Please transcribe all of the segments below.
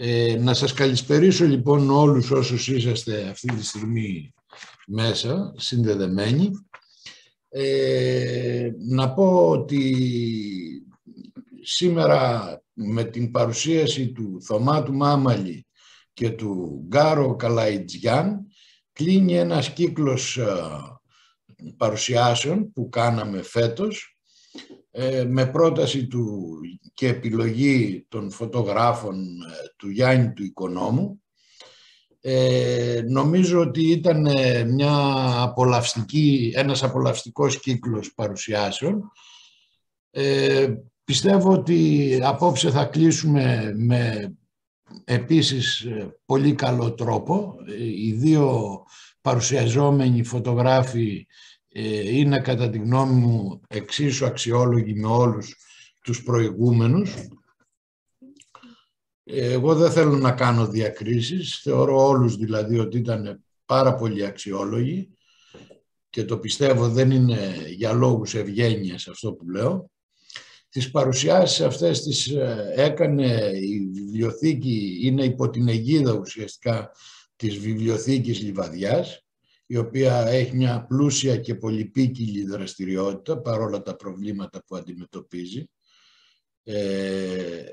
Ε, να σας καλησπερίσω λοιπόν όλους όσους είσαστε αυτή τη στιγμή μέσα, συνδεδεμένοι. Ε, να πω ότι σήμερα με την παρουσίαση του Θωμάτου Μάμαλη και του Γκάρο Καλαϊτζιάν κλείνει ένας κύκλος ε, παρουσιάσεων που κάναμε φέτος ε, με πρόταση του και επιλογή των φωτογράφων ε, του Γιάννη του Οικονόμου. Ε, νομίζω ότι ήταν μια απολαυστική, ένας απολαυστικός κύκλος παρουσιάσεων. Ε, πιστεύω ότι απόψε θα κλείσουμε με επίσης πολύ καλό τρόπο. Οι δύο παρουσιαζόμενοι φωτογράφοι ε, είναι κατά τη γνώμη μου εξίσου αξιόλογοι με όλους τους προηγούμενους. Εγώ δεν θέλω να κάνω διακρίσεις, θεωρώ όλους δηλαδή ότι ήταν πάρα πολύ αξιόλογοι και το πιστεύω δεν είναι για λόγους ευγένειας αυτό που λέω. Τις παρουσιάσεις αυτές τις ε, έκανε η βιβλιοθήκη, είναι υπό την αιγίδα ουσιαστικά της βιβλιοθήκης Λιβαδιάς η οποία έχει μια πλούσια και πολυπίκυλη δραστηριότητα παρόλα τα προβλήματα που αντιμετωπίζει. Ε,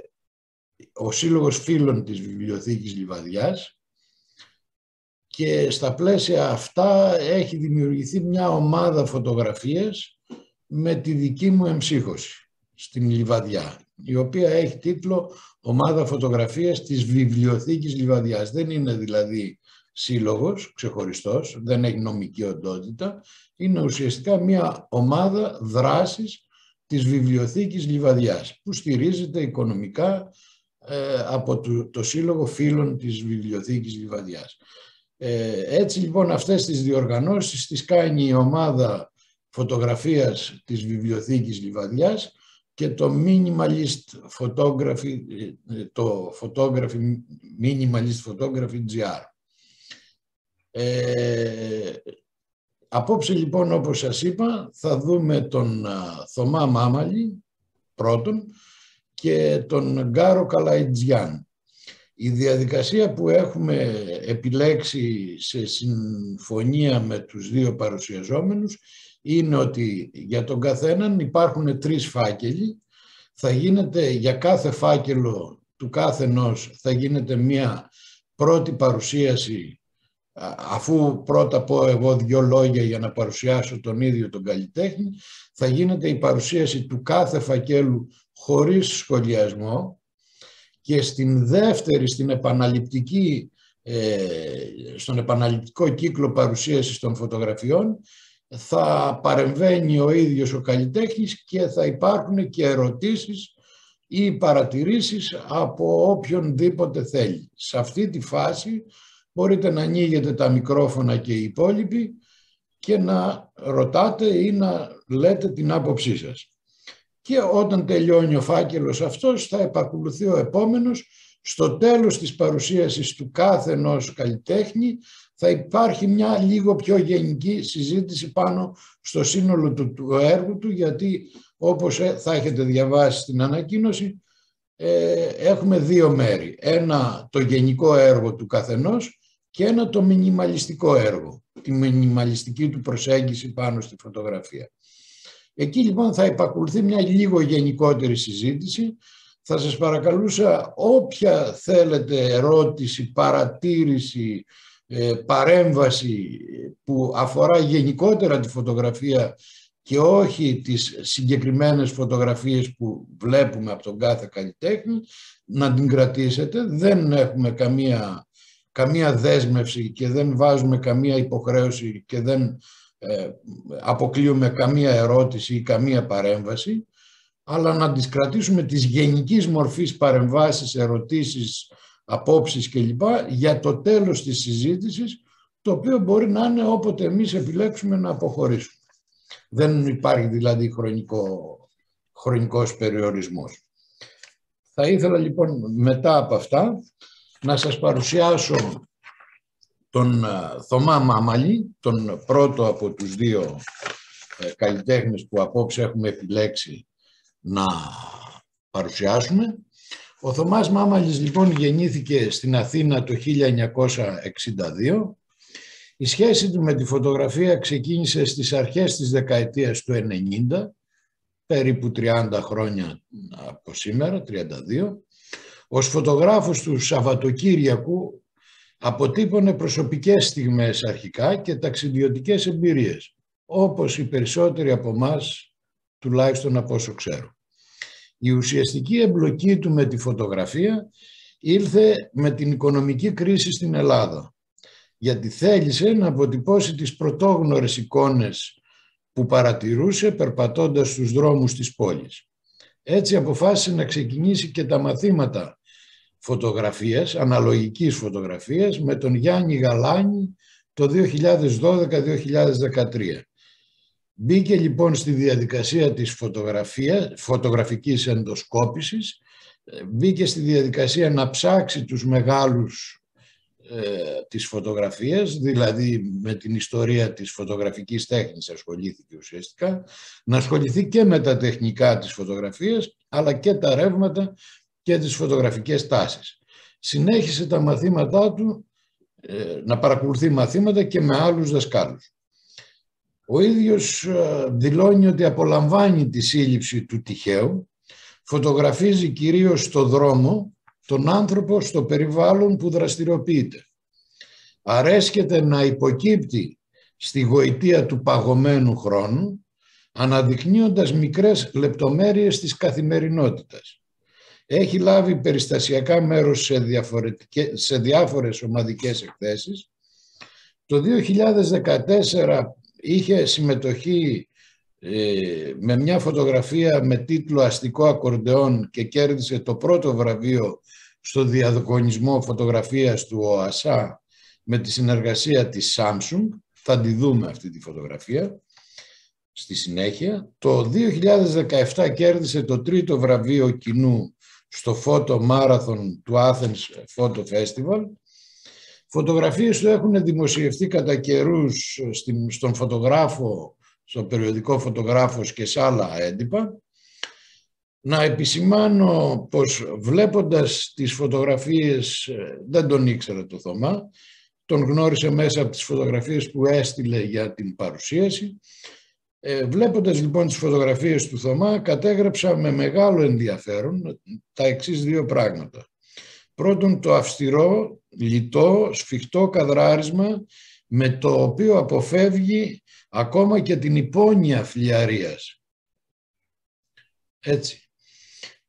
ο Σύλλογος Φίλων της Βιβλιοθήκης Λιβαδιάς και στα πλαίσια αυτά έχει δημιουργηθεί μια ομάδα φωτογραφίες με τη δική μου εμψύχωση στην Λιβαδιά, η οποία έχει τίτλο «Ομάδα φωτογραφίας της Βιβλιοθήκης Λιβαδιάς». Δεν είναι δηλαδή σύλλογος ξεχωριστός, δεν έχει νομική οντότητα, είναι ουσιαστικά μια ομάδα δράσης της Βιβλιοθήκης Λιβαδιάς που στηρίζεται οικονομικά ε, από το, το Σύλλογο Φίλων της Βιβλιοθήκης Λιβαδιάς. Ε, έτσι λοιπόν αυτές τις διοργανώσεις τις κάνει η ομάδα φωτογραφίας της Βιβλιοθήκης Λιβαδιάς και το Minimalist Photography, ε, το Photography, Minimalist Photography GR. Ε, απόψε λοιπόν όπως σας είπα θα δούμε τον Θωμά Μάμαλη πρώτον και τον Γκάρο Καλαϊτζιάν. Η διαδικασία που έχουμε επιλέξει σε συμφωνία με τους δύο παρουσιαζόμενους είναι ότι για τον καθέναν υπάρχουν τρεις φάκελοι. Θα γίνεται για κάθε φάκελο του κάθε θα γίνεται μία πρώτη παρουσίαση αφού πρώτα πω εγώ δύο λόγια για να παρουσιάσω τον ίδιο τον καλλιτέχνη, θα γίνεται η παρουσίαση του κάθε φακέλου χωρίς σχολιασμό και στην δεύτερη, στην επαναληπτική, ε, στον επαναληπτικό κύκλο παρουσίασης των φωτογραφιών θα παρεμβαίνει ο ίδιος ο καλλιτέχνης και θα υπάρχουν και ερωτήσεις ή παρατηρήσεις από οποιονδήποτε θέλει. Σε αυτή τη φάση μπορείτε να ανοίγετε τα μικρόφωνα και οι υπόλοιποι και να ρωτάτε ή να λέτε την άποψή σας. Και όταν τελειώνει ο φάκελος αυτός θα επακολουθεί ο επόμενος. Στο τέλος της παρουσίασης του κάθε ενός καλλιτέχνη θα υπάρχει μια λίγο πιο γενική συζήτηση πάνω στο σύνολο του, του έργου του γιατί όπως ε, θα έχετε διαβάσει στην ανακοίνωση ε, έχουμε δύο μέρη. Ένα το γενικό έργο του καθενός και ένα το μινιμαλιστικό έργο, τη μινιμαλιστική του προσέγγιση πάνω στη φωτογραφία. Εκεί λοιπόν θα υπακολουθεί μια λίγο γενικότερη συζήτηση. Θα σας παρακαλούσα όποια θέλετε ερώτηση, παρατήρηση, ε, παρέμβαση που αφορά γενικότερα τη φωτογραφία και όχι τις συγκεκριμένες φωτογραφίες που βλέπουμε από τον κάθε καλλιτέχνη, να την κρατήσετε. Δεν έχουμε καμία καμία δέσμευση και δεν βάζουμε καμία υποχρέωση και δεν ε, αποκλείουμε καμία ερώτηση ή καμία παρέμβαση, αλλά να τις κρατήσουμε της γενικής μορφής παρεμβάσεις, ερωτήσεις, απόψεις κλπ. για το τέλος της συζήτησης, το οποίο μπορεί να είναι όποτε εμείς επιλέξουμε να αποχωρήσουμε. Δεν υπάρχει δηλαδή χρονικό, χρονικός περιορισμός. Θα ήθελα λοιπόν μετά από αυτά να σας παρουσιάσω τον ε, Θωμά Μάμαλη, τον πρώτο από τους δύο ε, καλλιτέχνες που απόψε έχουμε επιλέξει να παρουσιάσουμε, Ο Θωμάς Μάμαλης λοιπόν γεννήθηκε στην Αθήνα το 1962. Η σχέση του με τη φωτογραφία ξεκίνησε στις αρχές της δεκαετίας του 90, περίπου 30 χρόνια από σήμερα, 32. Ως φωτογράφος του Σαββατοκύριακου αποτύπωνε προσωπικές στιγμές αρχικά και ταξιδιωτικές εμπειρίες, όπως οι περισσότεροι από εμάς τουλάχιστον από όσο ξέρω. Η ουσιαστική εμπλοκή του με τη φωτογραφία ήλθε με την οικονομική κρίση στην Ελλάδα, γιατί θέλησε να αποτυπώσει τις πρωτόγνωρες εικόνες που παρατηρούσε περπατώντας στους δρόμους της πόλης. Έτσι αποφάσισε να ξεκινήσει και τα μαθήματα φωτογραφίας, αναλογικής φωτογραφίας, με τον Γιάννη Γαλάνη το 2012-2013. Μπήκε λοιπόν στη διαδικασία της φωτογραφίας, φωτογραφικής ενδοσκόπησης, ε, μπήκε στη διαδικασία να ψάξει τους μεγάλους ε, της φωτογραφίας, δηλαδή με την ιστορία της φωτογραφικής τέχνης ασχολήθηκε ουσιαστικά, να ασχοληθεί και με τα τεχνικά της φωτογραφίας, αλλά και τα ρεύματα και τις φωτογραφικές τάσεις. Συνέχισε τα μαθήματά του, ε, να παρακολουθεί μαθήματα και με άλλους δασκάλους. Ο ίδιος ε, δηλώνει ότι απολαμβάνει τη σύλληψη του τυχαίου, φωτογραφίζει κυρίως στο δρόμο τον άνθρωπο στο περιβάλλον που δραστηριοποιείται. Αρέσκεται να υποκύπτει στη γοητεία του παγωμένου χρόνου, αναδεικνύοντας μικρές λεπτομέρειες της καθημερινότητας. Έχει λάβει περιστασιακά μέρος σε, σε διάφορες ομαδικές εκθέσεις. Το 2014 είχε συμμετοχή ε, με μια φωτογραφία με τίτλο «Αστικό ακορντεόν» και κέρδισε το πρώτο βραβείο στο διαδοκονισμό φωτογραφίας του ΟΑΣΑ με τη συνεργασία της Samsung. Θα τη δούμε αυτή τη φωτογραφία στη συνέχεια. Το 2017 κέρδισε το τρίτο βραβείο κοινού στο Photo Marathon του Athens Photo Festival. Φωτογραφίες του έχουν δημοσιευτεί κατά καιρούς στον φωτογράφο, στο περιοδικό φωτογράφος και σε άλλα έντυπα. Να επισημάνω πως βλέποντας τις φωτογραφίες, ε, δεν τον ήξερα το Θωμά, τον γνώρισε μέσα από τις φωτογραφίες που έστειλε για την παρουσίαση ε, βλέποντας λοιπόν τις φωτογραφίες του Θωμά κατέγραψα με μεγάλο ενδιαφέρον τα εξής δύο πράγματα. Πρώτον το αυστηρό, λιτό, σφιχτό καδράρισμα με το οποίο αποφεύγει ακόμα και την υπόνοια φλιαρίας. Έτσι.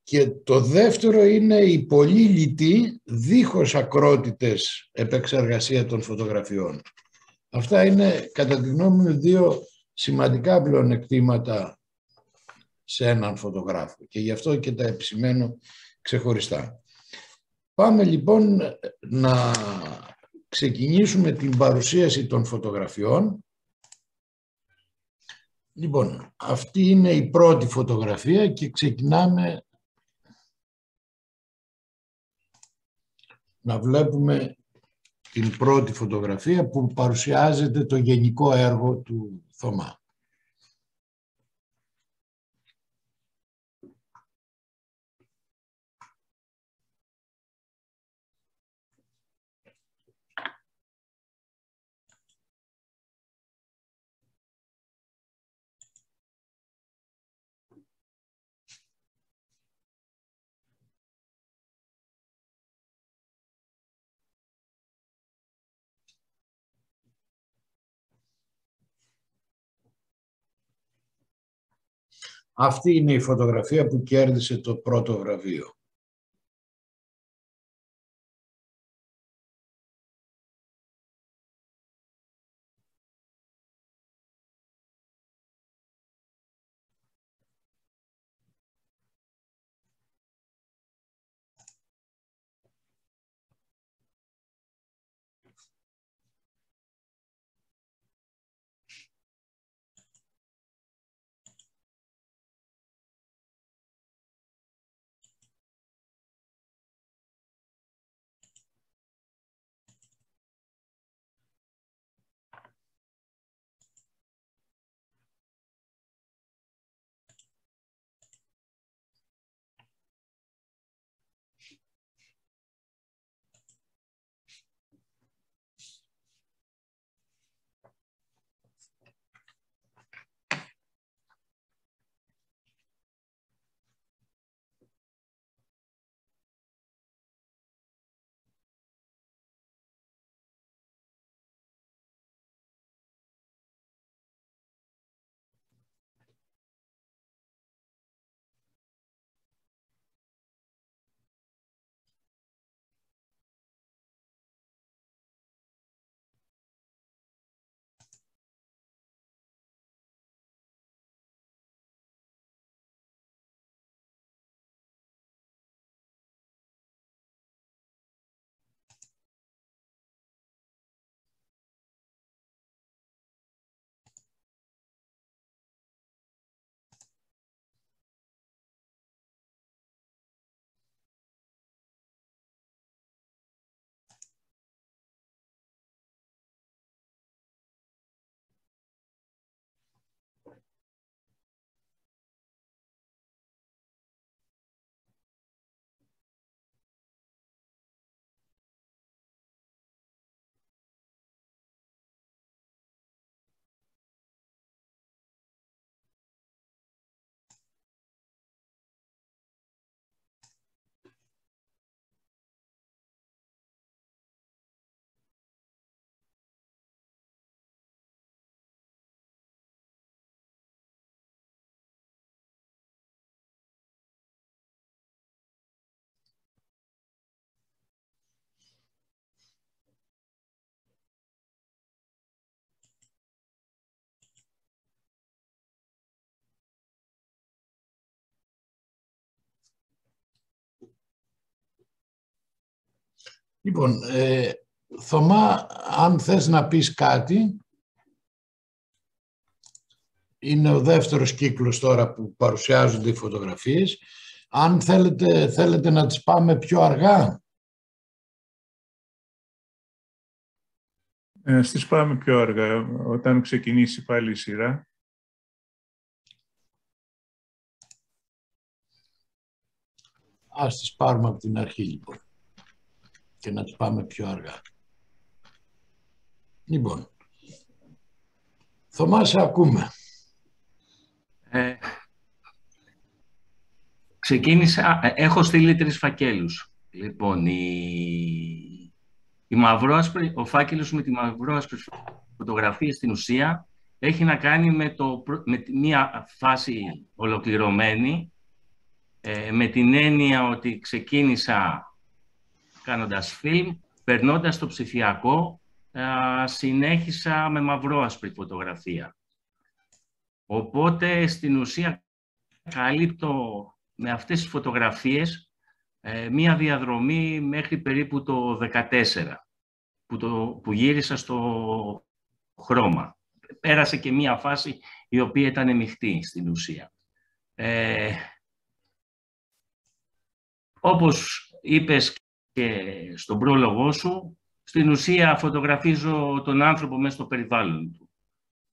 Και το δεύτερο είναι η πολύ λιτή, δίχως ακρότητες επεξεργασία των φωτογραφιών. Αυτά είναι κατά τη γνώμη μου δύο σημαντικά πλεονεκτήματα σε έναν φωτογράφο και γι' αυτό και τα επισημαίνω ξεχωριστά. Πάμε λοιπόν να ξεκινήσουμε την παρουσίαση των φωτογραφιών. Λοιπόν, αυτή είναι η πρώτη φωτογραφία και ξεκινάμε να βλέπουμε την πρώτη φωτογραφία που παρουσιάζεται το γενικό έργο του Θωμά. Αυτή είναι η φωτογραφία που κέρδισε το πρώτο βραβείο. Λοιπόν, ε, Θωμά, αν θες να πεις κάτι, είναι ο δεύτερος κύκλος τώρα που παρουσιάζονται οι φωτογραφίες. Αν θέλετε, θέλετε να τις πάμε πιο αργά. Ε, στις πάμε πιο αργά, όταν ξεκινήσει πάλι η σειρά. Ας τις πάρουμε από την αρχή λοιπόν και να τις πάμε πιο αργά. Λοιπόν, Θωμάς, σε ακούμε. Ε, ξεκίνησα, ε, έχω στείλει τρεις φακέλους. Λοιπόν, η, η μαυρόασπρη, ο φάκελος με τη μαυρόασπρη φωτογραφία στην ουσία έχει να κάνει με, το, με μια φάση ολοκληρωμένη ε, με την έννοια ότι ξεκίνησα κάνοντας φιλμ, περνώντας το ψηφιακό, συνέχισα με μαυρόασπρη φωτογραφία. Οπότε, στην ουσία, καλύπτω με αυτές τις φωτογραφίες ε, μία διαδρομή μέχρι περίπου το 14, που, το, που γύρισα στο χρώμα. Πέρασε και μία φάση η οποία ήταν μειχτή στην ουσία. Ε, όπως είπες και στον πρόλογό σου, στην ουσία φωτογραφίζω τον άνθρωπο μέσα στο περιβάλλον του.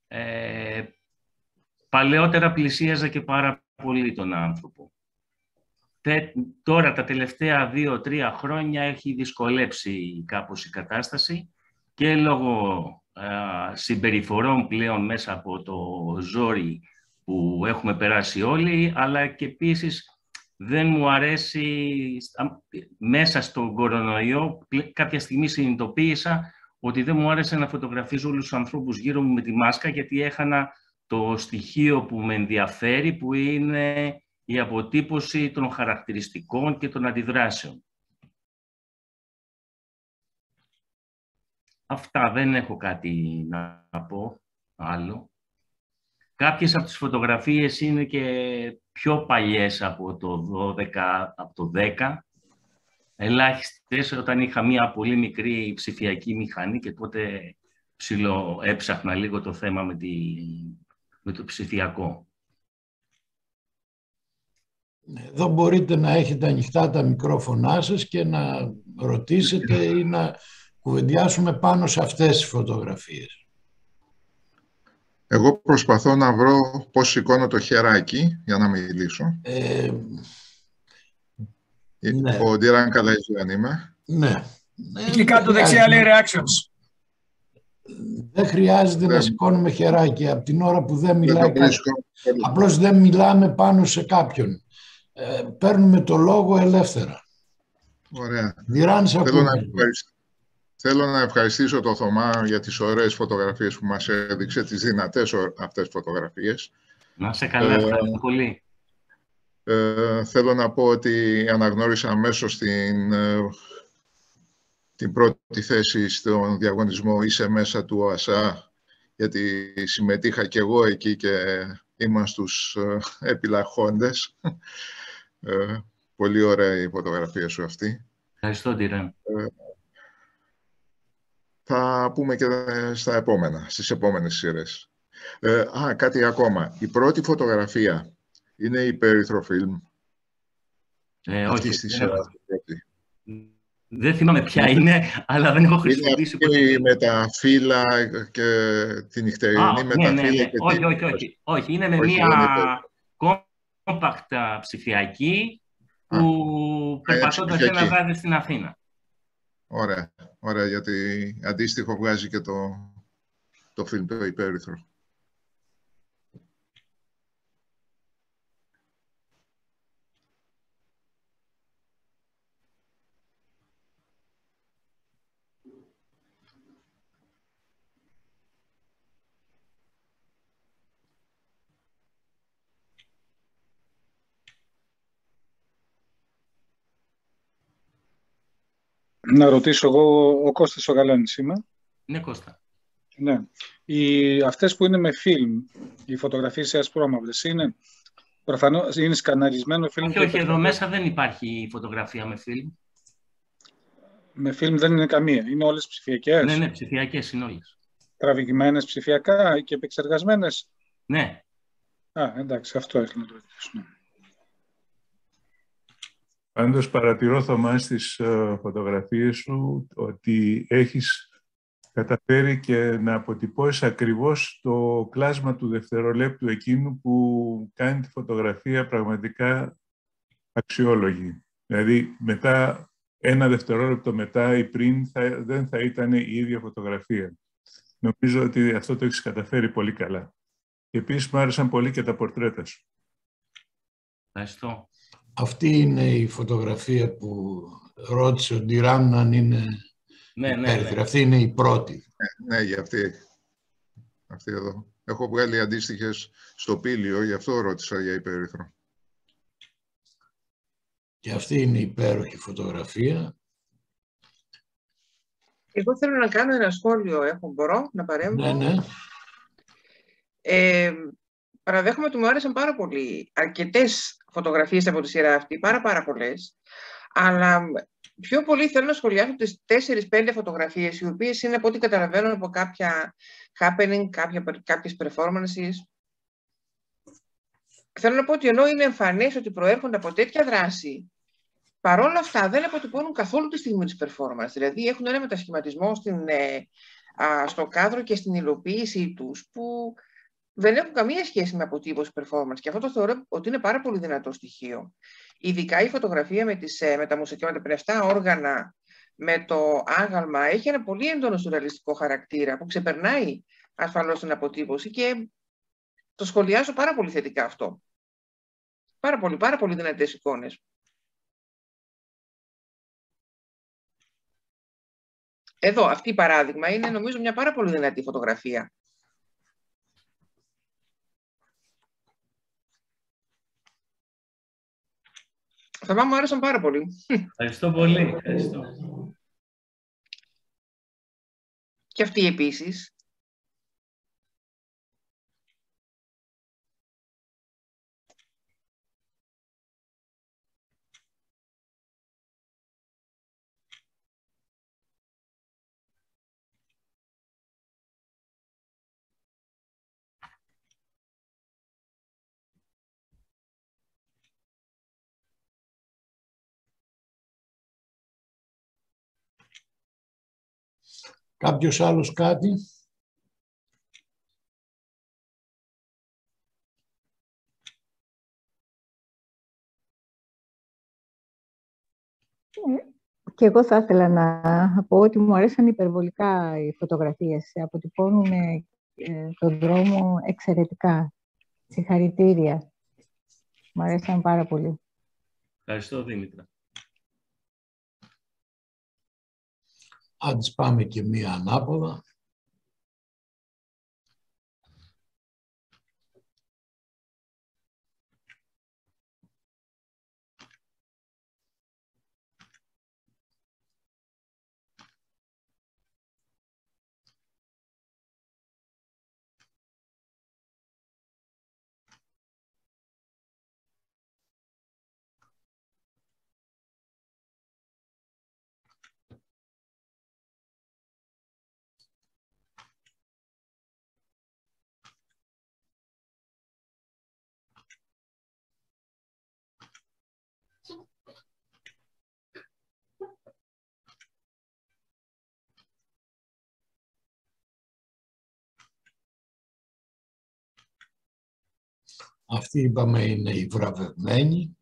Ε, παλαιότερα πλησίαζα και πάρα πολύ τον άνθρωπο. τώρα τα τελευταία δύο-τρία χρόνια έχει δυσκολέψει κάπως η κατάσταση και λόγω ε, συμπεριφορών πλέον μέσα από το ζόρι που έχουμε περάσει όλοι, αλλά και επίσης δεν μου αρέσει μέσα στον κορονοϊό κάποια στιγμή συνειδητοποίησα ότι δεν μου άρεσε να φωτογραφίζω όλους τους ανθρώπους γύρω μου με τη μάσκα γιατί έχανα το στοιχείο που με ενδιαφέρει που είναι η αποτύπωση των χαρακτηριστικών και των αντιδράσεων. Αυτά δεν έχω κάτι να πω άλλο. Κάποιες από τις φωτογραφίες είναι και πιο παλιές από το 12, από το 10. Ελάχιστες όταν είχα μία πολύ μικρή ψηφιακή μηχανή και τότε ψηλό έψαχνα λίγο το θέμα με, τη, με το ψηφιακό. Εδώ μπορείτε να έχετε ανοιχτά τα μικρόφωνά σας και να ρωτήσετε ή να κουβεντιάσουμε πάνω σε αυτές τις φωτογραφίες. Εγώ προσπαθώ να βρω πώς σηκώνω το χεράκι για να μιλήσω. Ε, ε ναι. Ο Ντίραν Καλαϊζιάν είμαι. Ναι. Εκεί κάτω δεξιά λέει reactions. Δεν χρειάζεται να σηκώνουμε χεράκι από την ώρα που δεν μιλάει δεν Απλώς δεν μιλάμε πάνω σε κάποιον. Ε, παίρνουμε το λόγο ελεύθερα. Ωραία. Διράν, σε Θέλω να Θέλω να ευχαριστήσω τον Θωμά για τις ωραίες φωτογραφίες που μας έδειξε, τις δυνατές αυτές φωτογραφίες. Να σε καλά, ε, ευχαριστώ πολύ. Ε, θέλω να πω ότι αναγνώρισα αμέσως την, ε, την πρώτη θέση στον διαγωνισμό «Είσαι μέσα του ΟΑΣΑ», γιατί συμμετείχα και εγώ εκεί και ήμουν στους ε, επιλαχόντες. Ε, πολύ ωραία η φωτογραφία σου αυτή. Ευχαριστώ, Τιρέν θα πούμε και στα επόμενα, στις επόμενες σειρές. Ε, α, κάτι ακόμα. Η πρώτη φωτογραφία είναι η Περίθρο Φιλμ. Ε, όχι. Δεν θυμάμαι ποια είναι, αλλά δεν έχω χρησιμοποιήσει ποτέ. Είναι με τα φύλλα και τη νυχτερινή Α, με ναι, τα ναι, φύλλα. Ναι. Και όχι, όχι, όχι, όχι. Είναι με όχι, μία κόμπακτα ψηφιακή που περπατώντας ένα βράδυ στην Αθήνα. Ωραία, ωραία, γιατί αντίστοιχο βγάζει και το, το φιλμ το υπέρυθρο. Να ρωτήσω εγώ, ο Κώστας ο Γαλάνης είμαι. Ναι, Κώστα. Ναι. Οι, αυτές που είναι με φιλμ, οι φωτογραφίες σε ασπρόμαυρες, είναι προφανώς είναι σκαναρισμένο φιλμ. Όχι, όχι, εδώ μέσα δεν υπάρχει φωτογραφία με φιλμ. Με φιλμ δεν είναι καμία. Είναι όλες ψηφιακές. Ναι, ναι, ψηφιακές είναι όλες. Τραβηγμένες ψηφιακά και επεξεργασμένες. Ναι. Α, εντάξει, αυτό ήθελα να το ρωτήσω. Ναι. Πάντως παρατηρώ, Θωμάς, στις ε, φωτογραφίες σου ότι έχεις καταφέρει και να αποτυπώσεις ακριβώς το κλάσμα του δευτερολέπτου εκείνου που κάνει τη φωτογραφία πραγματικά αξιόλογη. Δηλαδή, μετά, ένα δευτερόλεπτο μετά ή πριν, θα, δεν θα ήταν η ίδια φωτογραφία. Νομίζω ότι αυτό το έχεις καταφέρει πολύ καλά. Και επίσης, μου άρεσαν πολύ και τα πορτρέτα σου. Ευχαριστώ. Αυτή είναι η φωτογραφία που ρώτησε ο Ντιράμ αν είναι Ναι, ναι, ναι. Αυτή είναι η πρώτη. Ναι, για αυτή. Αυτή εδώ. Έχω βγάλει αντίστοιχες στο πήλιο, γι' αυτό ρώτησα για υπέρυθρο. Και αυτή είναι η υπέροχη φωτογραφία. Εγώ θέλω να κάνω ένα σχόλιο, έχω, μπορώ να παρέμβω; Ναι, ναι. Ε, παραδέχομαι ότι μου άρεσαν πάρα πολύ αρκετές φωτογραφίες από τη σειρά αυτή, πάρα πάρα πολλές, αλλά πιο πολύ θέλω να σχολιάσω τις 4-5 φωτογραφίες, οι οποίες είναι από ό,τι καταλαβαίνω από κάποια happening, κάποια, κάποιες performances. Θέλω να πω ότι ενώ είναι εμφανές ότι προέρχονται από τέτοια δράση, παρόλα αυτά δεν αποτυπώνουν καθόλου τη στιγμή της performance. Δηλαδή έχουν ένα μετασχηματισμό στην, ε, α, στο κάδρο και στην υλοποίησή τους που δεν έχουν καμία σχέση με αποτύπωση performance και αυτό το θεωρώ ότι είναι πάρα πολύ δυνατό στοιχείο. Ειδικά η φωτογραφία με, τις, ε, με τα μουσικά, με τα πνευστά όργανα, με το άγαλμα, έχει ένα πολύ έντονο σουρεαλιστικό χαρακτήρα που ξεπερνάει ασφαλώς την αποτύπωση και το σχολιάζω πάρα πολύ θετικά αυτό. Πάρα πολύ, πάρα πολύ δυνατές εικόνες. Εδώ, αυτή η παράδειγμα είναι νομίζω μια πάρα πολύ δυνατή φωτογραφία. Θα μου άρεσαν πάρα πολύ. Ευχαριστώ πολύ. Ευχαριστώ. Και αυτή επίσης. Κάποιος άλλος κάτι; Και εγώ θα ήθελα να πω ότι μου αρέσαν υπερβολικά οι φωτογραφίες. Αποτυπώνουν ε, τον δρόμο εξαιρετικά. Συγχαρητήρια. Μου αρέσαν πάρα πολύ. Ευχαριστώ, Δήμητρα. Ας πάμε και μία ανάποδα. Αυτή είπαμε είναι η βραβευμένη.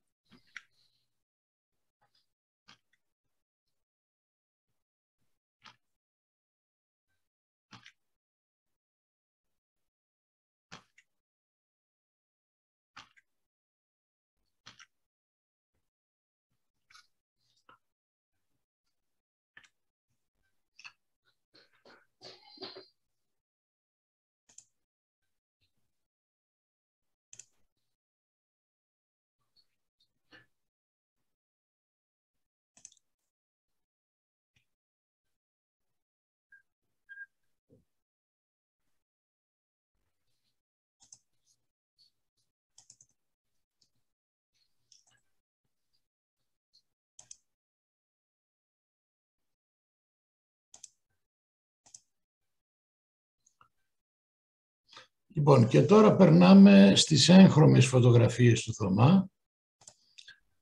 Λοιπόν, και τώρα περνάμε στις έγχρωμες φωτογραφίες του Θωμά.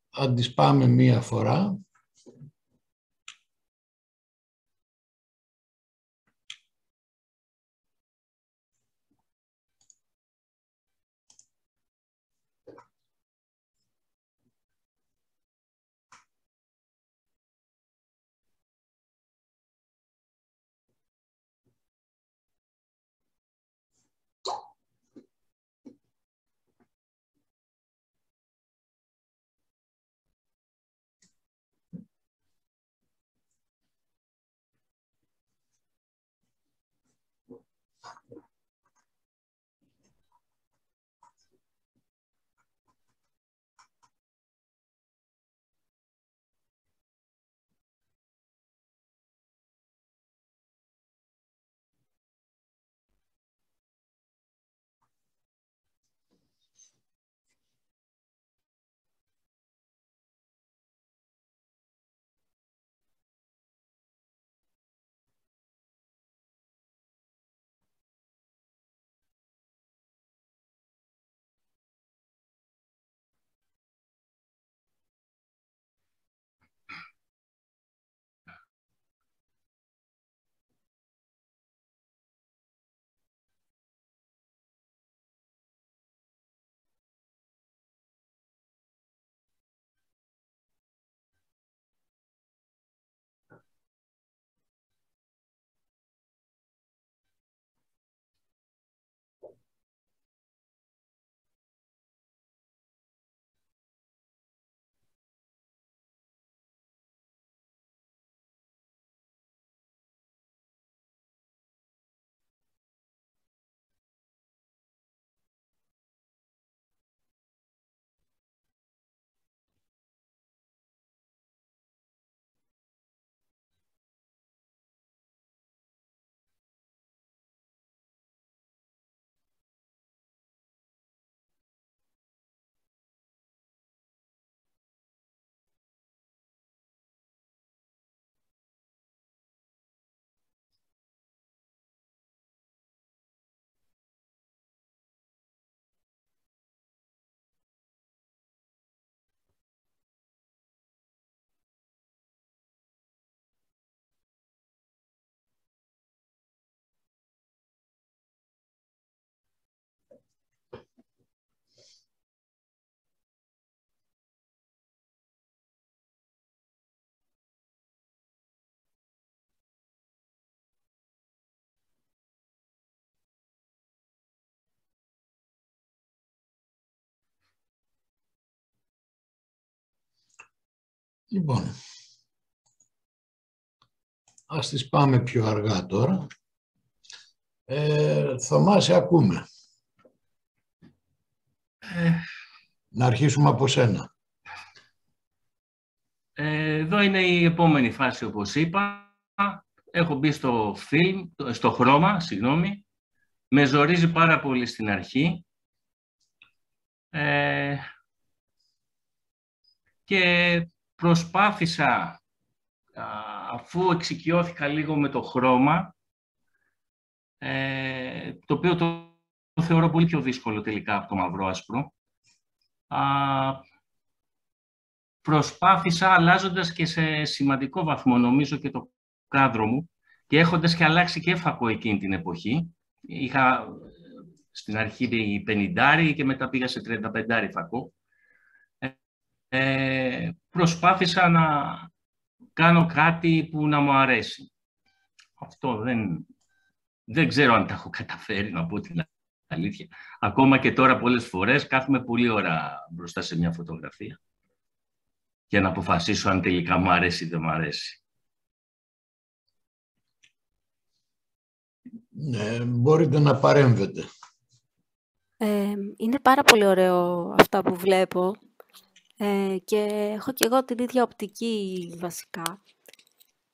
Αν τις πάμε μία φορά. Λοιπόν, ας τις πάμε πιο αργά τώρα. Ε, Θωμά, σε ακούμε. Ε, Να αρχίσουμε από σένα. Ε, εδώ είναι η επόμενη φάση, όπως είπα. Έχω μπει στο φιλμ, στο χρώμα, συγγνώμη. Με ζορίζει πάρα πολύ στην αρχή. Ε, και προσπάθησα, αφού εξοικειώθηκα λίγο με το χρώμα, ε, το οποίο το, θεωρώ πολύ πιο δύσκολο τελικά από το μαυρό-άσπρο, προσπάθησα αλλάζοντας και σε σημαντικό βαθμό, νομίζω, και το κάδρο μου και έχοντας και αλλάξει και φακό εκείνη την εποχή. Είχα στην αρχή 50 και μετά πήγα σε 35 φακό ε, προσπάθησα να κάνω κάτι που να μου αρέσει. Αυτό δεν, δεν ξέρω αν τα έχω καταφέρει, να πω την αλήθεια. Ακόμα και τώρα πολλές φορές κάθομαι πολύ ώρα μπροστά σε μια φωτογραφία για να αποφασίσω αν τελικά μου αρέσει ή δεν μου αρέσει. Ναι, μπορείτε να παρέμβετε. Ε, είναι πάρα πολύ ωραίο αυτά που βλέπω ε, και έχω και εγώ την ίδια οπτική βασικά.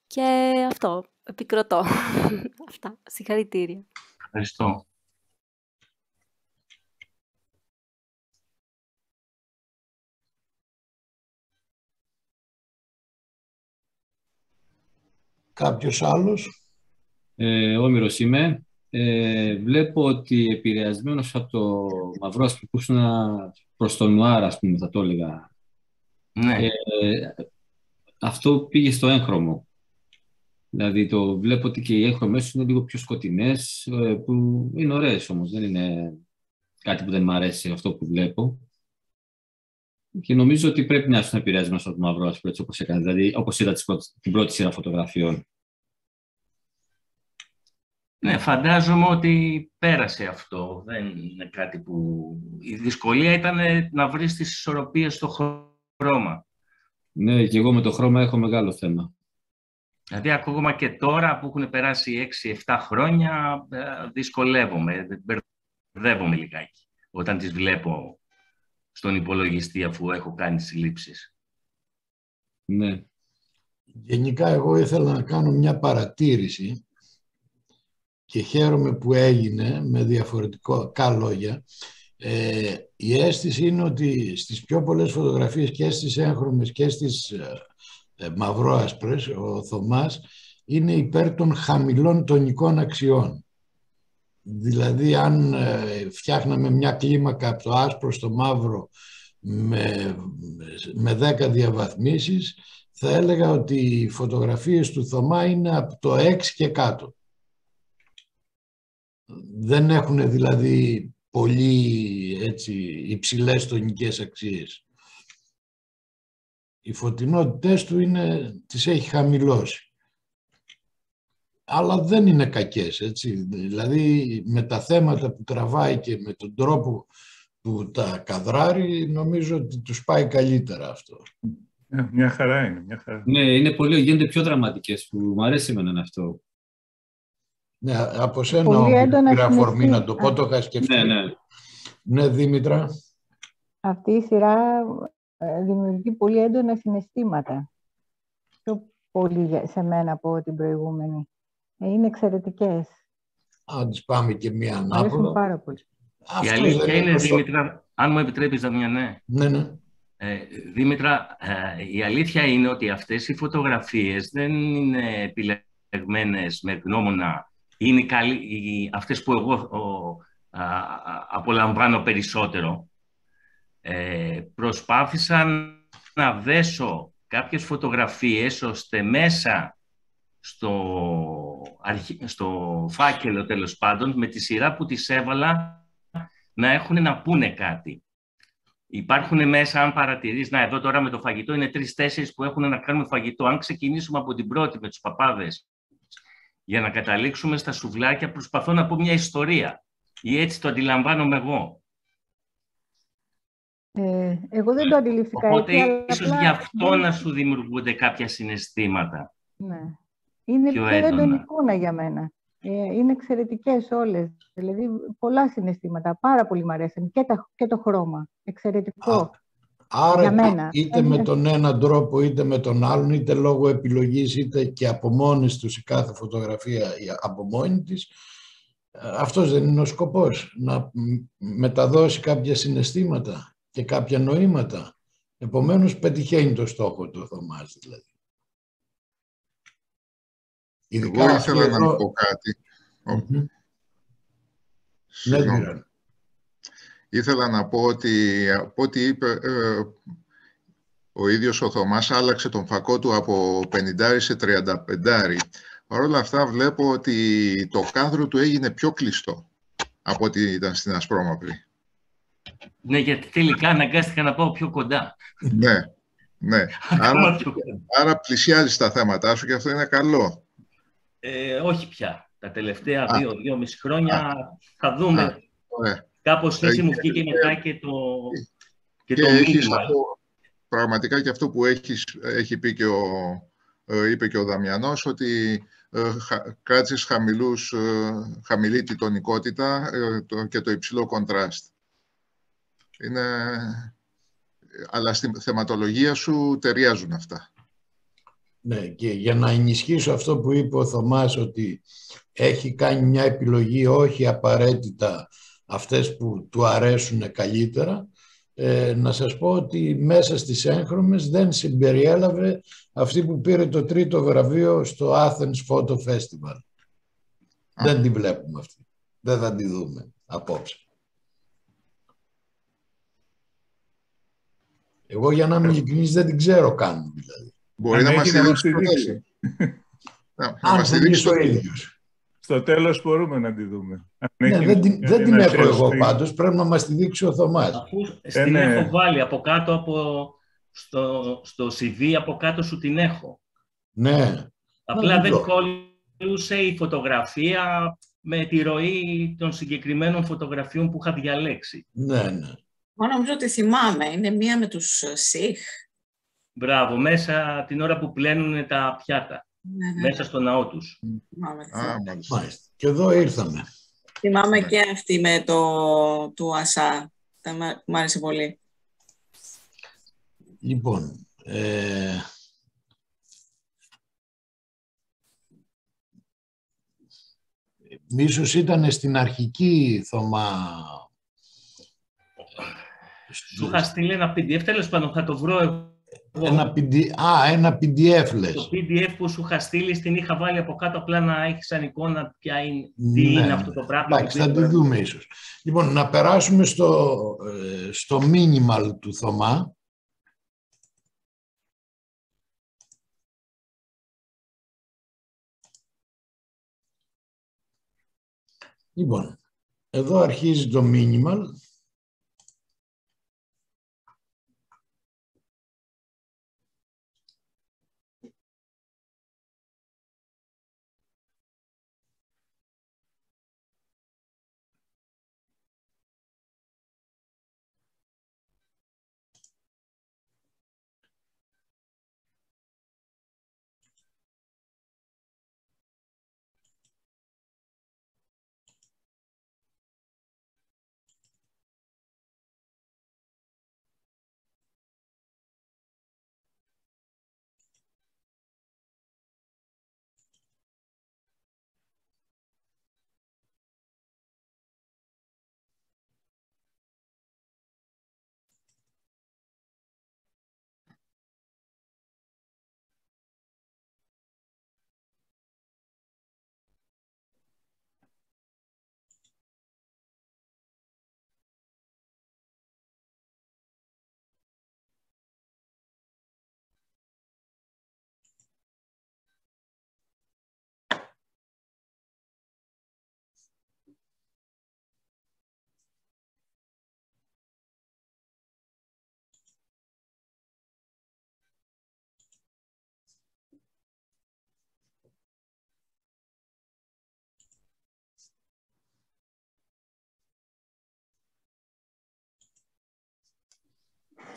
Και αυτό, επικροτώ. Αυτά, συγχαρητήρια. Ευχαριστώ. Κάποιος άλλος; Ε, Όμηρος είμαι. ε, βλέπω ότι επηρεασμένος από το μαυρό που προς τον νουάρ, ας πούμε, θα το έλεγα. Ναι. Ε, αυτό πήγε στο έγχρωμο. Δηλαδή το βλέπω ότι και οι έγχρωμες είναι λίγο πιο σκοτεινές, ε, που είναι ωραίες όμως, δεν είναι κάτι που δεν μου αρέσει αυτό που βλέπω. Και νομίζω ότι πρέπει να έρθουν επηρεάζει μέσα από το μαύρο άσπρο, έτσι όπως έκανε. Δηλαδή, όπως είδα την πρώτη σειρά φωτογραφιών. Ναι, φαντάζομαι ότι πέρασε αυτό. Δεν είναι κάτι που... Η δυσκολία ήταν να βρεις τις ισορροπίες στο χρώμα. Ναι, και εγώ με το χρώμα έχω μεγάλο θέμα. Δηλαδή, ακόμα και τώρα που έχουν περάσει 6-7 χρόνια, ε, δυσκολεύομαι, μπερδεύομαι λιγάκι όταν τις βλέπω στον υπολογιστή αφού έχω κάνει τις συλλήψεις. Ναι. Γενικά εγώ ήθελα να κάνω μια παρατήρηση και χαίρομαι που έγινε με διαφορετικά λόγια. Ε, η αίσθηση είναι ότι στις πιο πολλές φωτογραφίες και στις έγχρωμες και στις ε, ε μαυρόασπρες ο Θωμάς είναι υπέρ των χαμηλών τονικών αξιών. Δηλαδή αν ε, φτιάχναμε μια κλίμακα από το άσπρο στο μαύρο με, με 10 διαβαθμίσεις θα έλεγα ότι οι φωτογραφίες του Θωμά είναι από το 6 και κάτω. Δεν έχουν δηλαδή πολύ έτσι, υψηλές τονικές αξίες. Οι φωτεινότητες του είναι, τις έχει χαμηλώσει αλλά δεν είναι κακές, έτσι. Δηλαδή, με τα θέματα που τραβάει και με τον τρόπο που τα καδράρει, νομίζω ότι τους πάει καλύτερα αυτό. Ε, μια χαρά είναι, μια χαρά. Ναι, είναι πολύ, γίνονται πιο δραματικές, που μου αρέσει εμένα αυτό. Ναι, από σένα πήρα αφορμή να το πω, το είχα σκεφτεί. Ναι, ναι. Ναι, Δήμητρα. Αυτή η σειρά ε, δημιουργεί πολύ έντονα συναισθήματα. Πιο πολύ σε μένα από την προηγούμενη. Ε, είναι εξαιρετικές. Αν τις πάμε και μία ανάποδα. πάρα πολύ. Η αλήθεια είναι, Δήμητρα, αν μου επιτρέπεις, Δαμιά, ναι. Ναι, ναι. Ε, Δήμητρα, ε, η αλήθεια είναι ότι αυτές οι φωτογραφίες δεν είναι επιλεγμένες με γνώμονα. Είναι καλή, αυτές που εγώ ο, απολαμβάνω περισσότερο. Ε, προσπάθησα να δέσω κάποιες φωτογραφίες ώστε μέσα στο, στο φάκελο τέλος πάντων με τη σειρά που τις έβαλα να έχουν να πούνε κάτι. Υπάρχουν μέσα, αν παρατηρείς, να εδώ τώρα με το φαγητό είναι τρεις-τέσσερις που έχουν να κάνουν φαγητό. Αν ξεκινήσουμε από την πρώτη με τους παπάδες για να καταλήξουμε στα σουβλάκια, προσπαθώ να πω μια ιστορία. Ή έτσι το αντιλαμβάνομαι εγώ. Ε, εγώ δεν το αντιληφθήκα Οπότε έτσι, ίσως απλά... γι' αυτό να σου δημιουργούνται κάποια συναισθήματα. Ναι. Είναι πιο, πιο έντονη εικόνα για μένα. Ε, είναι εξαιρετικές όλες. Δηλαδή, πολλά συναισθήματα. Πάρα πολύ μου αρέσουν. Και, και το χρώμα. Εξαιρετικό. Άρα, για μένα. είτε με τον έναν τρόπο, είτε με τον άλλον, είτε λόγω επιλογής, είτε και από μόνης τους η κάθε φωτογραφία από μόνη της, αυτός δεν είναι ο σκοπός. Να μεταδώσει κάποια συναισθήματα και κάποια νοήματα. Επομένως, πετυχαίνει το στόχο του ο Θωμάς, δηλαδή. Εγώ ήθελα να πω κάτι. Ναι, ήθελα να πω ότι από ό,τι είπε ε, ο ίδιος ο Θωμάς άλλαξε τον φακό του από 50 σε 35. Παρ' όλα αυτά βλέπω ότι το κάδρο του έγινε πιο κλειστό από ό,τι ήταν στην Ασπρόμαυρη. Ναι, γιατί τελικά αναγκάστηκα να πάω πιο κοντά. ναι, ναι. άρα, άρα πλησιάζεις τα θέματά σου και αυτό είναι καλό. Ε, όχι πια. Τα τελευταία δύο, δύο μισή χρόνια θα δούμε. Α, Κάπως έτσι μου βγήκε μετά και το, και, και το μήνυμα. πραγματικά και αυτό που έχεις, έχει πει και ο, ε, είπε και ο Δαμιανός, ότι ε, κράτησες χαμηλούς, ε, χαμηλή τη τονικότητα το, και το υψηλό κοντράστ. Είναι, αλλά στη θεματολογία σου ταιριάζουν αυτά. Ναι, και για να ενισχύσω αυτό που είπε ο Θωμάς ότι έχει κάνει μια επιλογή όχι απαραίτητα αυτές που του αρέσουν καλύτερα, ε, να σας πω ότι μέσα στις έγχρωμες δεν συμπεριέλαβε αυτή που πήρε το τρίτο βραβείο στο Athens Photo Festival. Δεν την βλέπουμε αυτή. δεν θα τη δούμε απόψε. Εγώ για να είμαι ειλικρινής δεν την ξέρω καν δηλαδή. Μπορεί να μας δείξει. Αν θέλει ο ίδιος. Στο τέλος μπορούμε να τη δούμε. Ναι, δεν, την, δεν την έχω εγώ πάντως, πρέπει να μας τη δείξει ο Θωμάς. Αφού στην ε, ναι. έχω βάλει από κάτω από, στο, στο CV, από κάτω σου την έχω. Ναι. Απλά δεν κόλλησε η φωτογραφία με τη ροή των συγκεκριμένων φωτογραφιών που είχα διαλέξει. Ναι, ναι. Μόνο νομίζω ότι θυμάμαι. Είναι μία με τους ΣΥΧ. Μπράβο, μέσα την ώρα που πλένουν τα πιάτα. Ναι, ναι. Μέσα στο ναό τους. μάλιστα. Και εδώ ήρθαμε. Θυμάμαι και αυτή με το του ΑΣΑ. Μ' άρεσε πολύ. Λοιπόν, ε, Ίσως ήταν στην αρχική Θωμά. Σου είχα στείλει ένα PDF, τέλος πάντων θα το βρω εγώ. Ένα PDF, α, ένα PDF λες. Το PDF που σου είχα στείλει, στην είχα βάλει από κάτω απλά να έχεις σαν εικόνα ποια είναι, τι ναι, είναι αυτό το πράγμα. Εντάξει, θα τη δούμε ίσως. Λοιπόν, να περάσουμε στο, ε, στο minimal του Θωμά. Λοιπόν, εδώ αρχίζει το minimal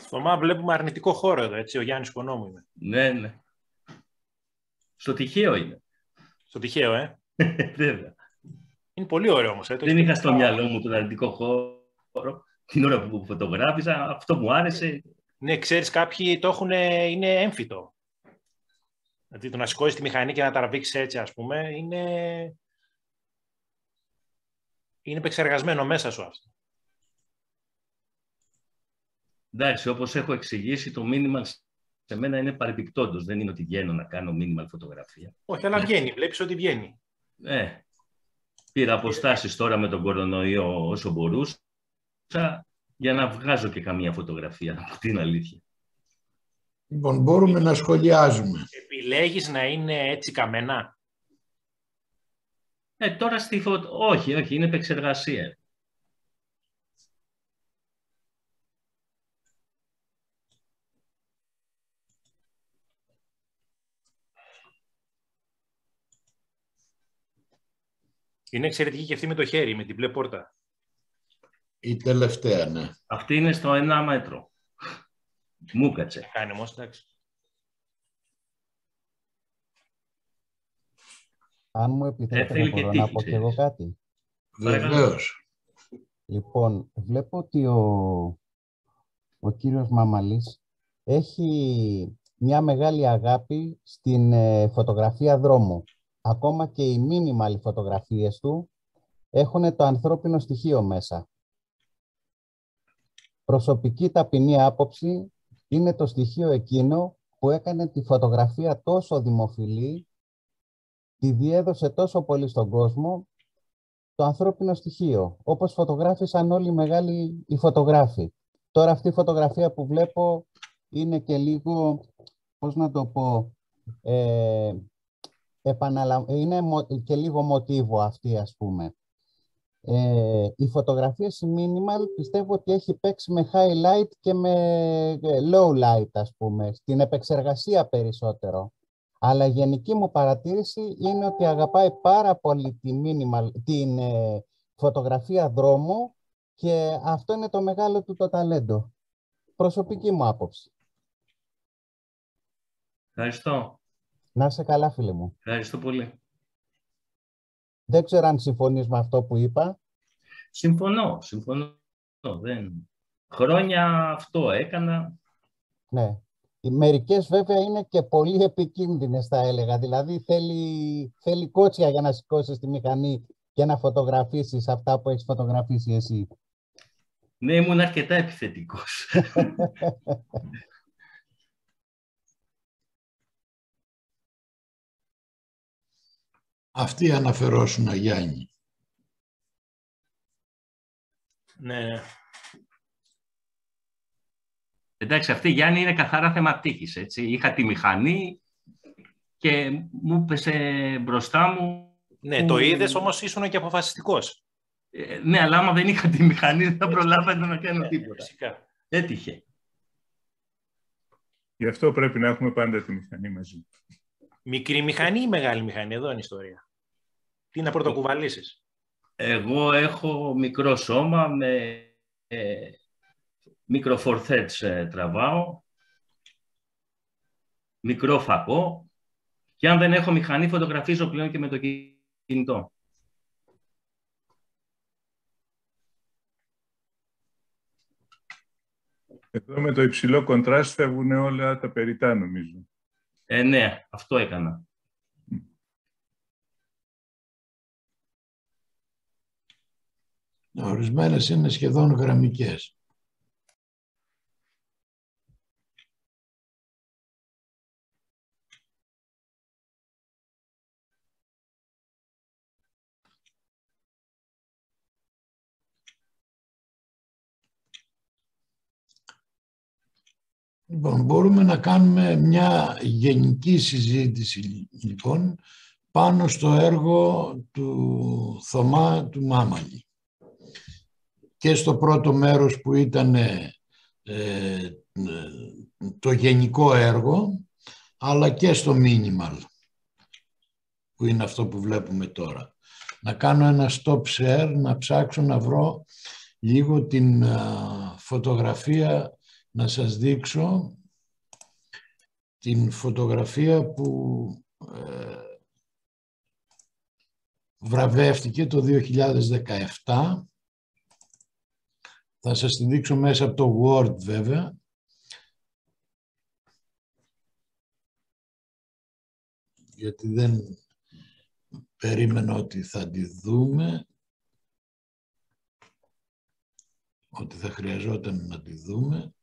Θωμά, βλέπουμε αρνητικό χώρο εδώ, έτσι, ο Γιάννης Κονόμου είναι. Ναι, ναι. Στο τυχαίο είναι. Στο τυχαίο, ε. Βέβαια. Είναι πολύ ωραίο όμως. Ε, Δεν είχα στο μυαλό μου τον αρνητικό χώρο. Την ώρα που φωτογράφησα, αυτό μου άρεσε. Ναι, ξέρεις, κάποιοι το έχουν, είναι έμφυτο. Δηλαδή το να σηκώσεις τη μηχανή και να τραβήξει έτσι, ας πούμε, είναι... Είναι επεξεργασμένο μέσα σου αυτό. Εντάξει, όπως έχω εξηγήσει, το μήνυμα σε μένα είναι παρεμπιπτόντος. Δεν είναι ότι βγαίνω να κάνω minimal φωτογραφία. Όχι, αλλά βγαίνει. Βλέπεις ότι βγαίνει. Ναι. Πήρα αποστάσεις τώρα με τον κορονοϊό όσο μπορούσα για να βγάζω και καμία φωτογραφία, από την αλήθεια. Λοιπόν, μπορούμε να σχολιάζουμε. Επιλέγεις να είναι έτσι καμένα; Ε, τώρα στη φωτο... Όχι, όχι, είναι επεξεργασία. Είναι εξαιρετική και αυτή με το χέρι, με την μπλε πόρτα. Η τελευταία, ναι. Αυτή είναι στο ένα μέτρο. Μου κάτσε. Κάνει όμως, εντάξει. Αν μου επιτρέπετε μπορώ να πω και εγώ κάτι. Βεβαίως. Λοιπόν, βλέπω ότι ο, ο κύριος Μαμαλής έχει μια μεγάλη αγάπη στην ε, φωτογραφία δρόμου ακόμα και οι minimal φωτογραφίες του έχουν το ανθρώπινο στοιχείο μέσα. Προσωπική ταπεινή άποψη είναι το στοιχείο εκείνο που έκανε τη φωτογραφία τόσο δημοφιλή, τη διέδωσε τόσο πολύ στον κόσμο το ανθρώπινο στοιχείο, όπως φωτογράφησαν όλοι οι μεγάλοι οι φωτογράφοι. Τώρα αυτή η φωτογραφία που βλέπω είναι και λίγο, πώς να το πω, ε, είναι και λίγο μοτίβο αυτή ας πούμε. Ε, η φωτογραφία στη minimal πιστεύω ότι έχει παίξει με highlight και με ε, low light ας πούμε, στην επεξεργασία περισσότερο. Αλλά η γενική μου παρατήρηση είναι ότι αγαπάει πάρα πολύ τη minimal, την ε, φωτογραφία δρόμου και αυτό είναι το μεγάλο του το ταλέντο. Προσωπική μου άποψη. Ευχαριστώ. Να είσαι καλά, φίλε μου. Ευχαριστώ πολύ. Δεν ξέρω αν συμφωνείς με αυτό που είπα. Συμφωνώ, συμφωνώ. Δεν... Χρόνια αυτό έκανα. Ναι. Οι μερικές βέβαια είναι και πολύ επικίνδυνες θα έλεγα. Δηλαδή θέλει, θέλει κότσια για να σηκώσεις τη μηχανή και να φωτογραφίσεις αυτά που έχεις φωτογραφίσει εσύ. Ναι, ήμουν αρκετά επιθετικός. Αυτοί αναφερόσουν, Γιάννη. Ναι, ναι. Εντάξει, αυτή Γιάννη είναι καθαρά θέμα έτσι. Είχα τη μηχανή και μου πέσε μπροστά μου... Ναι, το είδες όμως ήσουν και αποφασιστικός. Ε, ναι, αλλά άμα δεν είχα τη μηχανή δεν θα προλάβαινα να κάνω Ναι, τίποτα. φυσικά. Έτυχε. Γι' αυτό πρέπει να έχουμε πάντα τη μηχανή μαζί. Μικρή μηχανή ή μεγάλη μηχανή, εδώ είναι η ιστορία. Τι να πρωτοκουβαλήσεις; Εγώ έχω μικρό σώμα με ε, μικροφορθέτς ε, τραβάω, μικρό φακό και αν δεν έχω μηχανή φωτογραφίζω πλέον και με το κινητό. Εδώ με το υψηλό κοντράστ φεύγουν όλα τα περιτά, νομίζω. Ε, ναι, αυτό έκανα. Ορισμένες είναι σχεδόν γραμμικές. Λοιπόν, μπορούμε να κάνουμε μια γενική συζήτηση λοιπόν πάνω στο έργο του Θωμά του Μάμαλη και στο πρώτο μέρος που ήταν ε, ε, το γενικό έργο αλλά και στο minimal που είναι αυτό που βλέπουμε τώρα. Να κάνω ένα stop share, να ψάξω να βρω λίγο την α, φωτογραφία να σας δείξω την φωτογραφία που ε, βραβεύτηκε το 2017. Θα σας τη δείξω μέσα από το Word βέβαια. Γιατί δεν περίμενα ότι θα τη δούμε. Ότι θα χρειαζόταν να τη δούμε.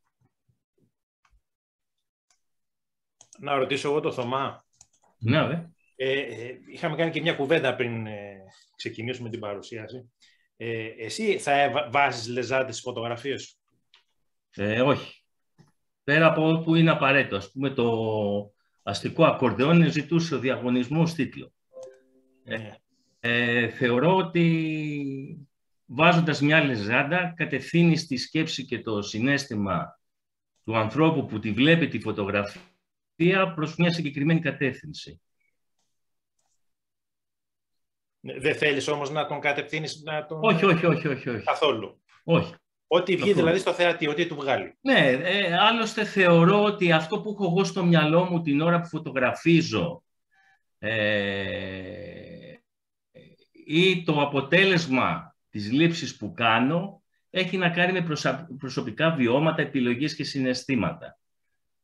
Να ρωτήσω εγώ το Θωμά. Ναι, δε. Ε, ε, είχαμε κάνει και μια κουβέντα πριν ε, ξεκινήσουμε την παρουσίαση. Ε, εσύ θα έβα- βάζεις λεζάντες στις φωτογραφίες; Σου. Ε, όχι. Πέρα από που είναι απαραίτητο. Ας πούμε το αστικό ακορντεόν ζητούσε ο διαγωνισμός τίτλο. Ναι. Ε, θεωρώ ότι βάζοντας μια λεζάντα κατευθύνεις τη σκέψη και το συνέστημα του ανθρώπου που τη βλέπει τη φωτογραφία προς μια συγκεκριμένη κατεύθυνση. Ναι, Δεν θέλεις όμως να τον κατευθύνεις να τον... Όχι, όχι, όχι, όχι, όχι. Καθόλου. όχι. Ό,τι βγει Καθόλου. δηλαδή στο θεατή, ό,τι του βγάλει. Ναι, ε, άλλωστε θεωρώ ότι αυτό που έχω εγώ στο μυαλό μου την ώρα που φωτογραφίζω ε, ή το αποτέλεσμα της λήψης που κάνω έχει να κάνει με προσα- προσωπικά βιώματα, επιλογές και συναισθήματα.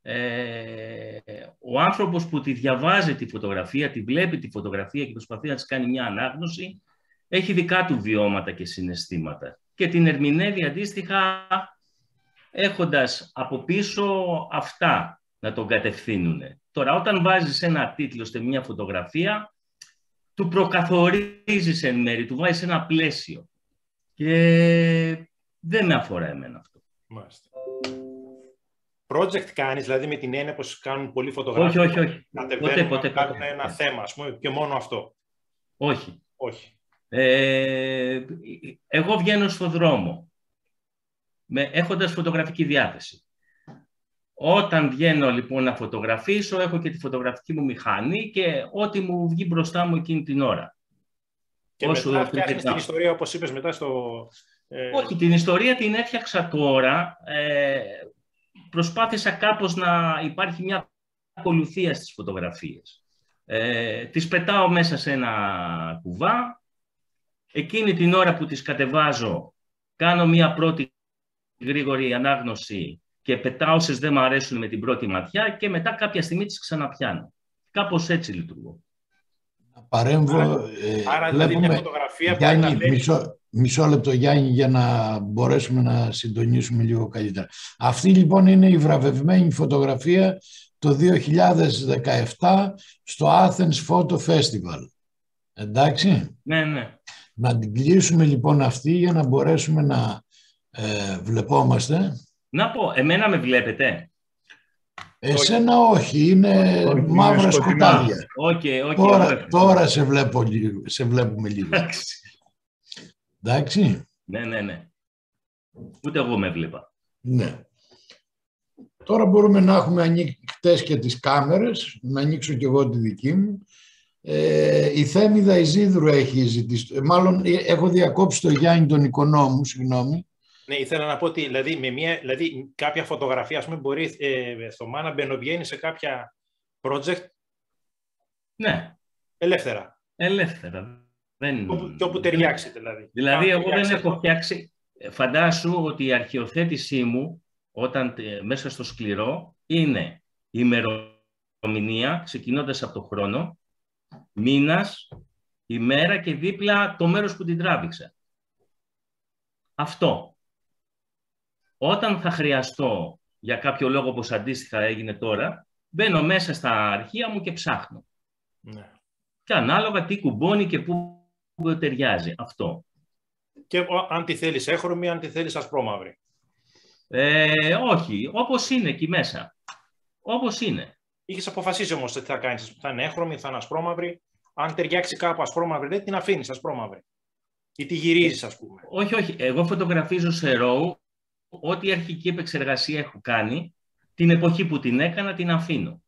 Ε, ο άνθρωπος που τη διαβάζει τη φωτογραφία, τη βλέπει τη φωτογραφία και προσπαθεί να της κάνει μια ανάγνωση, έχει δικά του βιώματα και συναισθήματα και την ερμηνεύει αντίστοιχα έχοντας από πίσω αυτά να τον κατευθύνουν. Τώρα, όταν βάζεις ένα τίτλο σε μια φωτογραφία, του προκαθορίζεις εν μέρη, του βάζεις ένα πλαίσιο. Και δεν με αφορά εμένα αυτό. Μάλιστα. Project κάνεις, δηλαδή με την έννοια πως κάνουν πολλοί φωτογράφοι. Όχι, όχι, όχι. Κατεβαίνουν Ποτέ, ποτέ, να κάνουν ποτέ. ένα θέμα, ας πούμε, και μόνο αυτό. Όχι. Όχι. Ε, εγώ βγαίνω στον δρόμο με, έχοντας φωτογραφική διάθεση. Όταν βγαίνω λοιπόν να φωτογραφίσω, έχω και τη φωτογραφική μου μηχανή και ό,τι μου βγει μπροστά μου εκείνη την ώρα. Και Όσο μετά το φτιάχνεις κοιτάω. την ιστορία, όπως είπες, μετά στο... ε, Όχι, την ιστορία την έφτιαξα τώρα. Ε, προσπάθησα κάπως να υπάρχει μια ακολουθία στις φωτογραφίες. Ε, τις πετάω μέσα σε ένα κουβά. Εκείνη την ώρα που τις κατεβάζω, κάνω μια πρώτη γρήγορη ανάγνωση και πετάω όσες δεν μου αρέσουν με την πρώτη ματιά και μετά κάποια στιγμή τις ξαναπιάνω. Κάπως έτσι λειτουργώ. Παρέμβω. άρα ε, δηλαδή μια βλέπουμε- φωτογραφία πρέπει Γιάννη, να λέει- μισό, μισό λεπτό Γιάννη για να μπορέσουμε να συντονίσουμε λίγο καλύτερα. Αυτή λοιπόν είναι η βραβευμένη φωτογραφία το 2017 στο Athens Photo Festival. Εντάξει; Ναι, ναι. Να την κλείσουμε λοιπόν αυτή για να μπορέσουμε να ε, βλεπόμαστε. Να πω, εμένα με βλέπετε; Εσένα όχι, είναι Όχι, μαύρα είναι σκοτεινά. σκουτάδια. OK, OK, τώρα, ωραία. τώρα σε, βλέπω, λίγο- σε βλέπουμε λίγο. Εντάξει. Ναι, ναι, ναι. Ούτε εγώ με βλέπα. Ναι. Τώρα μπορούμε να έχουμε ανοιχτές και τις κάμερες, να ανοίξω και εγώ τη δική μου. Ε, η Θέμηδα Ιζίδρου έχει ζητήσει, ε, μάλλον ε, έχω διακόψει το Γιάννη τον οικονόμου, συγγνώμη. Ναι, ήθελα να πω ότι δηλαδή, με μια, δηλαδή, κάποια φωτογραφία ας πούμε, μπορεί ε, στο Μάνα μπαινοβγαίνει σε κάποια project Ναι. ελεύθερα. Ελεύθερα. Δεν... Όπου, και όπου ταιριάξει δηλαδή. Δηλαδή, Αν εγώ δεν ταιριάξει έχω αυτό. φτιάξει... Φαντάσου ότι η αρχιοθέτησή μου, όταν ε, μέσα στο σκληρό, είναι η ημερομηνία, ξεκινώντας από το χρόνο, μήνας, ημέρα και δίπλα το μέρος που την τράβηξα. Αυτό. Όταν θα χρειαστώ, για κάποιο λόγο όπως αντίστοιχα έγινε τώρα, μπαίνω μέσα στα αρχεία μου και ψάχνω. Ναι. Και ανάλογα τι κουμπώνει και πού πού ταιριάζει. Αυτό. Και ο- αν τη θέλεις έχρωμη, αν τη θέλεις ασπρόμαυρη. Ε, όχι, όπως είναι εκεί μέσα. Όπως είναι. Είχες αποφασίσει όμως τι θα κάνεις. Θα είναι έχρωμη, θα είναι ασπρόμαυρη. Αν ταιριάξει κάπου ασπρόμαυρη, δεν την αφήνεις ασπρόμαυρη. Ή τη γυρίζεις, ας πούμε. Όχι, όχι. Εγώ φωτογραφίζω σε RAW ό,τι αρχική επεξεργασία έχω κάνει, την εποχή που την έκανα την αφήνω.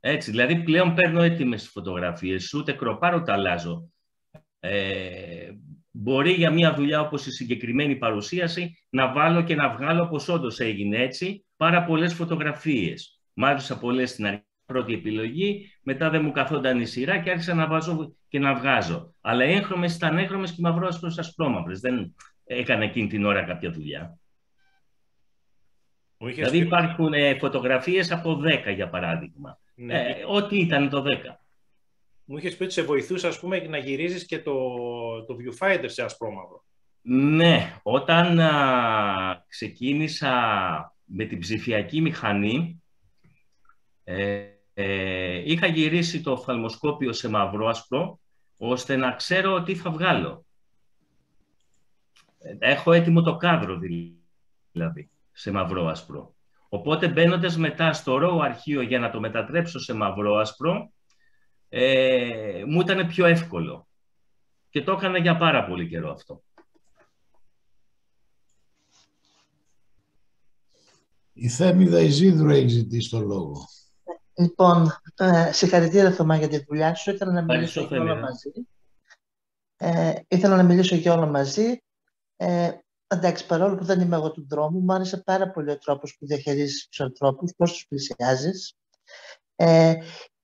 Έτσι, δηλαδή πλέον παίρνω έτοιμες φωτογραφίες, ούτε κροπάρω, ούτε αλλάζω. Ε, μπορεί για μια δουλειά όπως η συγκεκριμένη παρουσίαση να βάλω και να βγάλω όπως όντως έγινε έτσι πάρα πολλές φωτογραφίες. Μ' άρεσα πολλές στην αρχή, πρώτη επιλογή, μετά δεν μου καθόταν η σειρά και άρχισα να βάζω και να βγάζω. Αλλά οι έγχρωμες ήταν έγχρωμες και οι μαυρόσπρος ασπρόμαυρες. Δεν έκανα εκείνη την ώρα κάποια δουλειά. Μου είχες Δηλαδή πει- υπάρχουν ε, φωτογραφίες από 10 για παράδειγμα. Ναι. Ε, ό,τι ήταν το 10. Μου είχες πει ότι σε βοηθούσε ας πούμε, να γυρίζεις και το, το viewfinder σε ασπρόμαυρο. Ναι, όταν α, ξεκίνησα με την ψηφιακή μηχανή, ε, ε, είχα γυρίσει το οφθαλμοσκόπιο σε μαυρό-άσπρο, ώστε να ξέρω τι θα βγάλω. Ε, Έχω έτοιμο το κάδρο δηλαδή, σε μαυρό-άσπρο. Οπότε μπαίνοντας μετά στο RAW αρχείο για να το μετατρέψω σε μαυρό-άσπρο, ε, μου ήταν πιο εύκολο. Και το έκανα για πάρα πολύ καιρό αυτό. Η Θέμηδα Ιζίδρου έχει ζητήσει το λόγο. Λοιπόν, ε, συγχαρητήρια Θωμά για τη δουλειά σου. Ήθελα να μιλήσω Ευχαριστώ, για όλα Θέμηδα. μαζί. Ε, ήθελα να μιλήσω για όλα μαζί. Ε, εντάξει, παρόλο που δεν είμαι εγώ του δρόμου, μου άρεσε πάρα πολύ ο τρόπος που διαχειρίζεις τους ανθρώπους, πώς τους πλησιάζεις. Ε,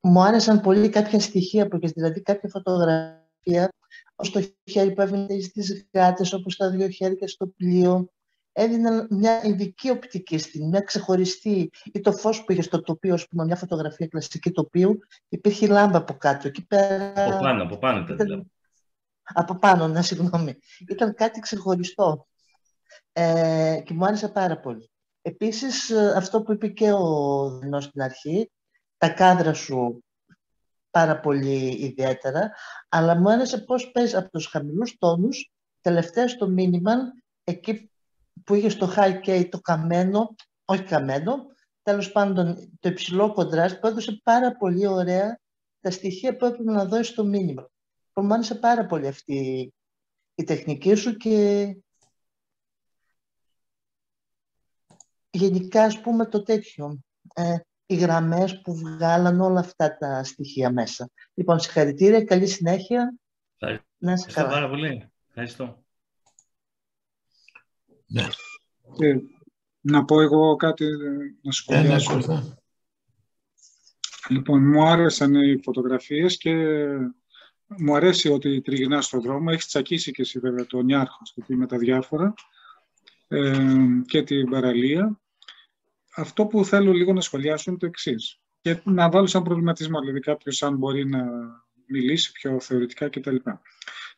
μου άρεσαν πολύ κάποια στοιχεία που έχεις, δηλαδή κάποια φωτογραφία ως το χέρι που έβγαινε στις γάτες, όπως τα δύο χέρια στο πλοίο. Έδιναν μια ειδική οπτική στην, μια ξεχωριστή, ή το φως που είχες στο τοπίο, ας πούμε, μια φωτογραφία κλασική τοπίου, υπήρχε λάμπα από κάτω. Εκεί πέρα Από πάνω, από πάνω ήταν ήταν- δηλαδή. από πάνω, ναι, συγγνώμη. Ήταν κάτι ξεχωριστό ε, και μου άρεσε πάρα πολύ. Επίσης, ε, αυτό που είπε και ο Δινός στην αρχή, τα κάδρα σου πάρα πολύ ιδιαίτερα, αλλά μου άρεσε πώς παίζεις από τους χαμηλούς τόνους, τελευταία στο μήνυμα, εκεί που είχε στο high K το καμένο, όχι καμένο, τέλος πάντων το υψηλό κοντράστ που έδωσε πάρα πολύ ωραία τα στοιχεία που έπρεπε να δώσεις στο μήνυμα. Μου άρεσε πάρα πολύ αυτή η τεχνική σου και γενικά ας πούμε το τέτοιο. Ε, οι γραμμές που βγάλαν όλα αυτά τα στοιχεία μέσα. Λοιπόν, συγχαρητήρια, καλή συνέχεια. Ευχαριστώ να πάρα πολύ. Ευχαριστώ. Ναι. Ε, να πω εγώ κάτι, να σχολιάσω. Ε, ναι, λοιπόν, μου άρεσαν οι φωτογραφίες και μου αρέσει ότι τριγυρνά στον δρόμο. Έχεις τσακίσει και εσύ βέβαια τον Ιάρχο με τα διάφορα ε, και την παραλία αυτό που θέλω λίγο να σχολιάσω είναι το εξής. Και να βάλω σαν προβληματισμό, δηλαδή κάποιος αν μπορεί να μιλήσει πιο θεωρητικά κτλ.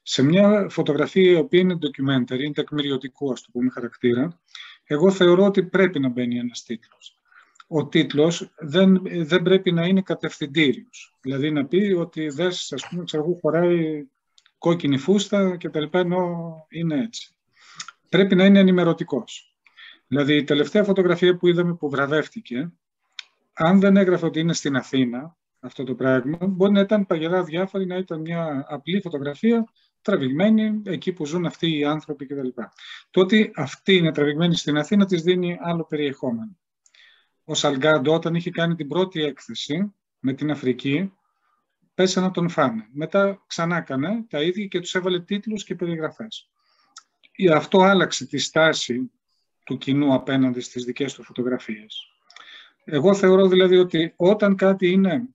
Σε μια φωτογραφία η οποία είναι documentary, είναι τεκμηριωτικού, ας το πούμε, χαρακτήρα, εγώ θεωρώ ότι πρέπει να μπαίνει ένας τίτλος. Ο τίτλος δεν, δεν πρέπει να είναι κατευθυντήριος. Δηλαδή να πει ότι δεν, ας πούμε, ξέρω, χωράει κόκκινη φούστα κτλ. ενώ είναι έτσι. Πρέπει να είναι ενημερωτικός. Δηλαδή η τελευταία φωτογραφία που είδαμε που βραβεύτηκε, αν δεν έγραφε ότι είναι στην Αθήνα αυτό το πράγμα, μπορεί να ήταν παγερά διάφορη, να ήταν μια απλή φωτογραφία τραβηγμένη εκεί που ζουν αυτοί οι άνθρωποι κτλ. Το ότι αυτή είναι τραβηγμένη στην Αθήνα της δίνει άλλο περιεχόμενο. Ο Σαλγκάντο όταν είχε κάνει την πρώτη έκθεση με την Αφρική, πέσε να τον φάνε. Μετά ξανά έκανε τα ίδια και τους έβαλε τίτλους και περιγραφές. Αυτό άλλαξε τη στάση του κοινού απέναντι στις δικές του φωτογραφίες. Εγώ θεωρώ δηλαδή ότι όταν κάτι είναι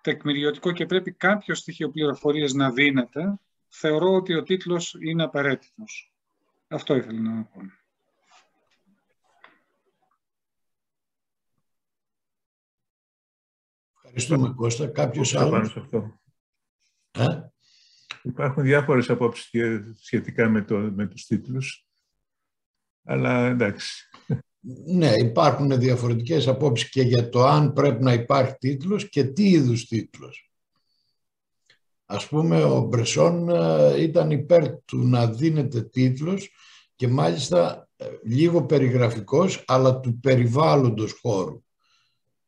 τεκμηριωτικό και πρέπει κάποιο στοιχείο πληροφορίες να δίνεται, θεωρώ ότι ο τίτλος είναι απαραίτητος. Αυτό ήθελα να πω. Ευχαριστούμε Κώστα. Κάποιος άλλος; Αυτό. Ε; Υπάρχουν διάφορες απόψεις σχετικά με, το, με τους τίτλους αλλά εντάξει. Ναι, υπάρχουν διαφορετικές απόψεις και για το αν πρέπει να υπάρχει τίτλος και τι είδους τίτλος. Ας πούμε, ο Μπρεσόν ε, ήταν υπέρ του να δίνεται τίτλος και μάλιστα ε, λίγο περιγραφικός, αλλά του περιβάλλοντος χώρου.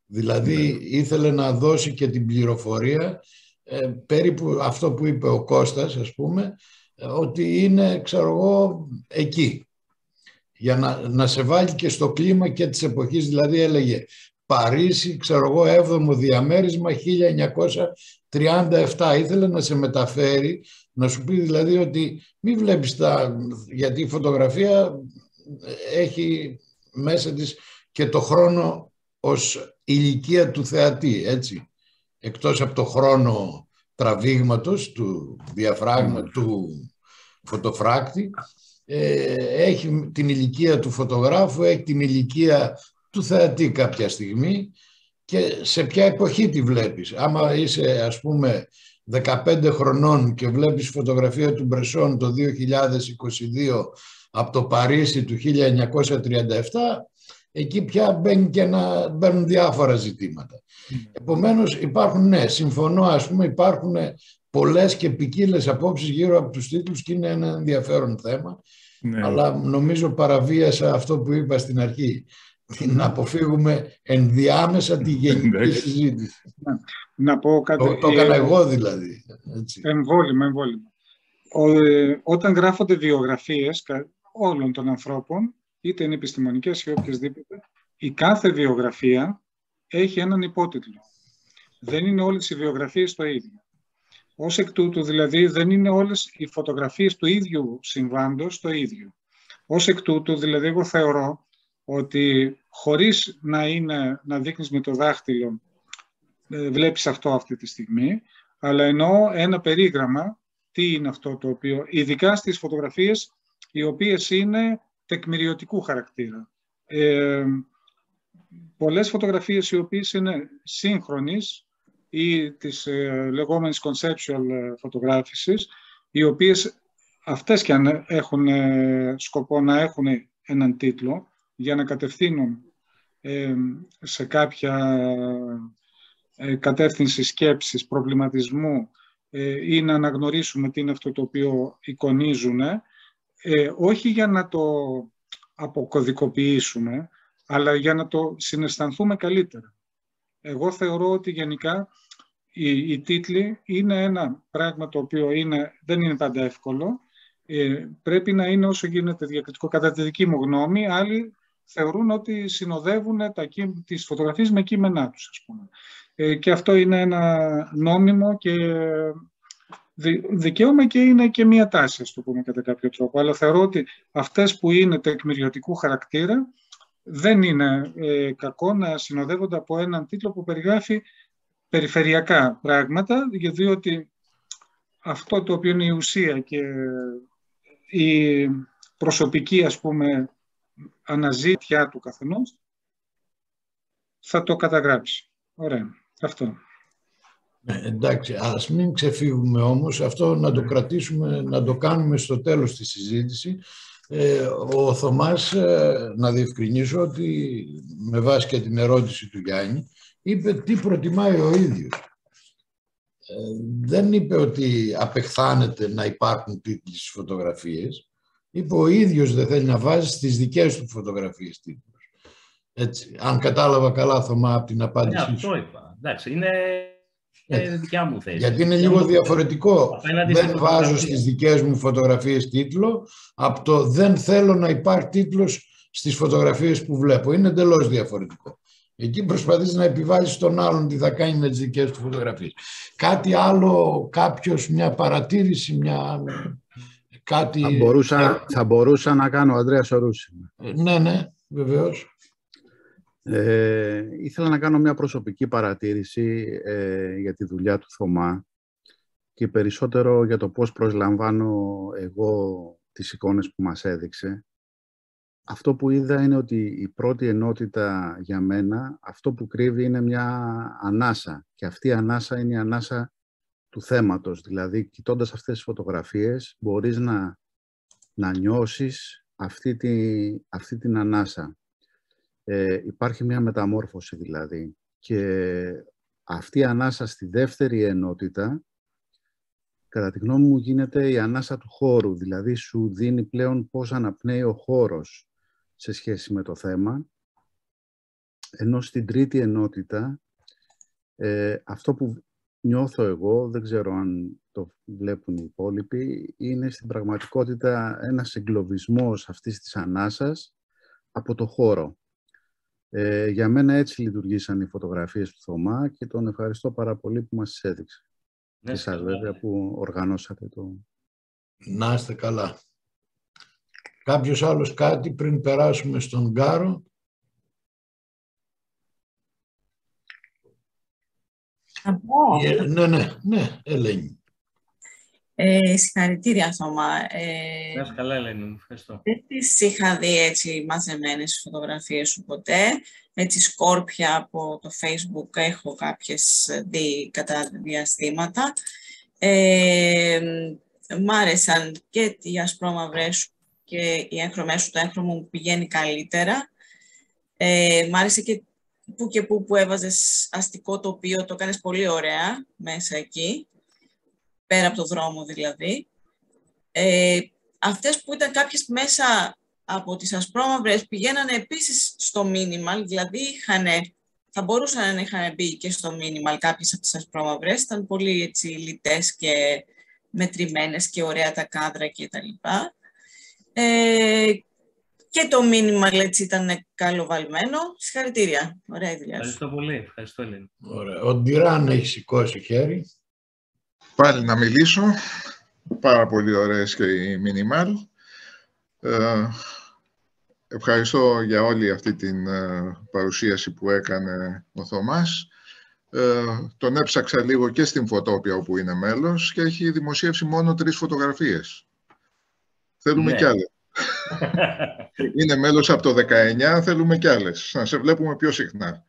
Δηλαδή, ναι. ήθελε να δώσει και την πληροφορία, ε, περίπου αυτό που είπε ο Κώστας, ας πούμε, ότι είναι, ξέρω εγώ, εκεί για να, να σε βάλει και στο κλίμα και της εποχής, δηλαδή έλεγε Παρίσι, ξέρω εγώ, 7ο διαμέρισμα 1937. Ήθελε να σε μεταφέρει, να σου πει δηλαδή ότι μην βλέπεις τα... γιατί η φωτογραφία έχει μέσα της και το χρόνο ως ηλικία του θεατή, έτσι. Εκτός από το χρόνο τραβήγματος, του διαφράγματος, του φωτοφράκτη, ε, έχει την ηλικία του φωτογράφου, έχει την ηλικία του θεατή κάποια στιγμή και σε ποια εποχή τη βλέπεις. Άμα είσαι ας πούμε 15 χρονών και βλέπεις φωτογραφία του Μπρεσόν το 2022 από το Παρίσι του 1937, εκεί πια μπαίνει και να μπαίνουν διάφορα ζητήματα. Mm. Επομένως υπάρχουν, ναι, συμφωνώ, ας πούμε υπάρχουν πολλές και ποικίλες απόψεις γύρω από τους τίτλους και είναι ένα ενδιαφέρον θέμα. Ναι. Αλλά νομίζω παραβίασα αυτό που είπα στην αρχή. Να αποφύγουμε ενδιάμεσα τη γενική συζήτηση. Ναι. Να πω κάτι. Το, το έκανα εγώ δηλαδή. Έτσι. Εμβόλυμα, εμβόλυμα. Ε, όταν γράφονται βιογραφίες όλων των ανθρώπων, είτε είναι επιστημονικές ή οποιασδήποτε, η κάθε βιογραφία έχει έναν υπότιτλο. Δεν είναι όλες οι βιογραφίες το ίδιο. Ως εκ τούτου, δηλαδή, δεν είναι όλες οι φωτογραφίες του ίδιου συμβάντος το ίδιο. Ως εκ τούτου, δηλαδή, εγώ θεωρώ ότι χωρίς να, είναι, να δείχνεις με το δάχτυλο, ε, βλέπεις αυτό αυτή τη στιγμή, αλλά εννοώ ένα περίγραμμα, τι είναι αυτό το οποίο, ειδικά στις φωτογραφίες οι οποίες είναι τεκμηριωτικού χαρακτήρα. Ε, πολλές φωτογραφίες οι οποίες είναι σύγχρονης, ή της ε, λεγόμενης conceptual ε, φωτογράφησης, οι οποίες αυτές και αν έχουν ε, σκοπό να έχουν έναν τίτλο για να κατευθύνουν σε κάποια ε, κατεύθυνση σκέψης, προβληματισμού ε, ή να αναγνωρίσουμε τι είναι αυτό το οποίο εικονίζουν, ε, όχι για να το αποκωδικοποιήσουμε, αλλά για να το συναισθανθούμε καλύτερα. Εγώ θεωρώ ότι γενικά οι, οι τίτλοι είναι ένα πράγμα το οποίο είναι, δεν είναι πάντα εύκολο. Ε, πρέπει να είναι όσο γίνεται διακριτικό. Κατά τη δική μου γνώμη, άλλοι θεωρούν ότι συνοδεύουν τα, τις φωτογραφίες με κείμενά τους, ας πούμε. Ε, και αυτό είναι ένα νόμιμο και δικαίωμα και είναι και μία τάση, ας το πούμε κατά κάποιο τρόπο. Αλλά θεωρώ ότι αυτές που είναι τεκμηριωτικού χαρακτήρα δεν είναι ε, κακό να συνοδεύονται από έναν τίτλο που περιγράφει περιφερειακά πράγματα, διότι αυτό το οποίο είναι η ουσία και η προσωπική, ας πούμε, αναζήτια του καθενός, θα το καταγράψει. Ωραία. Αυτό. Ναι, εντάξει, ας μην ξεφύγουμε όμως, αυτό να το κρατήσουμε, να το κάνουμε στο τέλος της συζήτηση. Ε, ο Θωμάς, ε, να διευκρινίσω ότι με βάση και την ερώτηση του Γιάννη, είπε τι προτιμάει ο ίδιος. Ε, δεν είπε ότι απεχθάνεται να υπάρχουν τίτλοι στις φωτογραφίες. Είπε ο ίδιος δεν θέλει να βάζει στις δικές του φωτογραφίες τίτλους. Έτσι, αν κατάλαβα καλά Θωμά από την απάντησή σου. αυτό είπα. Εντάξει, είναι ε, δικιά μου θέση. Γιατί είναι λίγο διαφορετικό. δεν βάζω στις δικές μου φωτογραφίες τίτλο, από το δεν θέλω να υπάρχει τίτλος στις φωτογραφίες που βλέπω. Είναι εντελώς διαφορετικό. Εκεί προσπαθείς να επιβάλλεις τον άλλον τι θα κάνει με τις δικές του φωτογραφίες. Κάτι άλλο, κάποιος, μια παρατήρηση, μια... Κάτι... Θα μπορούσα, θα μπορούσα να κάνω, Ανδρέας Σορούση. Ναι, ναι, βεβαίως. Ε, ήθελα να κάνω μια προσωπική παρατήρηση ε, για τη δουλειά του Θωμά και περισσότερο για το πώς προσλαμβάνω εγώ τις εικόνες που μας έδειξε. Αυτό που είδα είναι ότι η πρώτη ενότητα για μένα, αυτό που κρύβει είναι μια ανάσα. Και αυτή η ανάσα είναι η ανάσα του θέματος. Δηλαδή, κοιτώντας αυτές τις φωτογραφίες, μπορείς να, να νιώσεις αυτή, τη, αυτή την ανάσα. Ε, υπάρχει μια μεταμόρφωση δηλαδή. Και αυτή η ανάσα στη δεύτερη ενότητα, κατά τη γνώμη μου, γίνεται η ανάσα του χώρου. Δηλαδή, σου δίνει πλέον πώς αναπνέει ο χώρος σε σχέση με το θέμα. Ενώ στην τρίτη ενότητα, ε, αυτό που νιώθω εγώ, δεν ξέρω αν το βλέπουν οι υπόλοιποι, είναι στην πραγματικότητα ένας εγκλωβισμός αυτής της ανάσας από το χώρο. Ε, για μένα έτσι λειτουργήσαν οι φωτογραφίες του Θωμά και τον ευχαριστώ πάρα πολύ που μας έδειξε. Ναι, και σας βέβαια που οργανώσατε το... Να είστε καλά. Κάποιος άλλος κάτι πριν περάσουμε στον Γκάρο. Ε, ναι, ναι, ναι, Ελένη. Ε, συγχαρητήρια, Θωμά. Ε, Να καλά, Ελένη, ευχαριστώ. Δεν τις είχα δει έτσι μαζεμένες τις φωτογραφίες σου ποτέ. Έτσι σκόρπια από το Facebook έχω κάποιες δει κατά διαστήματα. Ε, μ' άρεσαν και οι ασπρόμαυρες σου και οι έγχρωμές σου, το έγχρωμο μου πηγαίνει καλύτερα. Ε, μ' άρεσε και που και που που έβαζες αστικό τοπίο, το κάνεις πολύ ωραία μέσα εκεί πέρα από το δρόμο δηλαδή. Ε, αυτές που ήταν κάποιες μέσα από τις ασπρόμαυρες πηγαίνανε επίσης στο minimal, δηλαδή είχαν, θα μπορούσαν να είχαν μπει και στο minimal κάποιες από τις ασπρόμαυρες, ήταν πολύ έτσι λιτές και μετρημένες και ωραία τα κάδρα και τα λοιπά. Ε, και το minimal έτσι ήταν καλοβαλμένο. Συγχαρητήρια. Ωραία δουλειά Ευχαριστώ πολύ. Ευχαριστώ, Ελένη. Ωραία. Ο Ντυράν έχει σηκώσει χέρι πάλι να μιλήσω. Πάρα πολύ ωραίες και οι minimal. Ε, ευχαριστώ για όλη αυτή την ε, παρουσίαση που έκανε ο Θωμάς. Ε, τον έψαξα λίγο και στην Φωτόπια όπου είναι μέλος και έχει δημοσίευσει μόνο τρεις φωτογραφίες. Θέλουμε ναι. κι άλλες. είναι μέλος από το 19, θέλουμε κι άλλες. Να σε βλέπουμε πιο συχνά.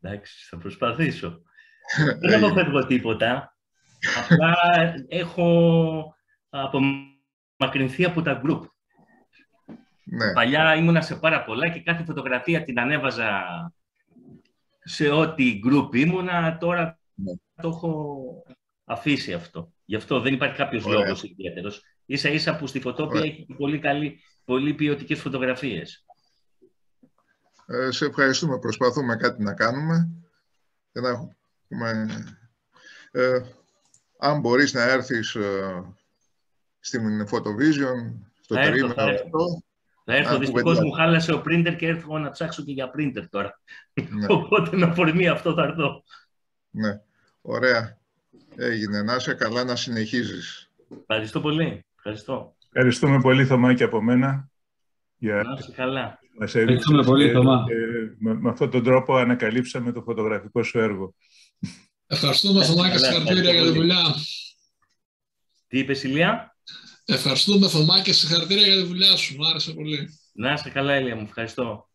Εντάξει, θα προσπαθήσω. Δεν αποφεύγω τίποτα. Απλά έχω απομακρυνθεί από τα group. Ναι. Παλιά ήμουνα σε πάρα πολλά και κάθε φωτογραφία την ανέβαζα σε ό,τι γκρουπ ήμουνα, τώρα Ναι. το έχω αφήσει αυτό. Γι' αυτό δεν υπάρχει κάποιος Ωραία. λόγος ιδιαίτερος. Ίσα ίσα που στη φωτόπια Ωραία. έχει πολύ, καλή, πολύ ποιοτικές φωτογραφίες. Ε, σε ευχαριστούμε. Προσπαθούμε κάτι να κάνουμε. Και να έχουμε... Ε, αν μπορείς να έρθεις ε, στην Photovision, στο Θα έρθω, τρίμηνο θα έρθω. αυτό. Θα έρθω, να δυστυχώς κουβεντιάσουμε. μου χάλασε ο printer και έρθω να ψάξω και για printer τώρα. Ναι. Οπότε με αφορμή αυτό θα έρθω. Ναι, ωραία. Έγινε. Να είσαι καλά να συνεχίζεις. Ευχαριστώ πολύ. Ευχαριστώ. Ευχαριστούμε πολύ, Θωμά, και από μένα. Για... Να είσαι καλά. Μας Ευχαριστούμε έδειξες πολύ, και- Θωμά. και με, με αυτόν τον τρόπο ανακαλύψαμε το φωτογραφικό σου έργο. Ευχαριστούμε, Θωμά, και Καλά, συγχαρητήρια για τη ευχαριστώ δουλειά. Τι είπες, Ηλία; Ευχαριστούμε, Θωμά, και συγχαρητήρια για τη δουλειά σου. Μ' άρεσε πολύ. Να είσαι καλά, Ηλία μου. Ευχαριστώ.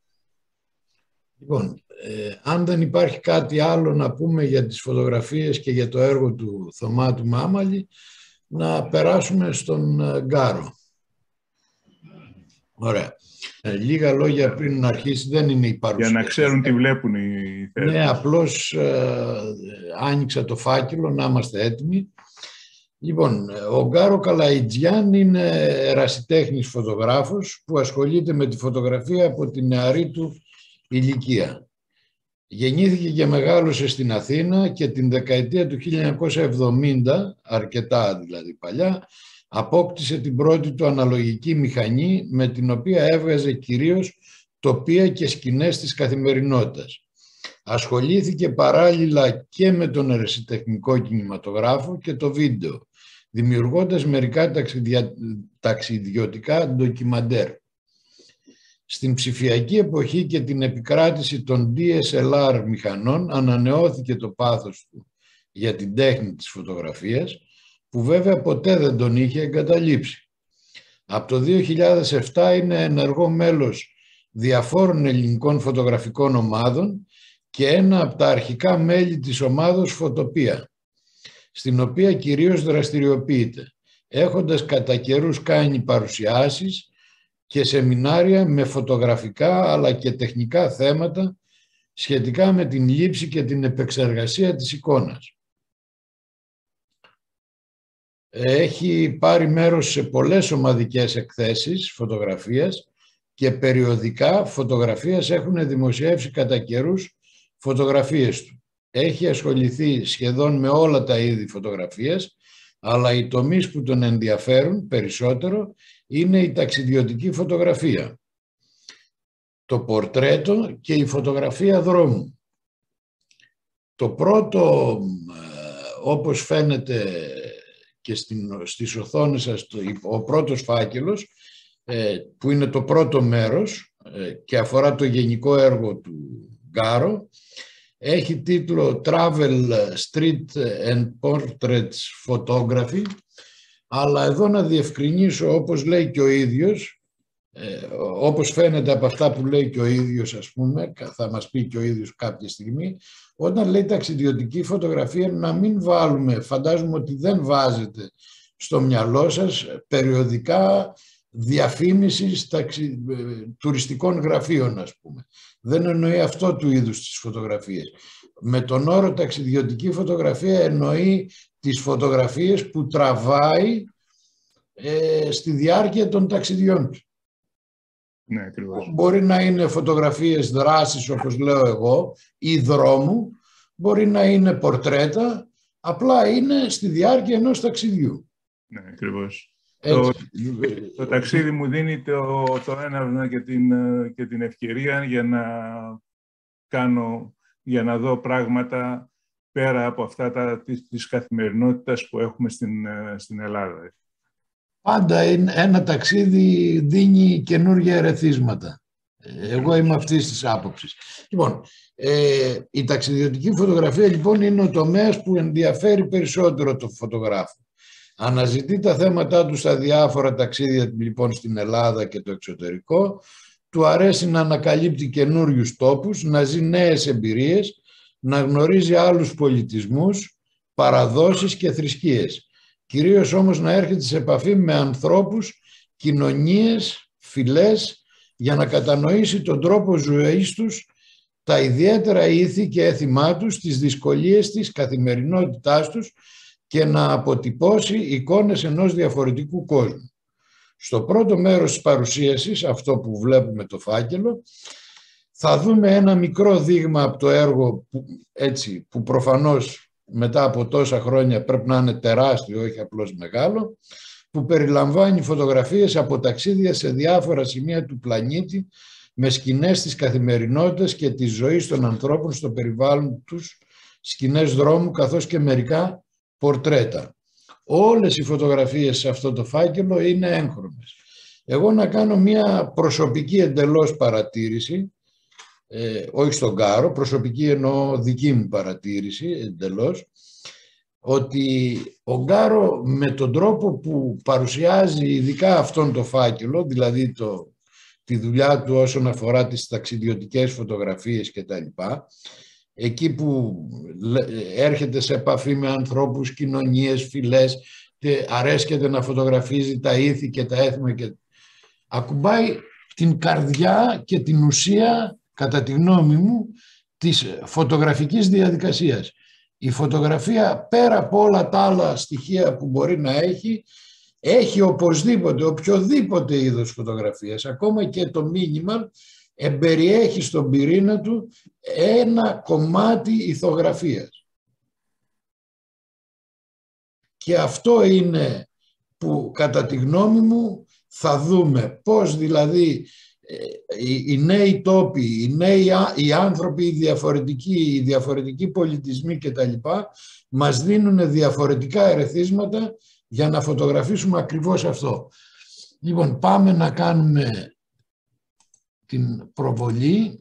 Λοιπόν, ε, αν δεν υπάρχει κάτι άλλο να πούμε για τις φωτογραφίες και για το έργο του Θωμά του Μάμαλη, να περάσουμε στον ε, Γκάρο. Ωραία. Ε, λίγα λόγια πριν να αρχίσει, δεν είναι η παρουσία. Για να ξέρουν τι βλέπουν οι Ναι, θεατές. απλώς ε, άνοιξα το φάκελο, να είμαστε έτοιμοι. Λοιπόν, ο Γκάρο Καλαϊτζιάν είναι ερασιτέχνης φωτογράφος που ασχολείται με τη φωτογραφία από τη νεαρή του ηλικία. Γεννήθηκε και μεγάλωσε στην Αθήνα και την δεκαετία του 1970, αρκετά δηλαδή παλιά, απόκτησε την πρώτη του αναλογική μηχανή με την οποία έβγαζε κυρίως τοπία και σκηνές της καθημερινότητας. Ασχολήθηκε παράλληλα και με τον ερασιτεχνικό κινηματογράφο και το βίντεο, δημιουργώντας μερικά ταξιδια... ταξιδιωτικά ντοκιμαντέρ. Στην ψηφιακή εποχή και την επικράτηση των DSLR μηχανών ανανεώθηκε το πάθος του για την τέχνη της φωτογραφίας, που βέβαια ποτέ δεν τον είχε εγκαταλείψει. Από το 2007 είναι ενεργό μέλος διαφόρων ελληνικών φωτογραφικών ομάδων και ένα από τα αρχικά μέλη της ομάδος Φωτοπία, στην οποία κυρίως δραστηριοποιείται, έχοντας κατά καιρούς κάνει παρουσιάσεις και σεμινάρια με φωτογραφικά αλλά και τεχνικά θέματα σχετικά με την λήψη και την επεξεργασία της εικόνας. Έχει πάρει μέρος σε πολλές ομαδικές εκθέσεις φωτογραφίας και περιοδικά φωτογραφίας έχουν δημοσιεύσει κατά καιρούς φωτογραφίες του. Έχει ασχοληθεί σχεδόν με όλα τα είδη φωτογραφίας, αλλά οι τομείς που τον ενδιαφέρουν περισσότερο είναι η ταξιδιωτική φωτογραφία, το πορτρέτο και η φωτογραφία δρόμου. Το πρώτο, όπως φαίνεται και στην, στις οθόνες σας, το, ο πρώτος φάκελος, που είναι το πρώτο μέρος και αφορά το γενικό έργο του Γκάρο, έχει τίτλο Travel Street and Portraits Photography, αλλά εδώ να διευκρινίσω όπως λέει και ο ίδιος, ε, όπως φαίνεται από αυτά που λέει και ο ίδιος ας πούμε, θα μας πει και ο ίδιος κάποια στιγμή, όταν λέει ταξιδιωτική φωτογραφία να μην βάλουμε, φαντάζομαι ότι δεν βάζετε στο μυαλό σας περιοδικά διαφήμισης ταξι... τουριστικών γραφείων ας πούμε. Δεν εννοεί αυτό του είδους τις φωτογραφίες. Με τον όρο ταξιδιωτική φωτογραφία εννοεί τις φωτογραφίες που τραβάει ε, στη διάρκεια των ταξιδιών του. Ναι, ακριβώς. Μπορεί να είναι φωτογραφίες δράσης όπως λέω εγώ ή δρόμου, μπορεί να είναι πορτρέτα, απλά είναι στη διάρκεια ενός ταξιδιού. Ναι, ακριβώς. Το, το ταξίδι μου δίνει το, το έναυσμα και την, και την ευκαιρία για να κάνω, για να δω πράγματα πέρα από αυτά τα, της, της καθημερινότητας που έχουμε στην, στην Ελλάδα. Πάντα ένα ταξίδι δίνει καινούργια ερεθίσματα. Εγώ είμαι αυτής της άποψης. Λοιπόν, ε, η ταξιδιωτική φωτογραφία λοιπόν είναι ο τομέας που ενδιαφέρει περισσότερο το φωτογράφο. Αναζητεί τα θέματα του στα διάφορα ταξίδια λοιπόν στην Ελλάδα και το εξωτερικό. Του αρέσει να ανακαλύπτει καινούριους τόπους, να ζει νέες εμπειρίες, να γνωρίζει άλλους πολιτισμούς, παραδόσεις και θρησκείες. Κυρίως όμως να έρχεται σε επαφή με ανθρώπους, κοινωνίες, φυλές, για να κατανοήσει τον τρόπο ζωής τους τα ιδιαίτερα ήθη και έθιμά τους, τις δυσκολίες της καθημερινότητάς τους και να αποτυπώσει εικόνες ενός διαφορετικού κόσμου. Στο πρώτο μέρος της παρουσίασης, αυτό που βλέπουμε το φάκελο, θα δούμε ένα μικρό δείγμα από το έργο που, έτσι, που προφανώς μετά από τόσα χρόνια πρέπει να είναι τεράστιο, όχι απλώς μεγάλο, που περιλαμβάνει φωτογραφίες από ταξίδια σε διάφορα σημεία του πλανήτη με σκηνές της καθημερινότητας και της ζωής των ανθρώπων στο περιβάλλον τους, σκηνές δρόμου καθώς και μερικά πορτρέτα. Όλες οι φωτογραφίες σε αυτό το φάκελο είναι έγχρωμες. Εγώ να κάνω μια προσωπική εντελώς παρατήρηση, ε, όχι στον Κάρο, προσωπική εννοώ δική μου παρατήρηση εντελώς, ότι ο Γκάρο με τον τρόπο που παρουσιάζει ειδικά αυτόν το φάκελο, δηλαδή το, τη δουλειά του όσον αφορά τις ταξιδιωτικές φωτογραφίες και τα λοιπά, εκεί που έρχεται σε επαφή με ανθρώπους, κοινωνίες, φυλές και αρέσκεται να φωτογραφίζει τα ήθη και τα έθιμα και ακουμπάει την καρδιά και την ουσία, κατά τη γνώμη μου, της φωτογραφικής διαδικασίας. Η φωτογραφία πέρα από όλα τα άλλα στοιχεία που μπορεί να έχει, έχει οπωσδήποτε, οποιοδήποτε είδος φωτογραφίας, ακόμα και το minimal, εμπεριέχει στον πυρήνα του ένα κομμάτι ηθογραφίας. Και αυτό είναι που κατά τη γνώμη μου θα δούμε πώς δηλαδή ε, οι νέοι τόποι, οι νέοι οι άνθρωποι, οι διαφορετικοί, οι διαφορετικοί πολιτισμοί κτλ. μας δίνουν διαφορετικά ερεθίσματα για να φωτογραφίσουμε ακριβώς αυτό. Λοιπόν, πάμε να κάνουμε την προβολή.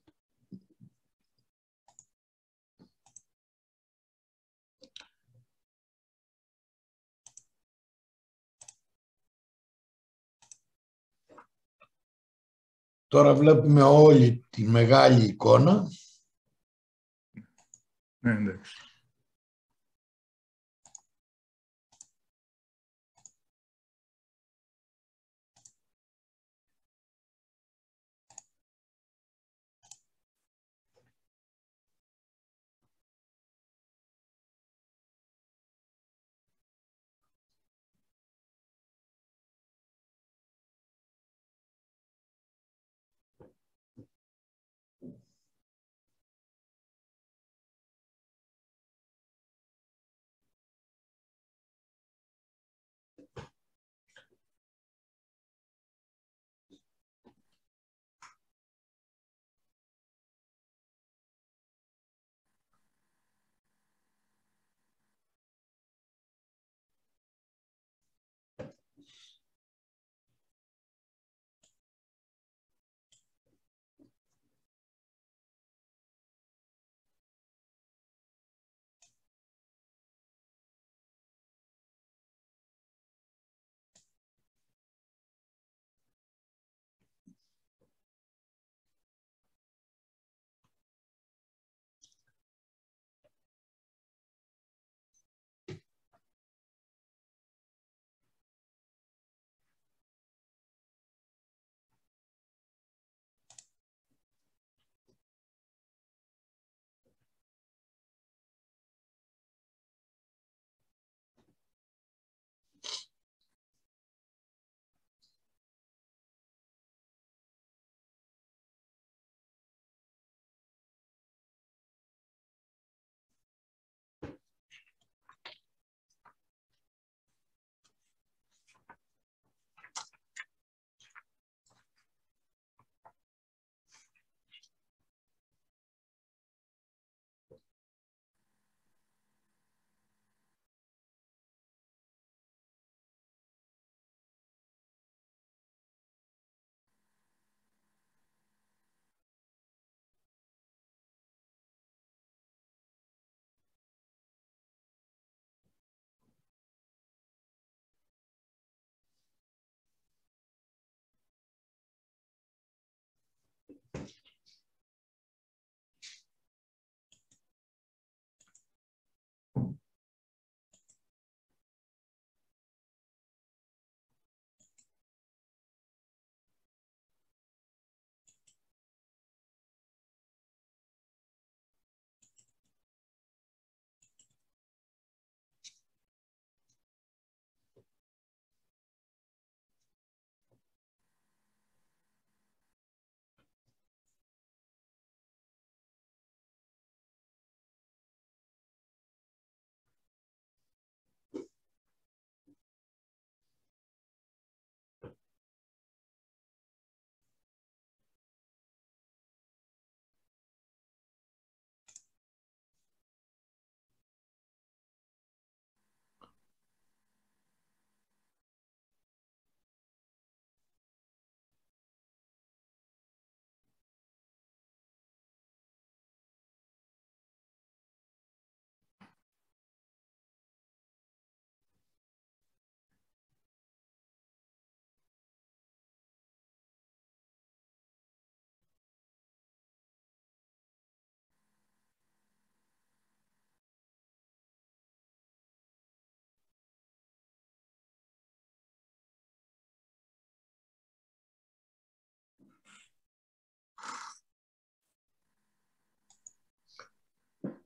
Τώρα βλέπουμε όλη τη μεγάλη εικόνα. Ναι, εντάξει.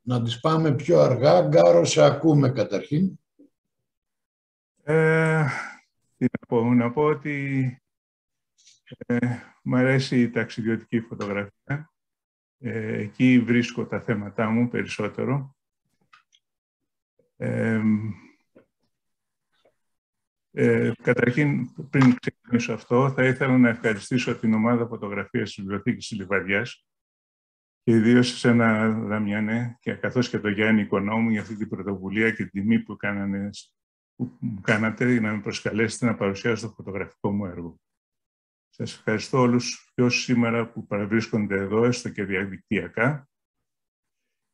Να τις πάμε πιο αργά. Γκάρο, σε ακούμε καταρχήν. Ε, τι να πω, να πω ότι ε, μου αρέσει η ταξιδιωτική φωτογραφία. Ε, εκεί βρίσκω τα θέματά μου περισσότερο. Ε, ε, καταρχήν, πριν ξεκινήσω αυτό, θα ήθελα να ευχαριστήσω την ομάδα φωτογραφίας της Βιβλιοθήκης της Λιβαδιάς και ιδίω εσένα, Δαμιανέ, και καθώς και το Γιάννη Οικονόμου για αυτή την πρωτοβουλία και την τιμή που, κάνανε, που μου κάνατε για να με προσκαλέσετε να παρουσιάσω το φωτογραφικό μου έργο. Σας ευχαριστώ όλους και όσοι σήμερα που παραβρίσκονται εδώ, έστω και διαδικτυακά,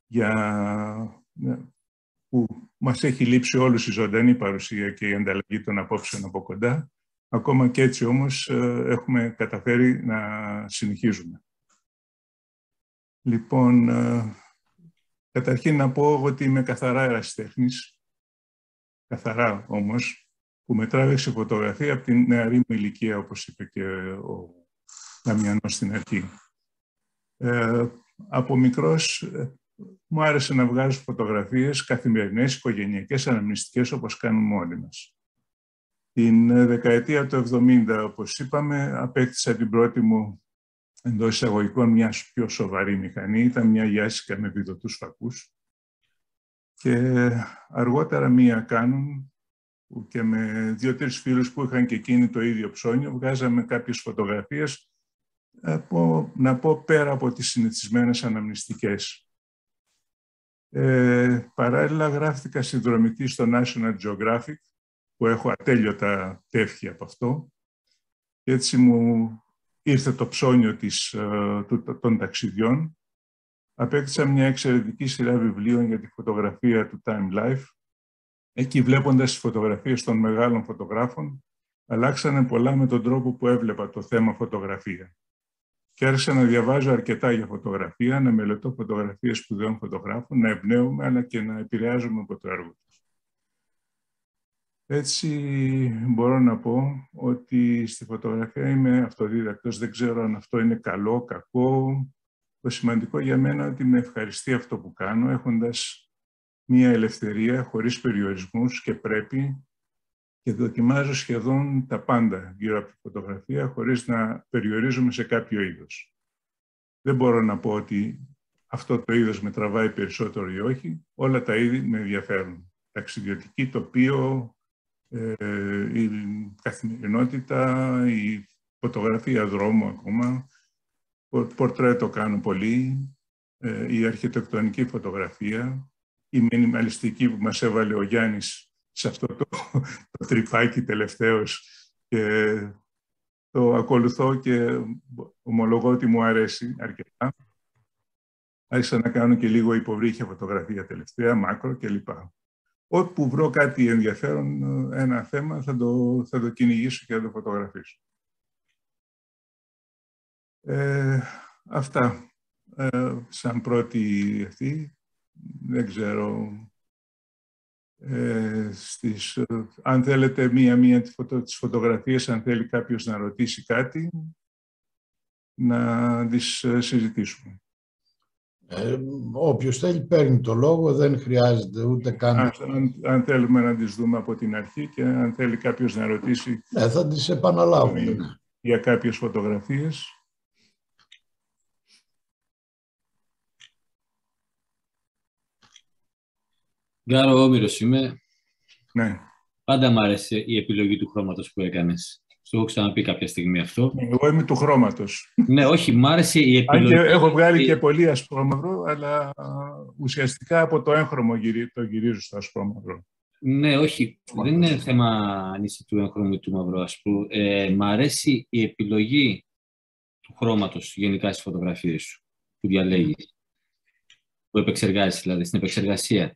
για που μας έχει λείψει όλους η ζωντανή παρουσία και η ανταλλαγή των απόψεων από κοντά. Ακόμα και έτσι όμως ε, έχουμε καταφέρει να συνεχίζουμε. Λοιπόν, ε, καταρχήν να πω ότι είμαι καθαρά ερασιτέχνης, καθαρά όμως, που με τράβηξε φωτογραφία από την νεαρή μου ηλικία, όπως είπε και ο Δαμιανός στην αρχή. Ε, από μικρός ε, μου άρεσε να βγάζω φωτογραφίες καθημερινές, οικογενειακές, αναμνηστικές, όπως κάνουμε όλοι μας. Την ε, δεκαετία του 70, όπως είπαμε, απέκτησα την πρώτη μου εντός εισαγωγικών μιας πιο σοβαρή μηχανή. Ήταν μια γιάσικα με βιδωτούς φακούς. Και αργότερα μία κάνουν που και με δύο-τρεις φίλους που είχαν και εκείνοι το ίδιο ψώνιο, βγάζαμε κάποιες φωτογραφίες, να πω πέρα από τις συνηθισμένες αναμνηστικές. Ε, παράλληλα γράφτηκα συνδρομητή στο National Geographic, που έχω ατέλειωτα τεύχη από αυτό. έτσι μου ήρθε το ψώνιο της, ε, των ταξιδιών. Απέκτησα μια εξαιρετική σειρά βιβλίων για τη φωτογραφία του Time Life. Εκεί βλέποντας τις φωτογραφίες των μεγάλων φωτογράφων, αλλάξανε πολλά με τον τρόπο που έβλεπα το θέμα φωτογραφία. Και άρχισα να διαβάζω αρκετά για φωτογραφία, να μελετώ φωτογραφίες σπουδαίων φωτογράφων, να εμπνέομαι, αλλά και να επηρεάζομαι από το έργο έτσι μπορώ να πω ότι στη φωτογραφία είμαι αυτοδίδακτος. Δεν ξέρω αν αυτό είναι καλό, κακό. Το σημαντικό για μένα είναι ότι με ευχαριστεί αυτό που κάνω, έχοντας μία ελευθερία χωρίς περιορισμούς και πρέπει και δοκιμάζω σχεδόν τα πάντα γύρω από τη φωτογραφία χωρίς να περιορίζομαι σε κάποιο είδος. Δεν μπορώ να πω ότι αυτό το είδος με τραβάει περισσότερο ή όχι. Όλα τα είδη με ενδιαφέρουν. Ταξιδιωτική, τοπίο, ε, η καθημερινότητα, η φωτογραφία δρόμου ακόμα, πορτρέτο κάνω πολύ, ε, η αρχιτεκτονική φωτογραφία, η μινιμαλιστική που μας έβαλε ο Γιάννης σε αυτό το, το τρυπάκι τελευταίος και το ακολουθώ και ομολογώ ότι μου αρέσει αρκετά. Άρχισα να κάνω και λίγο υποβρύχια φωτογραφία τελευταία, μάκρο κλπ. Όπου βρω κάτι ενδιαφέρον, ένα θέμα, θα το, θα το κυνηγήσω και θα το φωτογραφίσω. Ε, αυτά. Ε, σαν πρώτη αυτή, δεν ξέρω, ε, στις, αν θέλετε μία-μία τις φωτογραφίες, αν θέλει κάποιος να ρωτήσει κάτι, να τις ε, συζητήσουμε. Ε, όποιος θέλει παίρνει το λόγο, δεν χρειάζεται ούτε καν... Αν, αν, θέλουμε να τις δούμε από την αρχή και αν θέλει κάποιος να ρωτήσει... Ναι, θα τις επαναλάβουμε. Για κάποιες φωτογραφίες. Γκάρο Όμηρος είμαι. Ναι. Πάντα μου άρεσε η επιλογή του χρώματος που έκανες. Στο έχω ξαναπεί κάποια στιγμή αυτό. Εγώ είμαι του χρώματος. ναι, όχι, μ' άρεσε η επιλογή. έχω βγάλει και πολύ ασπρόμαυρο, αλλά ουσιαστικά από το έγχρωμο το γυρίζω στο ασπρόμαυρο. Ναι, όχι, δεν είναι θέμα αν είσαι του έγχρωμου ή του μαύρου ασπρού. Ε, μ' αρέσει η επιλογή του χρώματος γενικά στις φωτογραφίες σου, που διαλέγεις. Που επεξεργάζεσαι, δηλαδή, στην επεξεργασία.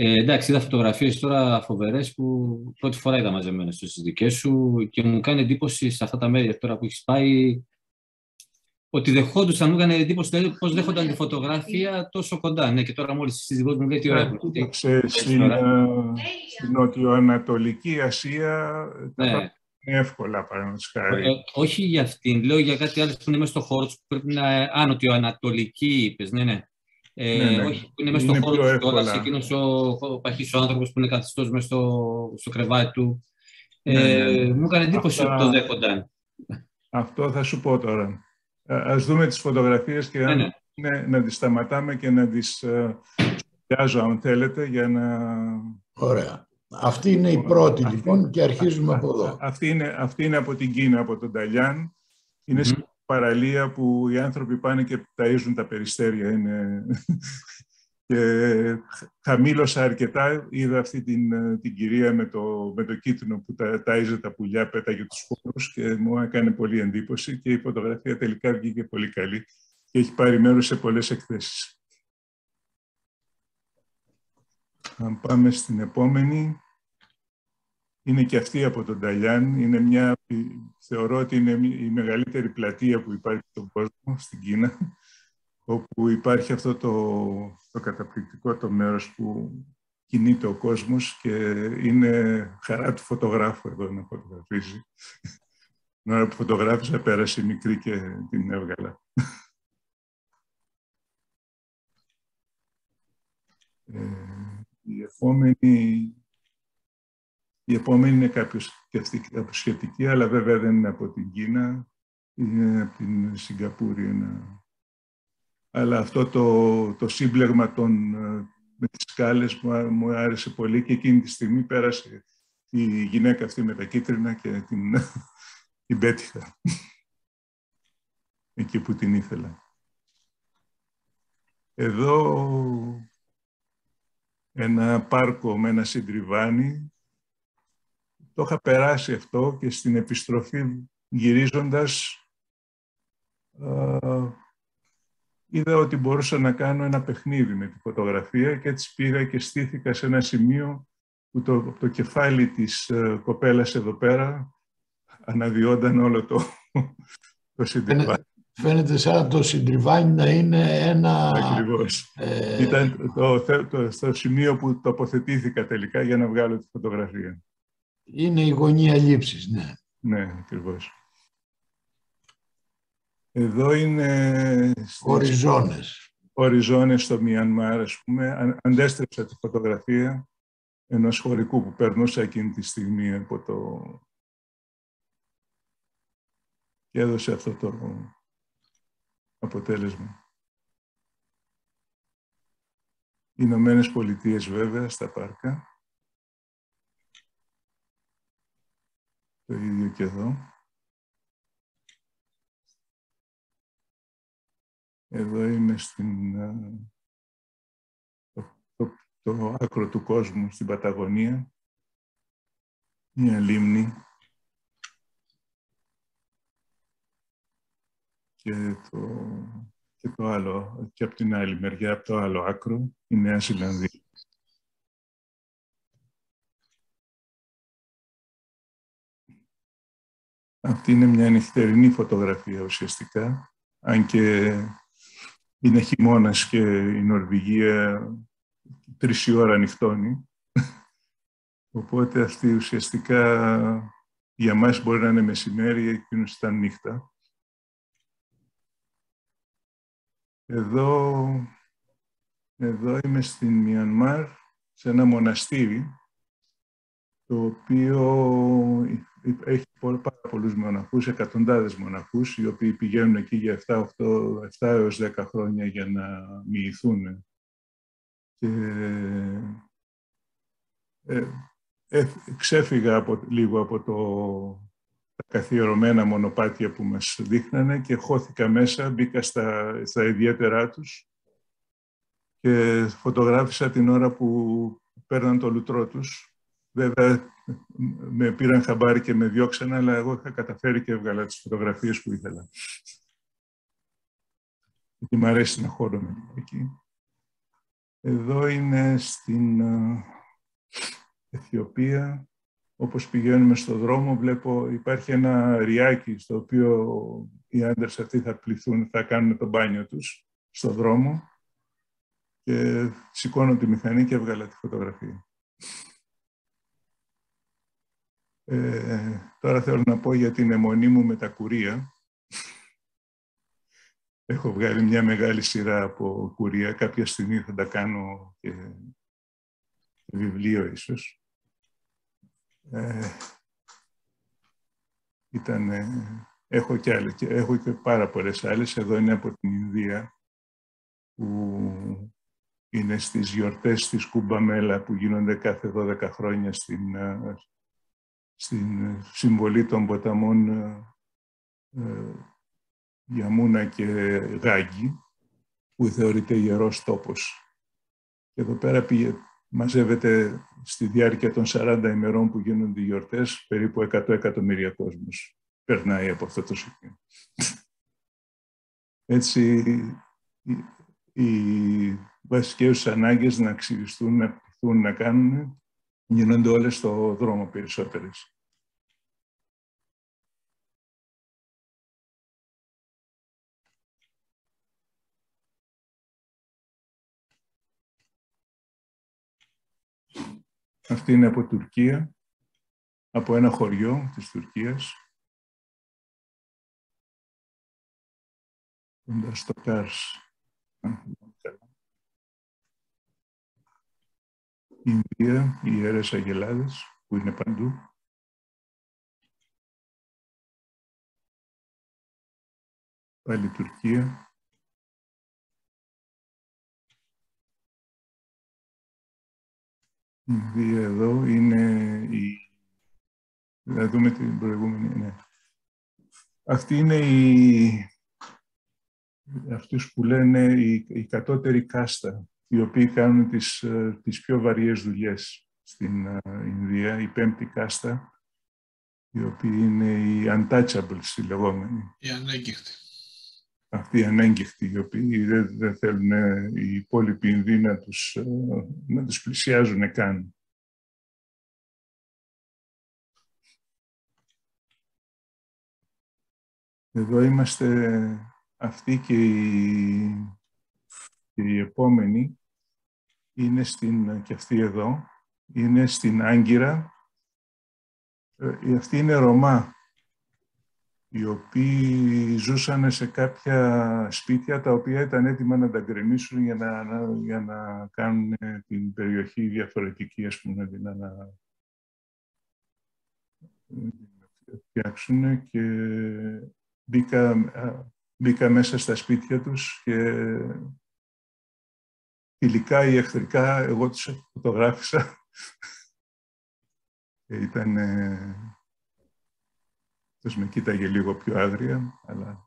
Ε, εντάξει, είδα φωτογραφίες τώρα φοβερές που πρώτη φορά είδα μαζεμένες στις δικές σου και μου κάνει εντύπωση σε αυτά τα μέρη τώρα που έχεις πάει ότι δεχόντουσαν, μου έκανε εντύπωση δηλαδή, πώς δέχονταν τη φωτογραφία τόσο κοντά. Ναι, και τώρα μόλις η σύζυγό μου λέει τι ωραία που Στην ε, Νοτιοανατολική Ασία ναι. είναι εύκολα, παραδείγματος χάρη. Ε, όχι για αυτήν, λέω για κάτι άλλο που είναι μέσα στο χώρο που πρέπει να. Α, Νοτιοανατολική είπες, ναι, ναι. Ε, Ναι, ναι. Όχι, που είναι μέσα Είναι στο χώρο πιο του εύκολα. κιόλας, εκείνος ο, ο παχύς ο άνθρωπος που είναι καθιστός μέσα στο, στο κρεβάτι του. Ναι, ναι, Ε, ναι. Μου έκανε εντύπωση Αυτά- ότι το δέχονταν. Αυτό θα σου πω τώρα. Α- Ας δούμε τις φωτογραφίες και Ναι, αν ναι. είναι, να τις σταματάμε και να τις ε, σχολιάζω αν θέλετε για να... Ωραία. Αυτή είναι η πρώτη λοιπόν και αρχίζουμε από εδώ. Αυτή είναι, αυτή είναι από την Κίνα, από τον Ταλιάν. Είναι σε παραλία που οι άνθρωποι πάνε και ταΐζουν τα περιστέρια. Είναι... και χαμήλωσα αρκετά. Είδα αυτή την, ε, την κυρία με το, με το κίτρινο που τα, τάιζε τα πουλιά, πέταγε τους χώρους και μου έκανε πολύ εντύπωση και η φωτογραφία τελικά βγήκε πολύ καλή και έχει πάρει μέρος σε πολλές εκθέσεις. Αν πάμε στην επόμενη, είναι και αυτή από τον Ταλιάν. Είναι μια, θεωρώ ότι είναι η μεγαλύτερη πλατεία που υπάρχει στον κόσμο, στην Κίνα, όπου υπάρχει αυτό το, το καταπληκτικό το μέρος που κινείται ο κόσμος και είναι χαρά του φωτογράφου εδώ να φωτογραφίζει. Την ώρα που φωτογράφησα πέρασε η μικρή και την έβγαλα. Ε, η επόμενη η επόμενη είναι κάποιος και αυτή κάπως σχετική, αλλά βέβαια δεν είναι από την Κίνα, είναι από την Σιγκαπούρη. ένα- Αλλά αυτό το, το σύμπλεγμα των, ε, με τις σκάλες μου, μου άρεσε πολύ και εκείνη τη στιγμή πέρασε η γυναίκα αυτή με τα κίτρινα και την, την πέτυχα. Εκεί που την ήθελα. Εδώ ένα πάρκο με ένα συντριβάνι το είχα περάσει αυτό και στην επιστροφή γυρίζοντας α, είδα ότι μπορούσα να κάνω ένα παιχνίδι με τη φωτογραφία και έτσι πήγα και στήθηκα σε ένα σημείο που το, το κεφάλι της ε, κοπέλας εδώ πέρα αναδυόταν όλο το, το συντριβάνι. Φαίνεται σαν το συντριβάνι να είναι ένα... Ακριβώς. ε, Ήταν το, το, το, στο σημείο που τοποθετήθηκα τελικά για να βγάλω τη φωτογραφία. Είναι η γωνία λήψης, ναι. Ναι, ακριβώς. Εδώ είναι... στις- Οριζόνες. Οριζόνες στο Μιανμάρ, ας πούμε. Αν- Αντέστρεψα τη φωτογραφία ενός χωρικού που περνούσα εκείνη τη στιγμή από το... και έδωσε αυτό το αποτέλεσμα. Οι Ηνωμένες Πολιτείες βέβαια στα πάρκα. Το ίδιο και εδώ. Εδώ είμαι στην, ε, το, το, το άκρο του κόσμου, στην Παταγωνία. Μια λίμνη. Και το, και το άλλο, και από την άλλη μεριά, από το άλλο άκρο, η Νέα Ζηλανδία. Αυτή είναι μια νυχτερινή φωτογραφία ουσιαστικά, αν και είναι χειμώνας και η Νορβηγία τρεις ώρα νυχτώνει. Οπότε αυτή ουσιαστικά για μας μπορεί να είναι μεσημέρι, εκείνος ήταν νύχτα. Εδώ, εδώ είμαι στην Μιανμάρ, σε ένα μοναστήρι, το οποίο έχει πάρα πολλούς μοναχούς, εκατοντάδες μοναχούς, οι οποίοι πηγαίνουν εκεί για 7, 8, 7 έως 10 χρόνια για να μοιηθούν. Και ε, ε, ξέφυγα από, λίγο από το, τα καθιερωμένα μονοπάτια που μας δείχνανε και χώθηκα μέσα, μπήκα στα, στα ιδιαίτερά τους και φωτογράφησα την ώρα που παίρναν το λουτρό τους. Βέβαια, με πήραν χαμπάρι και με διώξαν, αλλά εγώ είχα καταφέρει και έβγαλα τις φωτογραφίες που ήθελα. Γιατί μ' αρέσει να χώρομαι εκεί. Εδώ είναι στην Αιθιοπία. Όπως πηγαίνουμε στο δρόμο, βλέπω υπάρχει ένα ριάκι στο οποίο οι άντρες αυτοί θα πληθούν, θα κάνουν το μπάνιο τους στο δρόμο και σηκώνω τη μηχανή και έβγαλα τη φωτογραφία. Ε, τώρα θέλω να πω για την αιμονή μου με τα κουρία. έχω βγάλει μια μεγάλη σειρά από κουρία. Κάποια στιγμή θα τα κάνω και βιβλίο ίσως. Ε, ήταν, έχω, και άλλες, έχω και πάρα πολλές άλλες. Εδώ είναι από την Ινδία που είναι στις γιορτές της Κουμπαμέλα που γίνονται κάθε 12 χρόνια στην, ε, στην συμβολή των ποταμών ε, Γιαμούνα και Γάγκη που θεωρείται ιερός τόπος. Και εδώ πέρα πήγε, μαζεύεται στη διάρκεια των 40 ημερών που γίνονται οι γιορτές περίπου 100 εκατομμύρια κόσμος. Περνάει από αυτό το σημείο. Έτσι, οι βασικές ανάγκες να αξιριστούν, να πτυχθούν, να κάνουν, γίνονται όλες στο δρόμο περισσότερες. Αυτή είναι από Τουρκία, από ένα χωριό της Τουρκίας. Κοντά στο Κάρς. Ινδία, οι Ιερές Αγελάδες, που είναι παντού. Πάλι Τουρκία. Ινδία εδώ είναι η... Να δούμε την προηγούμενη, ναι. Αυτή είναι η... Αυτούς που λένε η, η κατώτερη κάστα οι οποίοι κάνουν τις, ε, τις πιο βαριές δουλειές στην ε, Ινδία, η πέμπτη κάστα, οι οποίοι είναι οι untouchables, οι λεγόμενοι. Οι ανέγκυχτοι. Αυτοί οι ανέγκυχτοι, οι οποίοι δεν, δεν θέλουν ε, οι υπόλοιποι Ινδοί να τους, να τους πλησιάζουν καν. Εδώ είμαστε αυτοί και οι, και οι επόμενοι είναι στην, και αυτή εδώ, είναι στην Άγκυρα. Ε, αυτή είναι Ρωμά, οι οποίοι ζούσαν σε κάποια σπίτια τα οποία ήταν έτοιμα να τα γκρεμίσουν για να, για να κάνουν την περιοχή διαφορετική, ας πούμε, να, να φτιάξουν και μπήκα, μπήκα μέσα στα σπίτια τους και υλικά ή εχθρικά, εγώ τους φωτογράφησα. Και ήταν... Ε, με κοίταγε λίγο πιο άγρια, αλλά...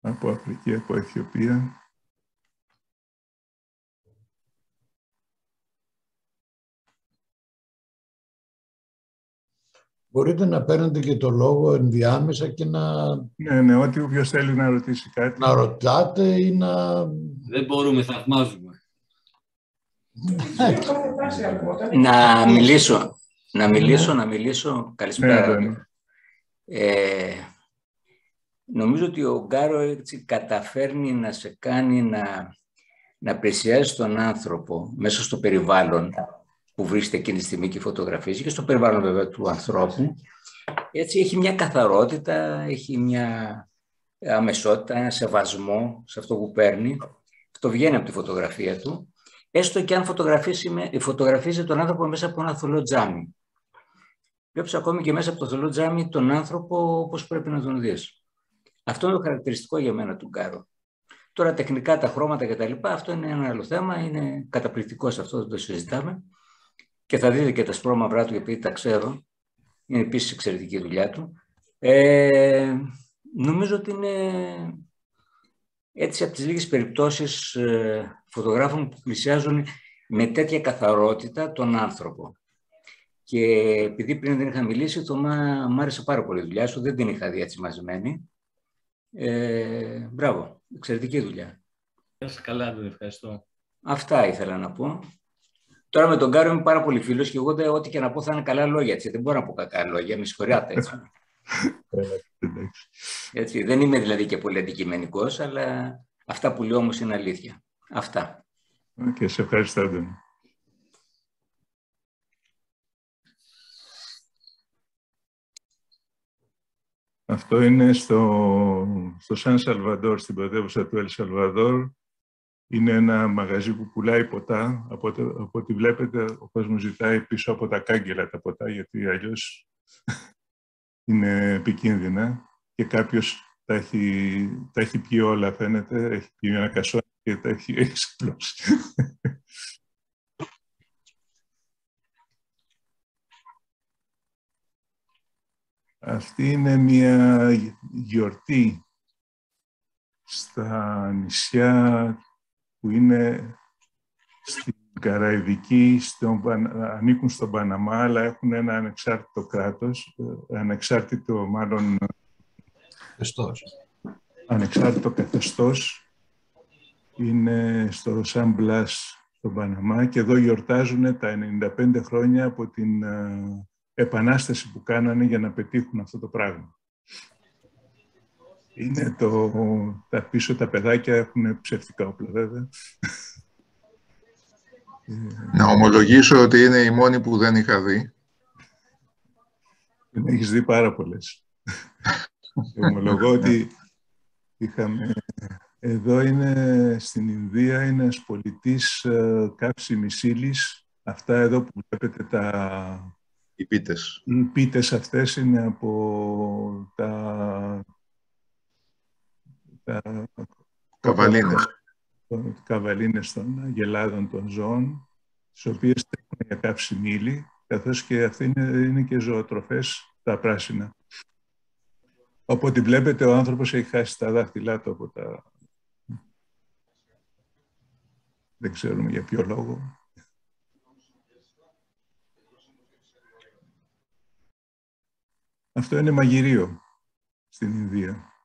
Από Αφρική, από Αιθιοπία. Μπορείτε να παίρνετε και το λόγο ενδιάμεσα και να... Ναι, ναι, ό,τι όποιος θέλει να ρωτήσει κάτι. Να ρωτάτε ή να... Δεν μπορούμε, θαυμάζουμε. να μιλήσω, να μιλήσω, να μιλήσω. Καλησπέρα. Ναι, ναι. Ε, νομίζω ότι ο Γκάρο έτσι καταφέρνει να σε κάνει να, να πλησιάζει τον άνθρωπο μέσα στο περιβάλλον που βρίσκεται εκείνη τη στιγμή και φωτογραφίζει και στο περιβάλλον βέβαια του ανθρώπου. Έτσι έχει μια καθαρότητα, έχει μια αμεσότητα, ένα σεβασμό σε αυτό που παίρνει. Αυτό βγαίνει από τη φωτογραφία του. Έστω και αν φωτογραφίζει τον άνθρωπο μέσα από ένα θολό τζάμι. Βλέπεις ακόμη και μέσα από το θολό τζάμι τον άνθρωπο όπως πρέπει να τον δεις. Αυτό είναι το χαρακτηριστικό για μένα του Γκάρο. Τώρα τεχνικά τα χρώματα κτλ. Αυτό είναι ένα άλλο θέμα. Είναι καταπληκτικό σε αυτό, δεν το συζητάμε και θα δείτε και τα σπρώμαυρά του, επειδή τα ξέρω. Είναι επίσης εξαιρετική δουλειά του. Ε, νομίζω ότι είναι έτσι από τις λίγες περιπτώσεις ε, φωτογράφων που πλησιάζουν με τέτοια καθαρότητα τον άνθρωπο. Και επειδή πριν δεν είχα μιλήσει, το μ' άρεσε πάρα πολύ η δουλειά σου, δεν την είχα δει έτσι μαζεμένη. Ε, μπράβο, εξαιρετική δουλειά. Καλά, ευχαριστώ. Αυτά ήθελα να πω. Τώρα με τον Κάρο είμαι πάρα πολύ φίλος και εγώ ό,τι και να πω θα είναι καλά λόγια. Έτσι. Δεν μπορώ να πω κακά λόγια, με συγχωράτε. Έτσι. έτσι. Δεν είμαι δηλαδή και πολύ αντικειμενικός, αλλά αυτά που λέω όμως είναι αλήθεια. Αυτά. Και σε ευχαριστώ, Άντωνη. Αυτό είναι στο, στο Σαν Σαλβαντόρ, στην πρωτεύουσα του Ελ Σαλβαδόρ. Είναι ένα μαγαζί που πουλάει ποτά. Από, από ό,τι βλέπετε, ο κόσμος ζητάει πίσω από τα κάγκελα τα ποτά, γιατί αλλιώς είναι επικίνδυνα. Και κάποιος τα έχει, τα έχει πιει όλα, φαίνεται. Έχει πιει ένα κασόνι και τα έχει, έχει ξεπλώσει. Αυτή είναι μια γιορτή στα νησιά που είναι στην Καραϊβική, στον, ανήκουν στον Παναμά, αλλά έχουν ένα ανεξάρτητο κράτος, ε, ανεξάρτητο μάλλον... Καθεστώς. Ανεξάρτητο καθεστώς. Είναι στο Σαν Μπλάς, στον Παναμά και εδώ γιορτάζουν τα 95 χρόνια από την ε, επανάσταση που κάνανε για να πετύχουν αυτό το πράγμα. Είναι το, τα πίσω τα παιδάκια έχουν ψεύτικα όπλα βέβαια. Να ομολογήσω ότι είναι η μόνη που δεν είχα δει. Δεν έχεις δει πάρα πολλές. Ομολογώ ότι είχαμε... Εδώ είναι στην Ινδία, είναι ένας πολιτής ε, κάψιμης ύλης. Αυτά εδώ που βλέπετε τα οι πίτες. Οι πίτες αυτές είναι από τα... τα καβαλίνες. Των, καβαλίνες των γελάδων των ζώων, τις οποίες έχουν για κάψη μήλι, καθώς και αυτοί είναι, είναι και ζωοτροφές τα πράσινα. Οπότε βλέπετε ο άνθρωπος έχει χάσει τα δάχτυλά του από τα... Δεν ξέρουμε για ποιο λόγο. Αυτό είναι μαγειρίο στην Ινδία.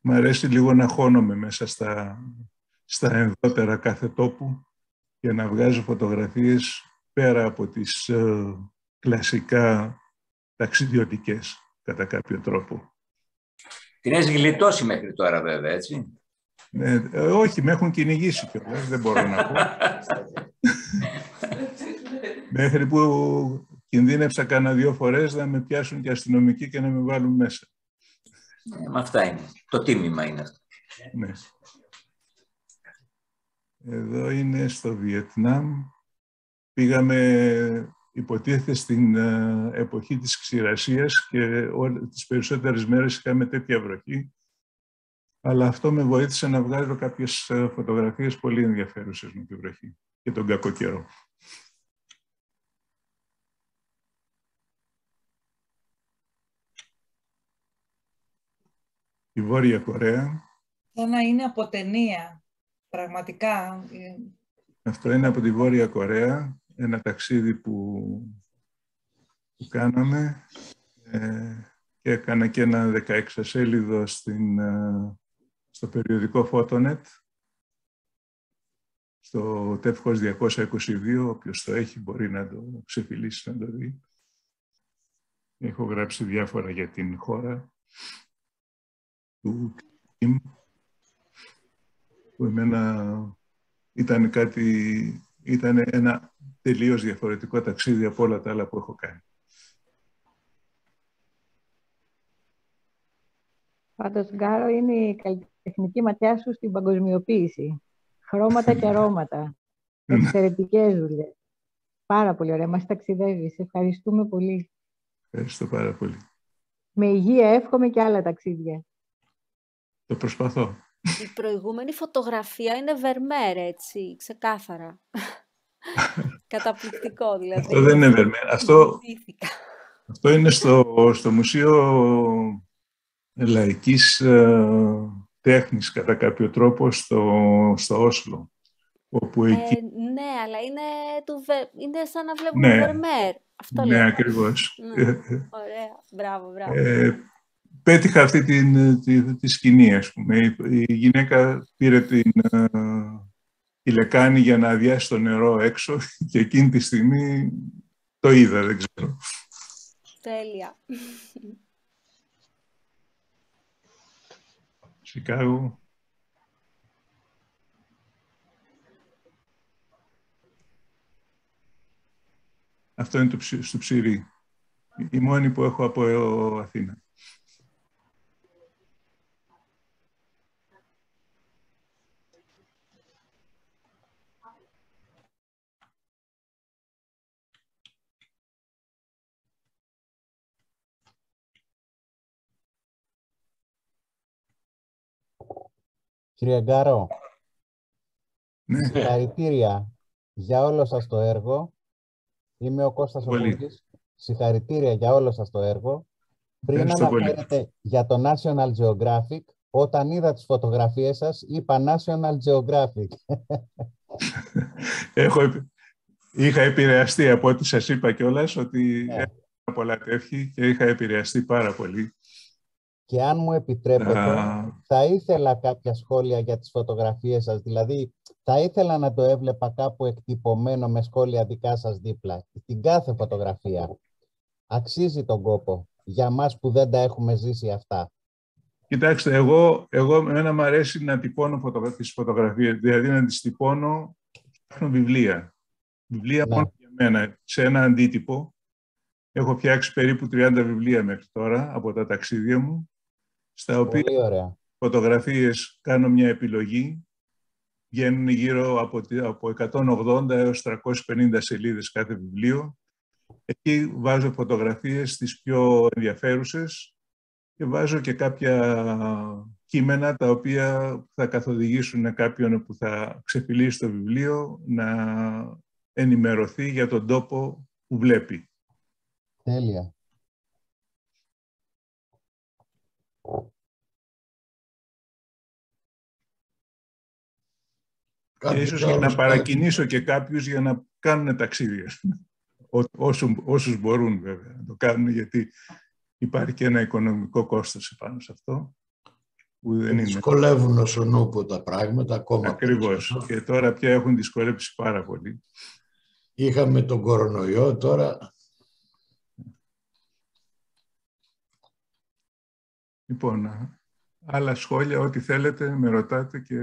Μ' αρέσει λίγο να χώνομαι μέσα στα, στα ενδότερα κάθε τόπου για να βγάζω φωτογραφίες πέρα από τις ε, κλασικά ταξιδιωτικές κατά κάποιο τρόπο. Την έχεις γλιτώσει μέχρι τώρα βέβαια, έτσι. Ναι, ε, όχι, με έχουν κυνηγήσει κιόλας, δεν μπορώ να πω. Μέχρι που κινδύνευσα κάνα δύο φορές να με πιάσουν και αστυνομικοί και να με βάλουν μέσα. Ε, αυτά είναι. Το τίμημα είναι αυτό. Ναι. Εδώ είναι στο Βιετνάμ. Πήγαμε υποτίθεται στην ε, εποχή της ξηρασίας και όλες τις περισσότερες μέρες είχαμε τέτοια βροχή. Αλλά αυτό με βοήθησε να βγάλω κάποιες ε, φωτογραφίες πολύ ενδιαφέρουσες με τη βροχή και τον κακό καιρό. Η Βόρεια Κορέα. Σαν να είναι από ταινία, πραγματικά. Αυτό είναι από τη Βόρεια Κορέα, ένα ταξίδι που, που κάναμε ε, και έκανα και ένα 16 σέλιδο στην, ε, στο περιοδικό Photonet, στο τεύχος 222, όποιος το έχει μπορεί να το ξεφυλίσει να το δει. Έχω γράψει διάφορα για την χώρα του που εμένα ήταν κάτι, ήταν ένα τελείως διαφορετικό ταξίδι από όλα τα άλλα που έχω κάνει. Πάντως, Γκάρο, είναι η καλλιτεχνική ματιά σου στην παγκοσμιοποίηση. Χρώματα και αρώματα. Ναι. Εξαιρετικές δουλειές. Πάρα πολύ ωραία. Μας ταξιδεύεις. Ευχαριστούμε πολύ. Ευχαριστώ πάρα πολύ. Με υγεία εύχομαι και άλλα ταξίδια. Το προσπαθώ. Η προηγούμενη φωτογραφία είναι βερμέρ, έτσι, ξεκάθαρα. Καταπληκτικό, δηλαδή. Αυτό δεν είναι βερμέρ. Αυτό, αυτό είναι στο, στο Μουσείο Λαϊκής ε, Τέχνης, κατά κάποιο τρόπο, στο, στο Όσλο. Όπου ε, εκεί... ναι, αλλά είναι, του, είναι σαν να βλέπουμε ναι, βερμέρ. Αυτό ναι, ακριβώς. Ναι. Ωραία, μπράβο, μπράβο. Ε, πέτυχα αυτή τη ε, τη, τη σκηνή, ας πούμε. Η, γυναίκα πήρε την, ε, τη λεκάνη για να αδειάσει το νερό έξω και εκείνη τη στιγμή το είδα, δεν ξέρω. Τέλεια. Σικάγο. Αυτό είναι το, στο ψηρή. Η μόνη που έχω από Αθήνα. Κύριε Γκάρο, Ναι. συγχαρητήρια για όλο σας το έργο. Είμαι ο Κώστας Πολύ. Οκούτης. Συγχαρητήρια για όλο σας το έργο. Πριν Ευχαριστώ πολύ. αναφέρετε για το National Geographic, όταν είδα τις φωτογραφίες σας, είπα National Geographic. Έχω, επ- είχα επηρεαστεί από ό,τι σας είπα κιόλας ότι Ναι. έκανα πολλά τεύχη και είχα επηρεαστεί πάρα πολύ. Και αν μου επιτρέπετε, Α. θα ήθελα κάποια σχόλια για τις φωτογραφίες σας. Δηλαδή, θα ήθελα να το έβλεπα κάπου εκτυπωμένο με σχόλια δικά σας δίπλα. Την κάθε φωτογραφία. Αξίζει τον κόπο για μας που δεν τα έχουμε ζήσει αυτά. Κοιτάξτε, εγώ, εγώ εμένα μου αρέσει να τυπώνω φωτογρα... τις φωτογραφίες, δηλαδή να τις τυπώνω, φτιάχνω βιβλία. Βιβλία Ναι. μόνο για μένα, σε ένα αντίτυπο. Έχω φτιάξει περίπου 30 βιβλία μέχρι τώρα από τα ταξίδια μου, στα οποία Πολύ ωραία. φωτογραφίες κάνω μια επιλογή, βγαίνουν γύρω από, τη- από 180 έως 350 σελίδες κάθε βιβλίο. Εκεί βάζω φωτογραφίες τις πιο ενδιαφέρουσες και βάζω και κάποια κείμενα τα οποία θα καθοδηγήσουν κάποιον που θα ξεφυλίσει το βιβλίο να ενημερωθεί για τον τόπο που βλέπει. Τέλεια. Και Κάποιος ίσως για άλλος να παρακινήσω και κάποιους για να κάνουν ταξίδια. Ό- όσου- όσους μπορούν βέβαια να το κάνουν, γιατί υπάρχει και ένα οικονομικό κόστος επάνω σε αυτό, που δεν είναι Δυσκολεύουν όσο νούπο τα πράγματα ακόμα. ακριβώς. περισσότερο. Και τώρα πια έχουν δυσκολέψει πάρα πολύ. Είχαμε τον κορονοϊό, τώρα Λοιπόν, α, άλλα σχόλια, ό,τι θέλετε, με ρωτάτε και...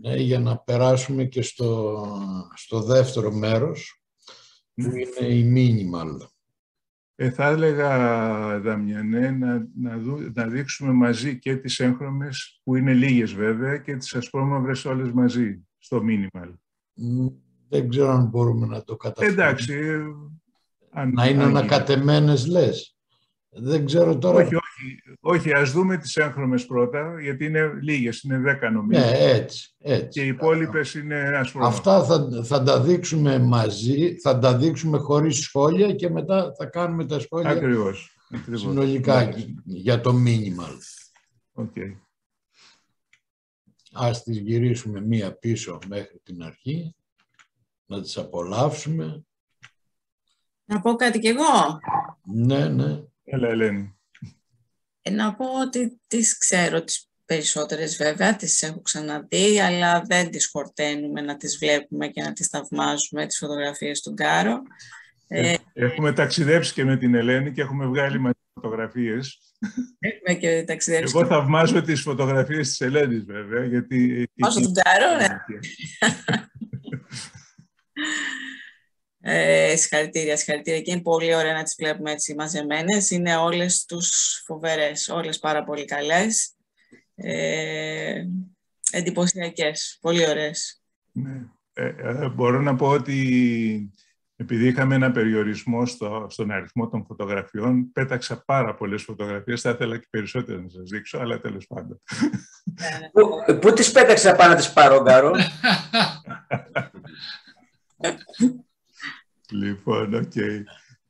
ναι, για να περάσουμε και στο, στο δεύτερο μέρος, που είναι η minimal. Ε, θα έλεγα, Δαμιανέ, να, να, δου- να δείξουμε μαζί και τις έγχρωμες, που είναι λίγες βέβαια, και τις ασπρόμαυρες όλες μαζί, στο minimal. Μ, Δεν ξέρω αν μπορούμε να το καταφέρουμε. Εντάξει, ε, αν, Να είναι αν ανακατεμένες λες. Δεν ξέρω τώρα. Όχι, όχι, όχι, ας δούμε τις έγχρωμες πρώτα, γιατί είναι λίγες, είναι δέκα νομίζω. Ναι, έτσι, έτσι. Και οι υπόλοιπες είναι ασπρόμαυρες. Αυτά θα, θα τα δείξουμε μαζί, θα τα δείξουμε χωρίς σχόλια και μετά θα κάνουμε τα σχόλια Ακριβώς. ακριβώς. συνολικά Ναι. για το minimal. Οκ. Ας τις γυρίσουμε μία πίσω μέχρι την αρχή, να τις απολαύσουμε. Να πω κάτι κι εγώ; Ναι, ναι. Έλα, Ελένη. Ε, να πω ότι τις ξέρω τις περισσότερες βέβαια, τις έχω ξαναδεί, αλλά δεν τις χορταίνουμε να τις βλέπουμε και να τις θαυμάζουμε, τις φωτογραφίες του Γκάρο. Ε, Έχουμε ταξιδέψει και με την Ελένη και έχουμε βγάλει μαζί φωτογραφίες. έχουμε και ταξιδέψει. Εγώ θαυμάζω τις φωτογραφίες της Ελένης βέβαια, γιατί... Όσο του Γκάρο, ναι. Ε, συγχαρητήρια, συγχαρητήρια και είναι πολύ ωραία να τις βλέπουμε έτσι μαζεμένες. Είναι όλες τους φοβερές, όλες πάρα πολύ καλές. Ε, εντυπωσιακές, πολύ ωραίες. Ναι. Ε, ε, μπορώ να πω ότι επειδή είχαμε ένα περιορισμό στο, στον αριθμό των φωτογραφιών, πέταξα πάρα πολλές φωτογραφίες. Θα ήθελα και περισσότερες να σας δείξω, αλλά τέλος πάντων. Πού, πού τις πέταξες πάνω να τις πάρω, Γκάρο. λοιπόν, οκ.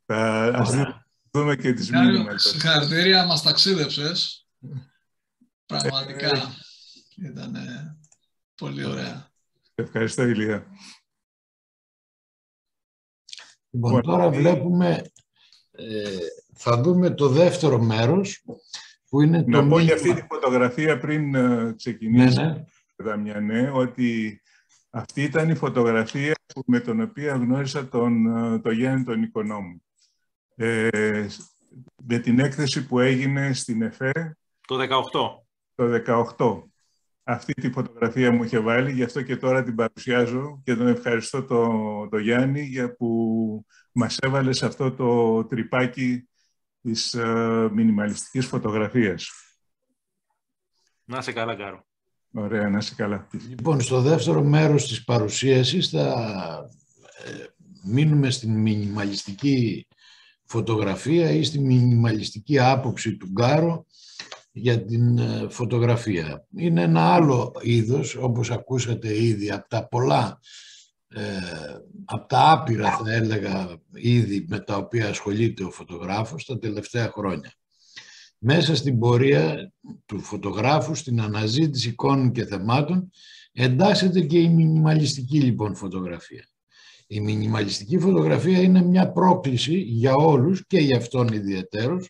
Θα, ας δούμε, δούμε και τις Γκάριο, μήνυμα. Συγχαρητήρια, μας ταξίδεψες. Πραγματικά ήταν πολύ ωραία. Ευχαριστώ, Ηλία. Λοιπόν, τώρα βλέπουμε, ε, θα δούμε το δεύτερο μέρος, που είναι Να το πω για minimal. αυτή τη φωτογραφία πριν ε, ξεκινήσει, Ναι, ναι. Δαμιανέ, ότι αυτή ήταν η φωτογραφία που, με την οποία γνώρισα τον, ε, το Γιάννη τον Οικονόμου. Ε, με την έκθεση που έγινε στην ΕΦΕ Το 18. το 18. αυτή τη φωτογραφία μου είχε βάλει, γι' αυτό και τώρα την παρουσιάζω και τον ευχαριστώ το, το Γιάννη για που μας έβαλε σε αυτό το τρυπάκι της uh, μινιμαλιστικής φωτογραφίας. Να είσαι καλά, Κάρο. Ωραία, να είσαι καλά. Λοιπόν, στο δεύτερο μέρος της παρουσίασης θα ε, μείνουμε στην μινιμαλιστική φωτογραφία ή στη μινιμαλιστική άποψη του Γκάρο για την ε, φωτογραφία. Είναι ένα άλλο είδος, όπως ακούσατε ήδη, από τα πολλά, ε, από τα άπειρα θα έλεγα είδη με τα οποία ασχολείται ο φωτογράφος τα τελευταία χρόνια. Μέσα στην πορεία του φωτογράφου, στην αναζήτηση εικόνων και θεμάτων, εντάσσεται και η μινιμαλιστική λοιπόν φωτογραφία. Η μινιμαλιστική φωτογραφία είναι μια πρόκληση για όλους και για αυτόν ιδιαίτερος,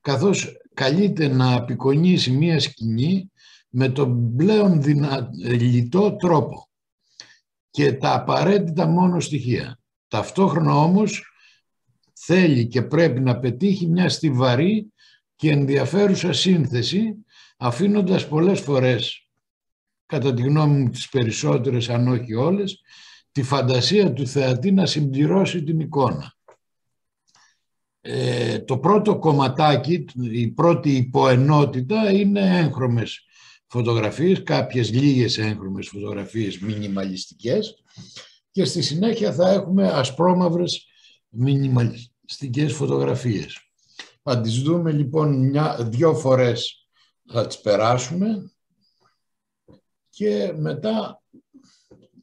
καθώς καλείται να απεικονίσει μια σκηνή με τον πλέον δυνατό τρόπο και τα απαραίτητα μόνο στοιχεία. Ταυτόχρονα όμως θέλει και πρέπει να πετύχει μια στιβαρή και ενδιαφέρουσα σύνθεση, αφήνοντας πολλές φορές, κατά τη γνώμη μου τις περισσότερες αν όχι όλες, τη φαντασία του θεατή να συμπληρώσει την εικόνα. Ε, το πρώτο κομματάκι, η πρώτη υποενότητα είναι έγχρωμες φωτογραφίες, κάποιες λίγες έγχρωμες φωτογραφίες μινιμαλιστικές και στη συνέχεια θα έχουμε ασπρόμαυρες μινιμαλιστικές φωτογραφίες. Θα τις δούμε λοιπόν μια, δύο φορές θα τις περάσουμε και μετά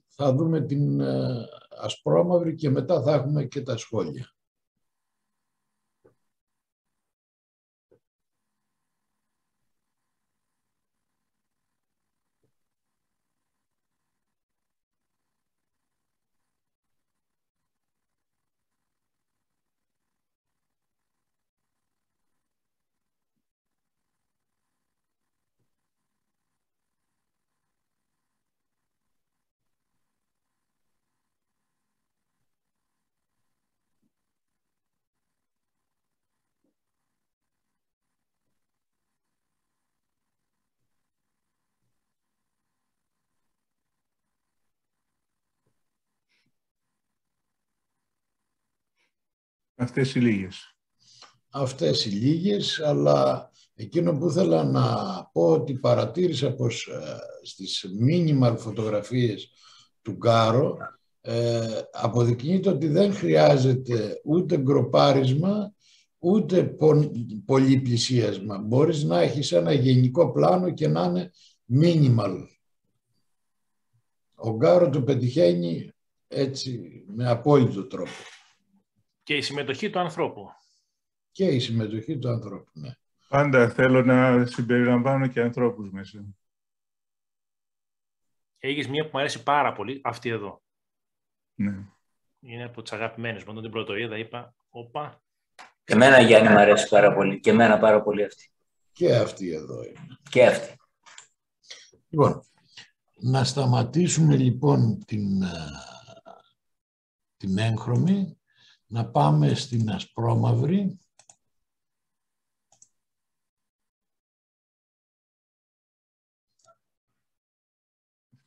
θα δούμε την ε, ασπρόμαυρη και μετά θα έχουμε και τα σχόλια. Αυτές οι λίγες. Αυτές οι λίγες, αλλά εκείνο που ήθελα να πω ότι παρατήρησα πως ε, στις minimal φωτογραφίες του Γκάρο ε, αποδεικνύεται ότι δεν χρειάζεται ούτε γκροπάρισμα ούτε πολυπλησίασμα. Μπορείς να έχεις ένα γενικό πλάνο και να είναι minimal. Ο Γκάρο το πετυχαίνει έτσι με απόλυτο τρόπο. Και η συμμετοχή του ανθρώπου. Και η συμμετοχή του ανθρώπου, ναι. Πάντα θέλω να συμπεριλαμβάνω και ανθρώπους μέσα. Έχεις μία που μου αρέσει πάρα πολύ, αυτή εδώ. Ναι. Είναι από τις αγαπημένες μου. Όταν την πρώτο είδα, είπα, όπα. Εμένα, Γιάννη, μου αρέσει πάρα πολύ. Και εμένα πάρα πολύ αυτή. Και αυτή εδώ είναι. Και αυτή. Λοιπόν, να σταματήσουμε λοιπόν την, την έγχρωμη να πάμε στην ασπρόμαυρη.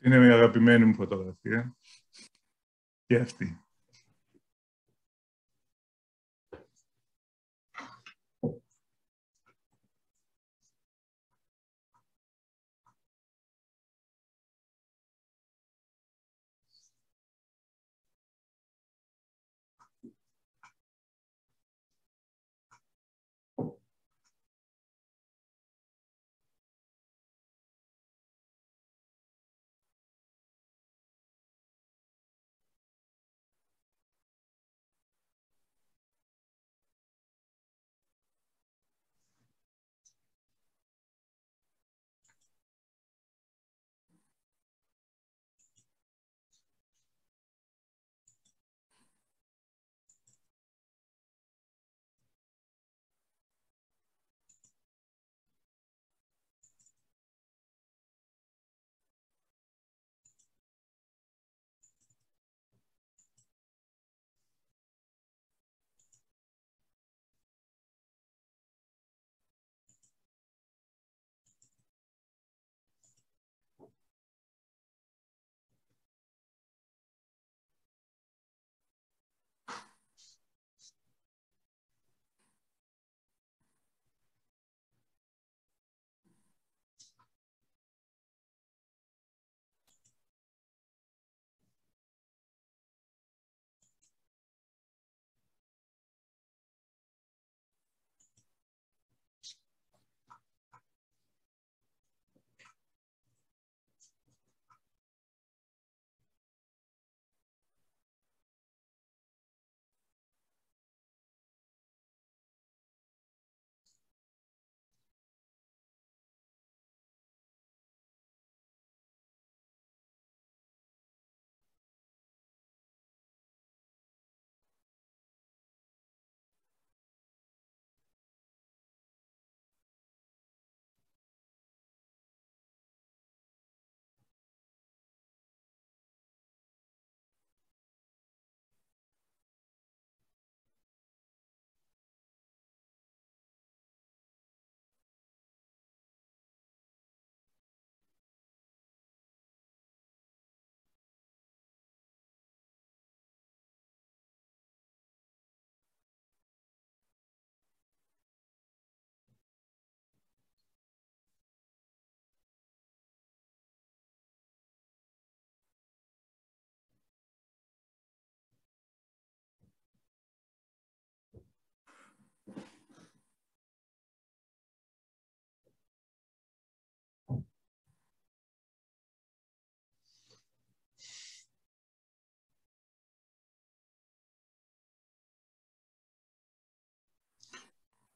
Είναι μια αγαπημένη μου φωτογραφία. Και αυτή.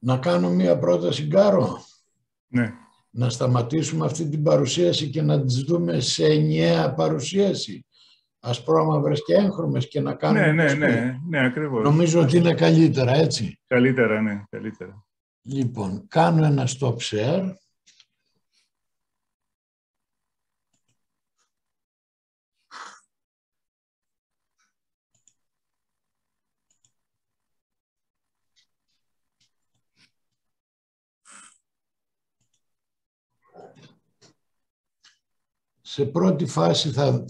Να κάνω μία πρόταση, Γκάρο. Ναι. Να σταματήσουμε αυτή την παρουσίαση και να τις δούμε σε ενιαία παρουσίαση. Ασπρόμαυρες και έγχρωμες και να κάνουμε... Ναι, ναι, display. ναι, ναι, ακριβώς. Νομίζω ότι είναι καλύτερα, έτσι. Καλύτερα, ναι, καλύτερα. Λοιπόν, κάνω ένα stop share. Σε πρώτη φάση θα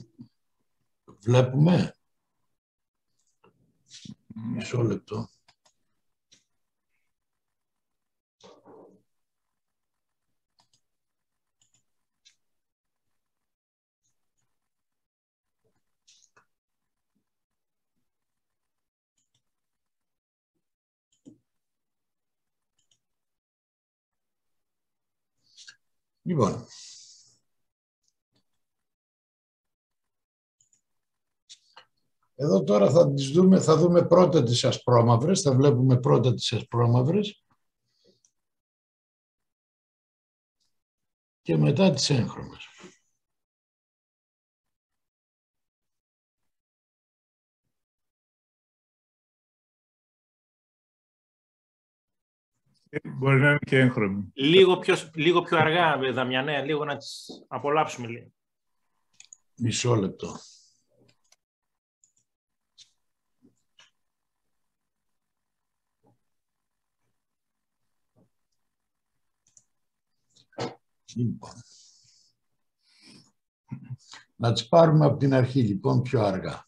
βλέπουμε. Μισό λεπτό. Λοιπόν, εδώ τώρα θα τις δούμε, θα δούμε πρώτα τις ασπρόμαυρες, θα βλέπουμε πρώτα τις ασπρόμαυρες και μετά τις έγχρωμες. Ε, Μπορεί να είναι και έγχρωμη. Λίγο πιο, λίγο πιο αργά, ε, Δαμιανέ, λίγο να τις απολαύσουμε λίγο. Μισό λεπτό. Λοιπόν. Να τις πάρουμε από την αρχή, λοιπόν, πιο αργά.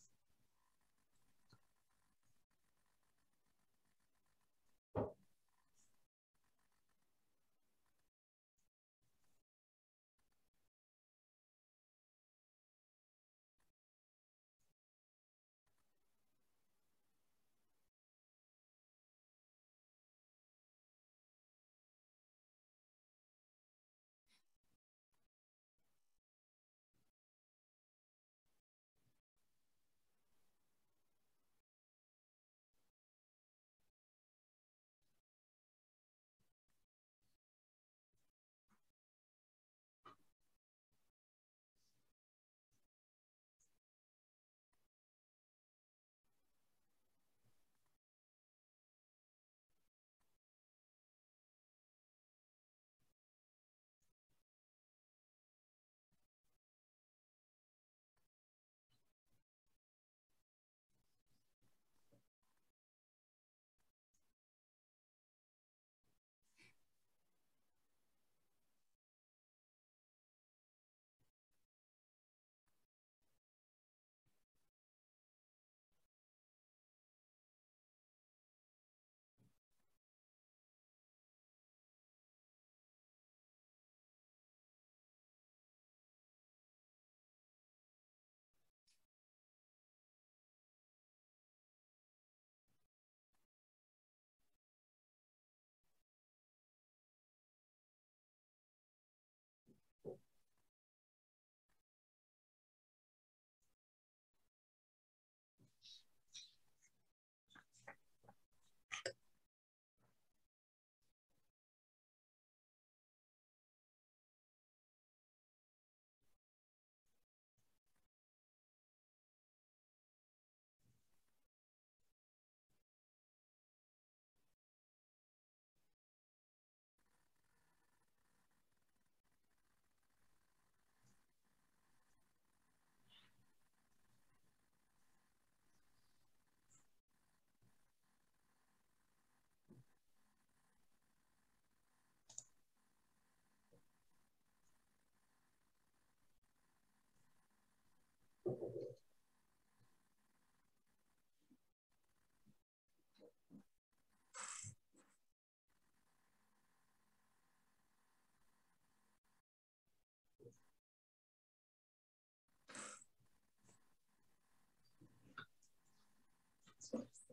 resource.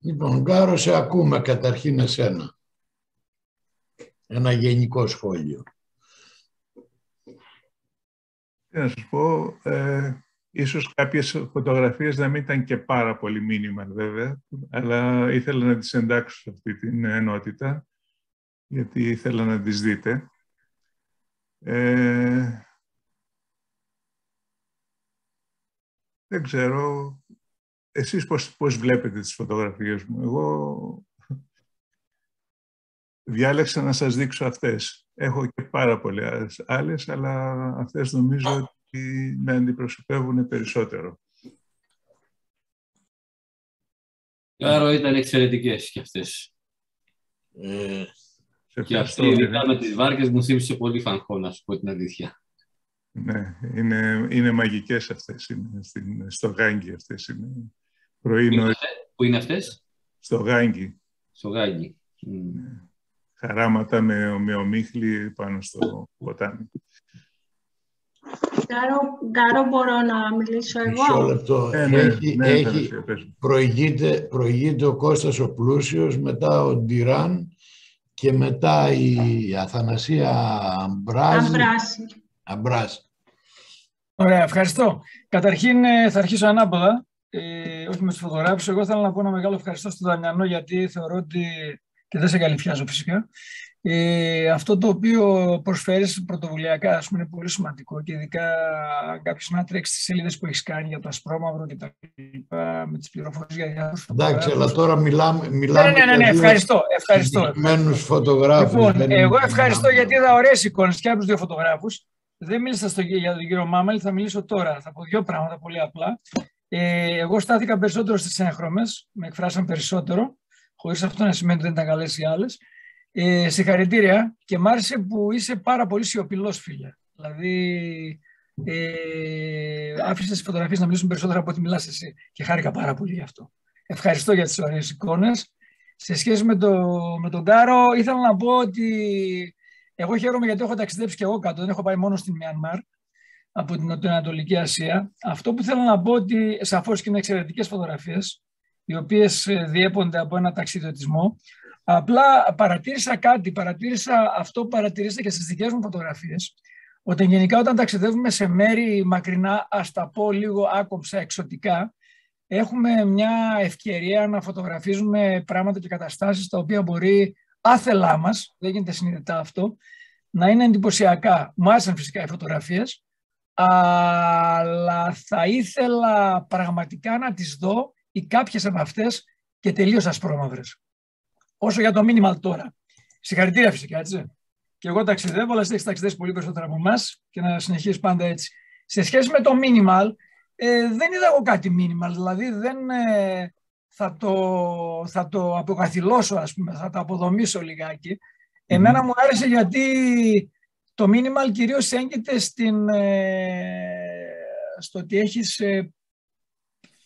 Λοιπόν, Γκάρο, σε ακούμε καταρχήν εσένα. Ένα γενικό σχόλιο. Τι να σας πω, ε, ίσως κάποιες φωτογραφίες να μην ήταν και πάρα πολύ μήνυμα βέβαια, αλλά ήθελα να τις εντάξω σε αυτή την ενότητα, γιατί ήθελα να τις δείτε. Ε, δεν ξέρω, εσείς πώς, πώς βλέπετε τις φωτογραφίες μου; Εγώ διάλεξα να σας δείξω αυτές. Έχω και πάρα πολλές άλλες, αλλά αυτές νομίζω ότι με αντιπροσωπεύουν περισσότερο. Άρα ήταν εξαιρετικές και αυτές. Ε, και αυτή ειδικά με τις βάρκες μου θύμισε πολύ φανχό, να σου πω την αλήθεια. Ναι, είναι, είναι μαγικές αυτές, είναι στην, στο Γάγκη αυτές είναι. Πρωί, Πού είναι, πού είναι αυτές; Στο Γάγκη. Στο Γάγκη. Χαράματα με, με ομίχλη πάνω στο ποτάμι. Γκάρο, Γκάρο, μπορώ να μιλήσω εγώ; Μισό λεπτό. Ε, ναι, έχει, ναι, έχει, Θανασία, πες μου. προηγείται, προηγείται ο Κώστας ο Πλούσιος, μετά ο Ντιράν και μετά η Αθανασία Αμπράζη. Αμπράση. Αμπράση. Ωραία, ευχαριστώ. Καταρχήν ε, θα αρχίσω ανάποδα, ε, όχι με τους φωτογράφους. Εγώ θέλω να πω ένα μεγάλο ευχαριστώ στον Δαμιανό γιατί θεωρώ ότι, και δεν σε καλυφιάζω φυσικά, ε, αυτό το οποίο προσφέρεις πρωτοβουλιακά ας πούμε, είναι πολύ σημαντικό και ειδικά αν κάποιος να τρέξει τις σελίδες που έχεις κάνει για το ασπρόμαυρο και τα λοιπά, με τις πληροφορίες για διάφορους Εντάξει, αλλά τώρα μιλάμε, Ναι, μιλάμε ναι, ναι, ναι, για δύο ευχαριστώ, ευχαριστώ. συγκεκριμένους φωτογράφους. Λοιπόν, δεν εγώ είναι- ευχαριστώ γιατί είδα ωραίες εικόνες και από τους δύο φωτογράφους. Δεν μίλησα στο, για τον κύριο Μάμαλη, θα μιλήσω τώρα. Θα πω δύο πράγματα πολύ απλά. Ε, εγώ στάθηκα περισσότερο στις έγχρωμες, με εκφράσαν περισσότερο, χωρίς αυτό να σημαίνει ότι δεν ήταν καλές οι άλλες. Ε, συγχαρητήρια και μ' άρεσε που είσαι πάρα πολύ σιωπηλός, φίλε. Δηλαδή, ε, άφησες τις φωτογραφίες να μιλήσουν περισσότερο από ό,τι μιλάς εσύ. Και χάρηκα πάρα πολύ γι' αυτό. Ευχαριστώ για τις ωραίες εικόνες. Σε σχέση με, το, με τον Κάρο, ήθελα να πω ότι εγώ χαίρομαι γιατί έχω ταξιδέψει και εγώ κάτω. Δεν έχω πάει μόνο στην Μιανμάρ από την Νοτιοανατολική Ασία. Αυτό που θέλω να πω ότι σαφώς και είναι εξαιρετικές φωτογραφίες, οι οποίες διέπονται από ένα ταξιδιωτισμό. Απλά παρατήρησα κάτι, παρατήρησα αυτό που παρατηρήσα και στις δικές μου φωτογραφίες, ότι γενικά όταν ταξιδεύουμε σε μέρη μακρινά, ας τα πω λίγο άκομψα εξωτικά, έχουμε μια ευκαιρία να φωτογραφίζουμε πράγματα και καταστάσεις τα οποία μπορεί άθελά μας, δεν γίνεται συνειδητά αυτό, να είναι εντυπωσιακά. Μου άρεσαν φυσικά οι φωτογραφίες, αλλά θα ήθελα πραγματικά να τις δω ή κάποιες από αυτές και τελείως ασπρόμαυρες. Όσο για το minimal τώρα. Συγχαρητήρια φυσικά, έτσι. Και εγώ ταξιδεύω, αλλά εσύ ταξιδεύσει πολύ περισσότερα από εμάς και να συνεχίσεις πάντα έτσι. Σε σχέση με το minimal, ε, δεν είδα εγώ κάτι minimal, δηλαδή δεν ε, θα, το, θα το αποκαθιλώσω, ας πούμε, θα το αποδομήσω λιγάκι. Εμένα μου άρεσε γιατί το minimal κυρίως έγκυται στην, ε, στο ότι έχεις ε,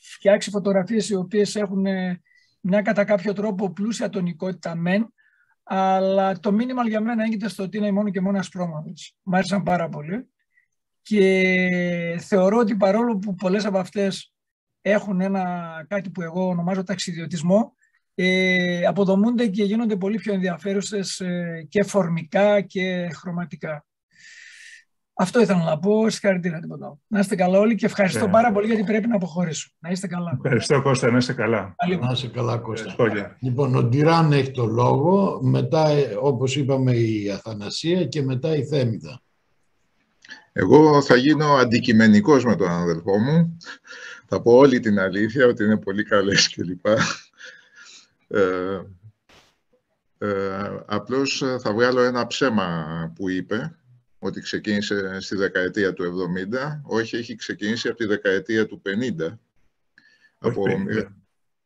φτιάξει φωτογραφίες οι οποίες έχουν ε, μια κατά κάποιο τρόπο πλούσια τονικότητα μεν, αλλά το minimal για μένα έγκυται στο ότι είναι μόνο και μόνο ασπρόμαυρες. Μ' άρεσαν πάρα πολύ και θεωρώ ότι παρόλο που πολλές από αυτές έχουν ένα κάτι που εγώ ονομάζω ταξιδιωτισμό, ε, αποδομούνται και γίνονται πολύ πιο ενδιαφέρουσες ε, και φορμικά και χρωματικά. Αυτό ήθελα να πω. Συγχαρητήρια τίποτα. Να είστε καλά όλοι και ευχαριστώ Yeah. πάρα πολύ γιατί πρέπει να αποχωρήσω. Να είστε καλά. Ευχαριστώ Κώστα, να είστε καλά. Να είσαι καλά, Κώστα. Ευχαριστώ. Λοιπόν, ο Ντυράν έχει το λόγο, μετά, ε, όπως είπαμε, η Αθανασία και μετά η Θέμηδα. Εγώ θα γίνω αντικειμενικός με τον αδελφό μου. Θα πω όλη την αλήθεια, ότι είναι πολύ καλές κλπ. Ε, ε, απλώς θα βγάλω ένα ψέμα που είπε, ότι ξεκίνησε στη δεκαετία του 70. Όχι, έχει ξεκινήσει από τη δεκαετία του 50. Από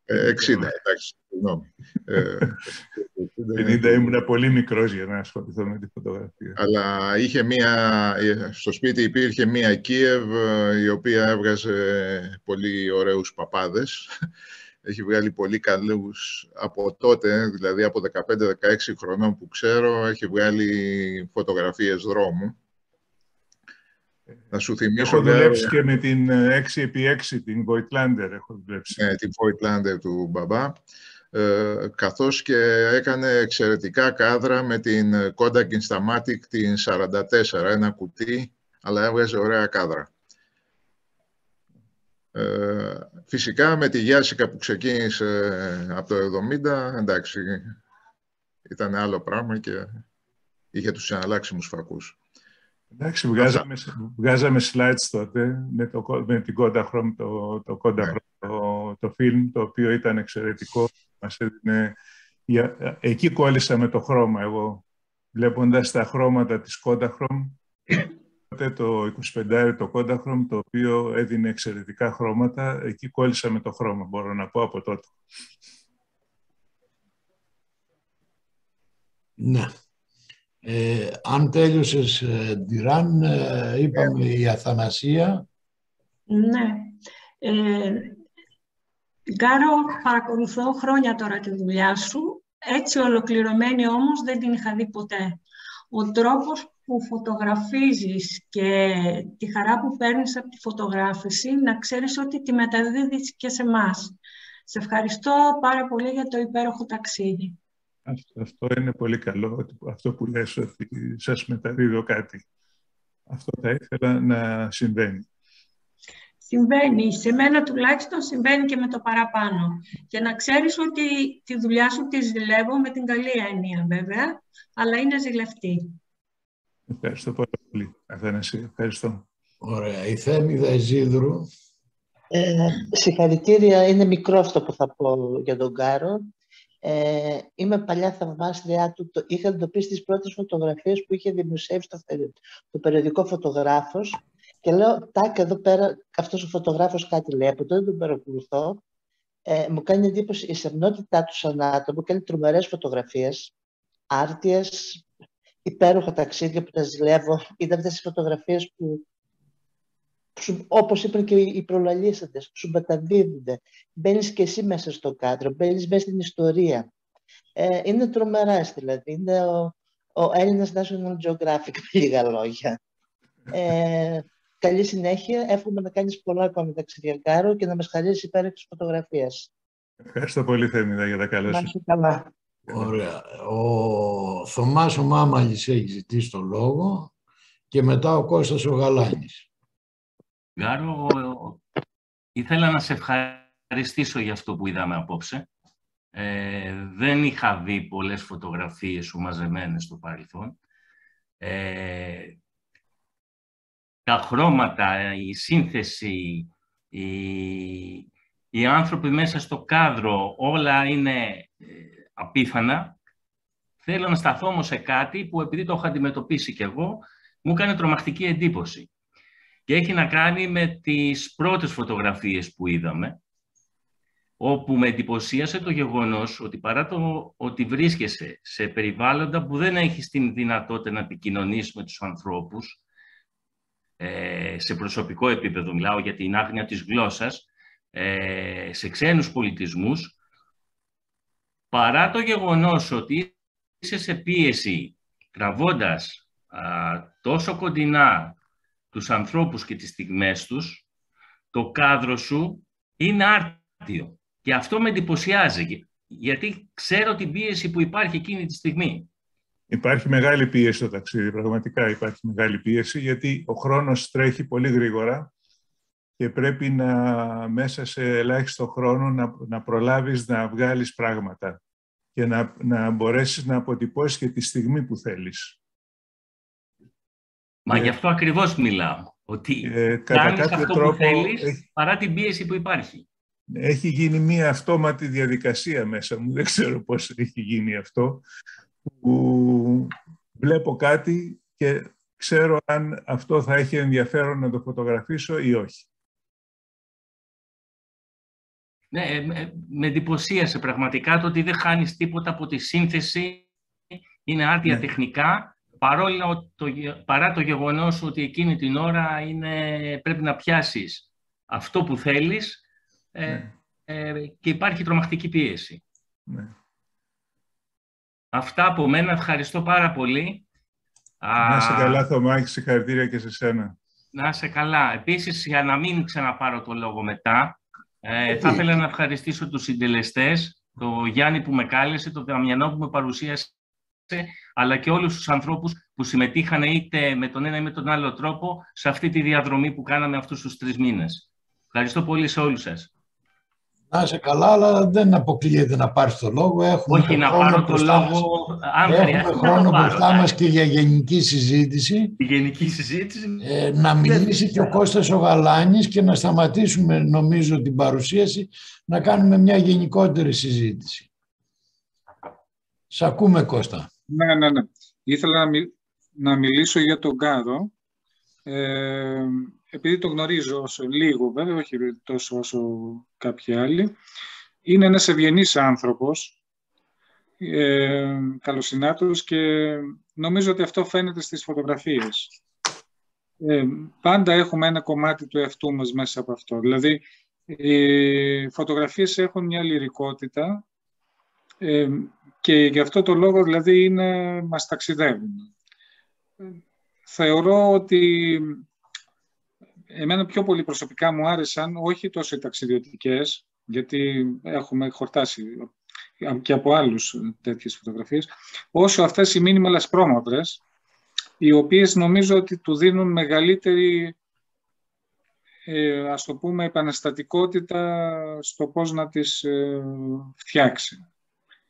ε, 60, εντάξει, συγγνώμη. Ε, 50 ήμουν πολύ μικρός για να ασχοληθώ με τη φωτογραφία. Αλλά είχε μία, στο σπίτι υπήρχε μία Κίεβ η οποία έβγαζε πολύ ωραίους παπάδες. Έχει βγάλει πολύ καλούς από τότε, δηλαδή από 15-16 χρονών που ξέρω, έχει βγάλει φωτογραφίες δρόμου. Να σου θυμίσω... Έχω δουλέψει και με την 6x6, την Voigtlander έχω δουλέψει. Ναι, την Voigtlander του μπαμπά. Ε, καθώς και έκανε εξαιρετικά κάδρα με την Kodak Instamatic την 44, ένα κουτί, αλλά έβγαζε ωραία κάδρα. Ε, φυσικά με τη Γιάσικα που ξεκίνησε από το 70, εντάξει, ήταν άλλο πράγμα και είχε τους αλλάξιμους φακούς. Εντάξει, βγάζαμε, βγάζαμε slides τότε με, το, με την Kodachrome, το, το, Kodachrome, το, το film, το οποίο ήταν εξαιρετικό. Μας έδινε, εκεί κόλλησα με το χρώμα εγώ, βλέποντας τα χρώματα της Kodachrome, τότε το 25 το Kodachrome, το οποίο έδινε εξαιρετικά χρώματα, εκεί κόλλησα με το χρώμα, μπορώ να πω από τότε. Ναι. Ε, αν τέλειωσες, Ντυράν, ε, είπαμε η Αθανασία. Ναι. Ε, Γκάρο, παρακολουθώ χρόνια τώρα τη δουλειά σου. Έτσι ολοκληρωμένη όμως δεν την είχα δει ποτέ. Ο τρόπος που φωτογραφίζεις και τη χαρά που παίρνεις από τη φωτογράφηση, να ξέρεις ότι τη μεταδίδεις και σε μας. Σε ευχαριστώ πάρα πολύ για το υπέροχο ταξίδι. Αυτό, αυτό είναι πολύ καλό, αυτό που λες ότι σας μεταδίδω κάτι. Αυτό θα ήθελα να συμβαίνει. Συμβαίνει. Σε μένα τουλάχιστον συμβαίνει και με το παραπάνω. Και να ξέρεις ότι τη δουλειά σου τη ζηλεύω με την καλή έννοια βέβαια, αλλά είναι ζηλευτή. Ευχαριστώ πάρα πολύ, Αθανασία. Ευχαριστώ. Ωραία. Η Θέμηδα Ιζίδρου. Ε, συγχαρητήρια. Είναι μικρό αυτό που θα πω για τον Κάρο. Ε, είμαι παλιά θαυμάστριά του. Το, είχα εντοπίσει τις πρώτες φωτογραφίες που είχε δημοσιεύσει το, το περιοδικό φωτογράφος και λέω, τάκ, εδώ πέρα, αυτός ο φωτογράφος κάτι λέει, από τότε τον παρακολουθώ. Ε, μου κάνει εντύπωση η σεμνότητά του σαν άτομο, κάνει τρομερές φωτογραφίες, άρτιες, υπέροχα ταξίδια που τα ζηλεύω. Ήταν αυτές οι φωτογραφίες που, που όπως είπαν και οι προλαλήσαντες, σου μεταδίδονται. Μπαίνεις και εσύ μέσα στο κάδρο, μπαίνεις μέσα στην ιστορία. Ε, είναι τρομεράς, δηλαδή. Είναι ο, ο Έλληνας National Geographic, με λίγα λόγια. Ε, καλή συνέχεια. Εύχομαι να κάνεις πολλά ακόμη ταξιδιακάρο και να μας χαρίσεις υπέροχες φωτογραφίες. Ευχαριστώ πολύ, Θέμηδα, για τα καλά σου. Να είσαι καλά. Ωραία. Ο Θωμάς ο Μάμαλης έχει ζητήσει το λόγο και μετά ο Κώστας ο Γαλάνης. Γκάρο, ήθελα να σε ευχαριστήσω ευχαριστήσω για αυτό που είδαμε απόψε. Ε, δεν είχα δει πολλές φωτογραφίες σου μαζεμένες στο παρελθόν. Ε, τα χρώματα, η σύνθεση, οι, οι άνθρωποι μέσα στο κάδρο, όλα είναι ε, απίθανα. Θέλω να σταθώ όμως σε κάτι που επειδή το έχω αντιμετωπίσει κι εγώ, μου έκανε τρομακτική εντύπωση. Και έχει να κάνει με τις πρώτες φωτογραφίες που είδαμε, όπου με εντυπωσίασε το γεγονός ότι παρά το ότι βρίσκεσαι σε περιβάλλοντα που δεν έχεις την δυνατότητα να επικοινωνήσεις με τους ανθρώπους, ε, σε προσωπικό επίπεδο μιλάω για την άγνοια της γλώσσας, ε, σε ξένους πολιτισμούς, παρά το γεγονός ότι είσαι σε πίεση τραβώντας τόσο κοντινά τους ανθρώπους και τις στιγμές τους, το κάδρο σου είναι άρτιο. Και αυτό με εντυπωσιάζει, γιατί ξέρω την πίεση που υπάρχει εκείνη τη στιγμή. Υπάρχει μεγάλη πίεση στο ταξίδι, πραγματικά υπάρχει μεγάλη πίεση, γιατί ο χρόνος τρέχει πολύ γρήγορα και πρέπει να μέσα σε ελάχιστο χρόνο να, να προλάβεις να βγάλεις πράγματα και να, να μπορέσεις να αποτυπώσεις και τη στιγμή που θέλεις. Μα ε, γι' αυτό ακριβώς μιλάω. Ότι ε, κάνεις αυτό τρόπο, που θέλεις έχει, παρά την πίεση που υπάρχει. Έχει γίνει μία αυτόματη διαδικασία μέσα μου. Δεν ξέρω πώς έχει γίνει αυτό. Που βλέπω κάτι και ξέρω αν αυτό θα έχει ενδιαφέρον να το φωτογραφίσω ή όχι. Ναι, ε, με εντυπωσίασε πραγματικά το ότι δεν χάνεις τίποτα από τη σύνθεση. Είναι άρτια ναι. τεχνικά παρόλο το, παρά το γεγονός ότι εκείνη την ώρα είναι, πρέπει να πιάσεις αυτό που θέλεις ε, ναι. ε, και υπάρχει τρομακτική πίεση. Ναι. Αυτά από μένα. Ευχαριστώ πάρα πολύ. Να είσαι καλά, Θωμάκη. Συγχαρητήρια και σε σένα. Να είσαι καλά. Επίσης, για να μην ξαναπάρω το λόγο μετά, ε, θα ήθελα να ευχαριστήσω τους συντελεστές, το Γιάννη που με κάλεσε, το Δαμιανό που με παρουσίασε αλλά και όλους τους ανθρώπους που συμμετείχαν είτε με τον ένα ή με τον άλλο τρόπο σε αυτή τη διαδρομή που κάναμε αυτούς τους τρεις μήνες. Ευχαριστώ πολύ σε όλους σας. Να είσαι καλά, αλλά δεν αποκλείεται να πάρεις το λόγο. Έχουμε Όχι να πάρω το λόγο, αν Έχουμε χρόνο μπροστά μας και για γενική συζήτηση. Η γενική συζήτηση; Ε, να μιλήσει και ο Κώστας ο Γαλάνης και να σταματήσουμε, νομίζω, την παρουσίαση, να κάνουμε μια γενικότερη συζήτηση. Σ' ακούμε, Κώστα. Ναι, ναι, ναι. Ήθελα να, μιλήσω για τον Κάρο. Ε, επειδή το γνωρίζω όσο λίγο, βέβαια, όχι τόσο όσο κάποιοι άλλοι. Είναι ένας ευγενής άνθρωπος, ε, και νομίζω ότι αυτό φαίνεται στις φωτογραφίες. Ε, πάντα έχουμε ένα κομμάτι του εαυτού μας μέσα από αυτό. Δηλαδή, οι φωτογραφίες έχουν μια λυρικότητα ε, και γι' αυτό το λόγο δηλαδή είναι, μας ταξιδεύουν. Θεωρώ ότι εμένα πιο πολύ προσωπικά μου άρεσαν όχι τόσο οι ταξιδιωτικές, γιατί έχουμε χορτάσει και από άλλους τέτοιες φωτογραφίες, όσο αυτές οι μήνυμα πρόμαυρες, οι οποίες νομίζω ότι του δίνουν μεγαλύτερη, ε, ας το πούμε, επαναστατικότητα στο πώς να τις ε, φτιάξει.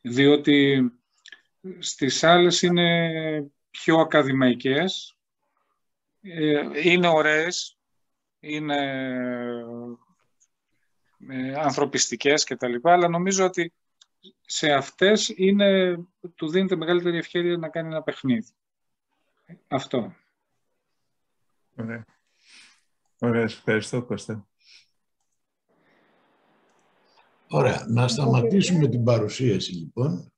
Διότι στις άλλες είναι πιο ακαδημαϊκές, ε, είναι ωραίες, είναι ε, ανθρωπιστικές κτλ. Αλλά νομίζω ότι σε αυτές είναι, του δίνεται μεγαλύτερη ευκαιρία να κάνει ένα παιχνίδι. Αυτό. Ωραία. Ωραία, ευχαριστώ Κώστα. Ωραία. Να σταματήσουμε την παρουσίαση λοιπόν.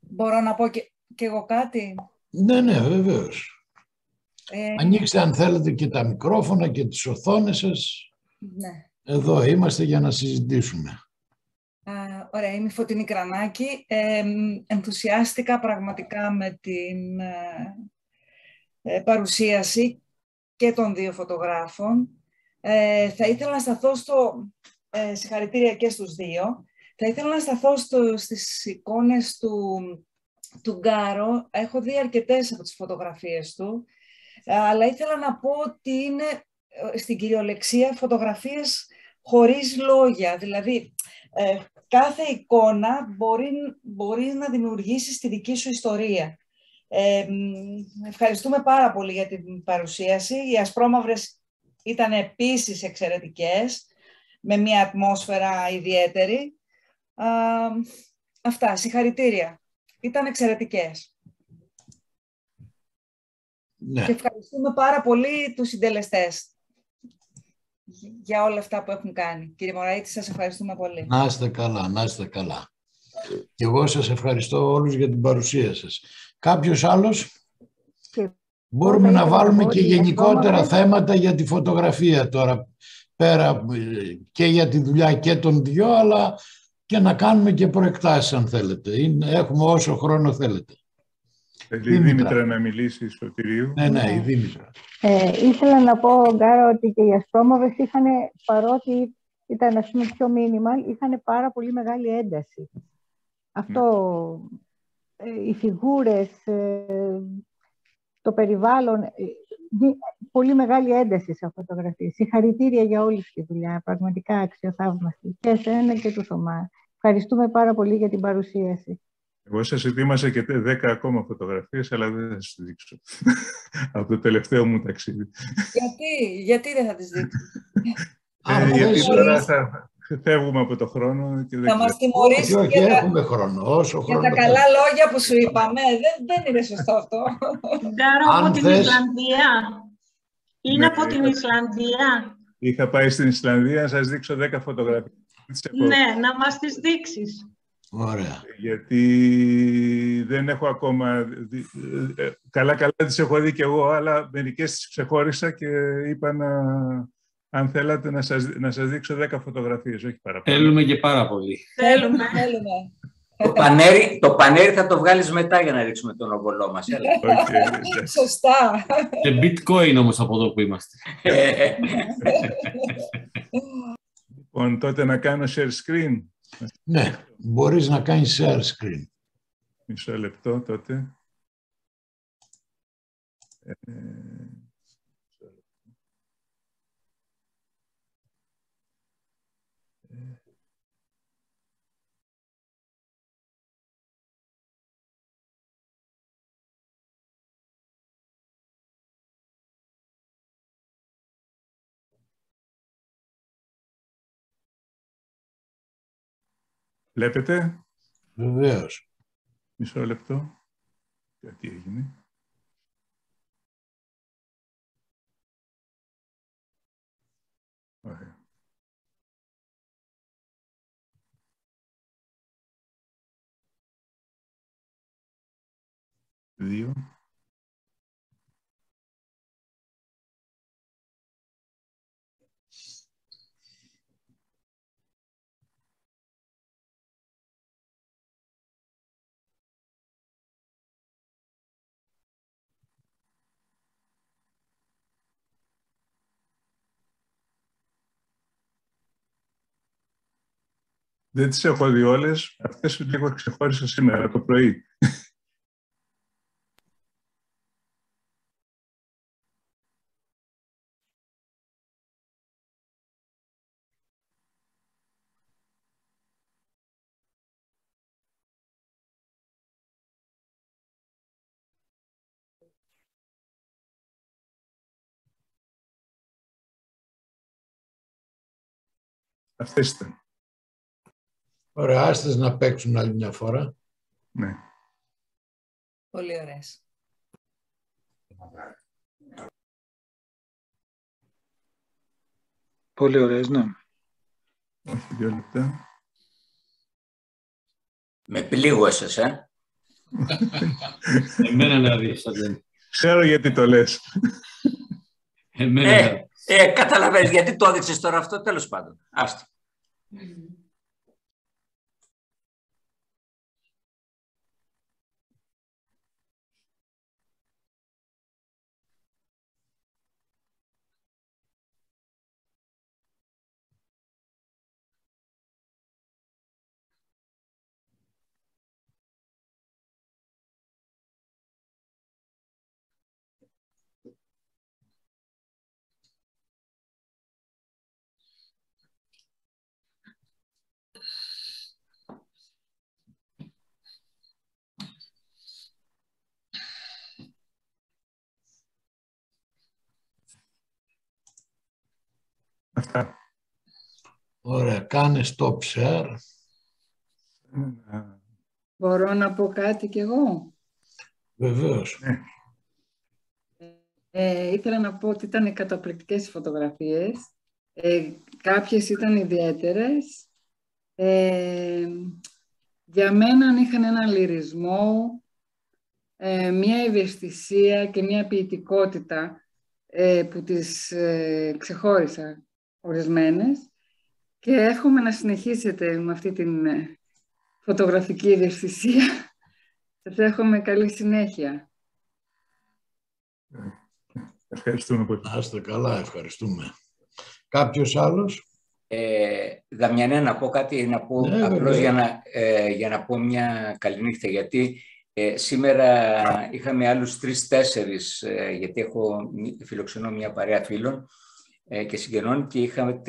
Μπορώ να πω και, εγώ κάτι; Ναι, ναι, βεβαίως. Ε... Ανοίξτε αν θέλετε και τα μικρόφωνα και τις οθόνες σας. Ναι. Εδώ είμαστε για να συζητήσουμε. Α, ωραία, είμαι η Φωτεινή Κρανάκη. Ε, ενθουσιάστηκα πραγματικά με την ε, ε, παρουσίαση και των δύο φωτογράφων. Ε, θα ήθελα να σταθώ στο, ε, συγχαρητήρια και στους δύο. Θα ήθελα να σταθώ στο, στις εικόνες του, του Γκάρο. Έχω δει αρκετές από τις φωτογραφίες του, αλλά ήθελα να πω ότι είναι ε, στην κυριολεξία φωτογραφίες χωρίς λόγια. Δηλαδή, ε, κάθε εικόνα μπορεί, μπορείς να δημιουργήσεις τη δική σου ιστορία. Ε, ευχαριστούμε πάρα πολύ για την παρουσίαση. Οι ασπρόμαυρες ήταν επίσης εξαιρετικές, με μια ατμόσφαιρα ιδιαίτερη. αυτά, συγχαρητήρια. Ήταν εξαιρετικές. Ναι. Και ευχαριστούμε πάρα πολύ τους συντελεστές για όλα αυτά που έχουν κάνει. Κύριε Μωραήτη, σας ευχαριστούμε πολύ. Να είστε καλά, να είστε καλά. Και εγώ σας ευχαριστώ όλους για την παρουσία σας. Κάποιος άλλος; Μπορούμε να βάλουμε και γενικότερα θέματα για τη φωτογραφία τώρα, πέρα ε, και για τη δουλειά και των δυο, αλλά και να κάνουμε και προεκτάσεις αν θέλετε. έχουμε όσο χρόνο θέλετε. Θέλει η Δήμητρα να μιλήσεις στο κυρίου. Ναι, ναι, η Δήμητρα. Ε, ήθελα να πω, Γκάρα, ότι και οι ασπρόμαυρες είχαν, παρότι ήταν ας πούμε πιο minimal, είχαν πάρα πολύ μεγάλη ένταση. Αυτό, ε, οι φιγούρες, ε, το περιβάλλον, ε, πολύ μεγάλη ένταση σε φωτογραφίες. Συγχαρητήρια για όλη τη δουλειά, πραγματικά αξιοθαύμαστη. Και εσένα και του Σωμά. Ευχαριστούμε πάρα πολύ για την παρουσίαση. Εγώ σας ετοίμασα και 10 ακόμα φωτογραφίες, αλλά δεν θα σας τις δείξω. Από το τελευταίο μου ταξίδι. Γιατί, γιατί δεν θα τις δείξω; ε, γιατί τώρα θα φεύγουμε από το χρόνο. Και δεν θα μας τιμωρήσεις όχι, όχι, για, έχουμε χρόνο, όσο για χρόνο τα καλά λόγια που σου είπαμε. Δεν, δεν είναι σωστό αυτό. Γκάρο από την θες- Ισλανδία. Είναι Ναι, από την είχα- Ισλανδία. Είχα πάει στην Ισλανδία να σας δείξω 10 φωτογραφίες. Τις έχω- Ναι, να μας τις δείξεις. Ωραία. Γιατί δεν έχω ακόμα... δει- ε, Καλά-καλά τις έχω δει και εγώ, αλλά μερικές τις ξεχώρισα και είπα να... Αν θέλατε να σας, να σας δείξω 10 φωτογραφίες, όχι παραπάνω. Θέλουμε και πάρα πολύ. Θέλουμε, θέλουμε. Το πανέρι, το πανέρι θα το βγάλεις μετά για να ρίξουμε τον οβολό μας. Έλα. Σωστά. Και bitcoin όμως από εδώ που είμαστε. Λοιπόν, τότε να κάνω share screen. Ναι, μπορείς να κάνεις share screen. Μισό λεπτό τότε. Ε, Βλέπετε; Βεβαίως. Μισό λεπτό. Γιατί έγινε; Ωραία. Δύο. Δεν τις έχω δει όλες. Αυτές λίγο ξεχώρισα σήμερα το πρωί. Αυτές ήταν. Ωραία, άστες να παίξουν άλλη μια φορά. Ναι. Πολύ ωραίες. Πολύ ωραίες, ναι. Όχι, δύο λεπτά. Με πλήγωσες, ε. Εμένα να δεις, Αντώνη. Ξέρω γιατί το λες. Εμένα να Ε, ε, καταλαβαίνεις γιατί το έδειξες τώρα αυτό, τέλος πάντων. Άστο. Αυτά. Ωραία, κάνε stop share. Μπορώ να πω κάτι κι εγώ; Βεβαίως. Ε, ήθελα να πω ότι ήταν καταπληκτικές οι φωτογραφίες. Ε, κάποιες ήταν ιδιαίτερες. Ε, για μένα είχαν ένα λυρισμό, ε, μια ευαισθησία και μια ποιητικότητα ε, που τις ε, ξεχώρισα ορισμένες και εύχομαι να συνεχίσετε με αυτή την ε, φωτογραφική ευαισθησία. Σας εύχομαι καλή συνέχεια. Ευχαριστούμε πολύ. Να είστε καλά, ευχαριστούμε. Κάποιος άλλος; Ε, Δαμιανέ, να πω κάτι, να πω Ναι, απλώς βέβαια. για να, ε, για να πω μια καληνύχτα, γιατί ε, σήμερα είχαμε άλλους τρεις-τέσσερις, ε, γιατί έχω μη- φιλοξενώ μια παρέα φίλων ε, και συγγενών και είχαμε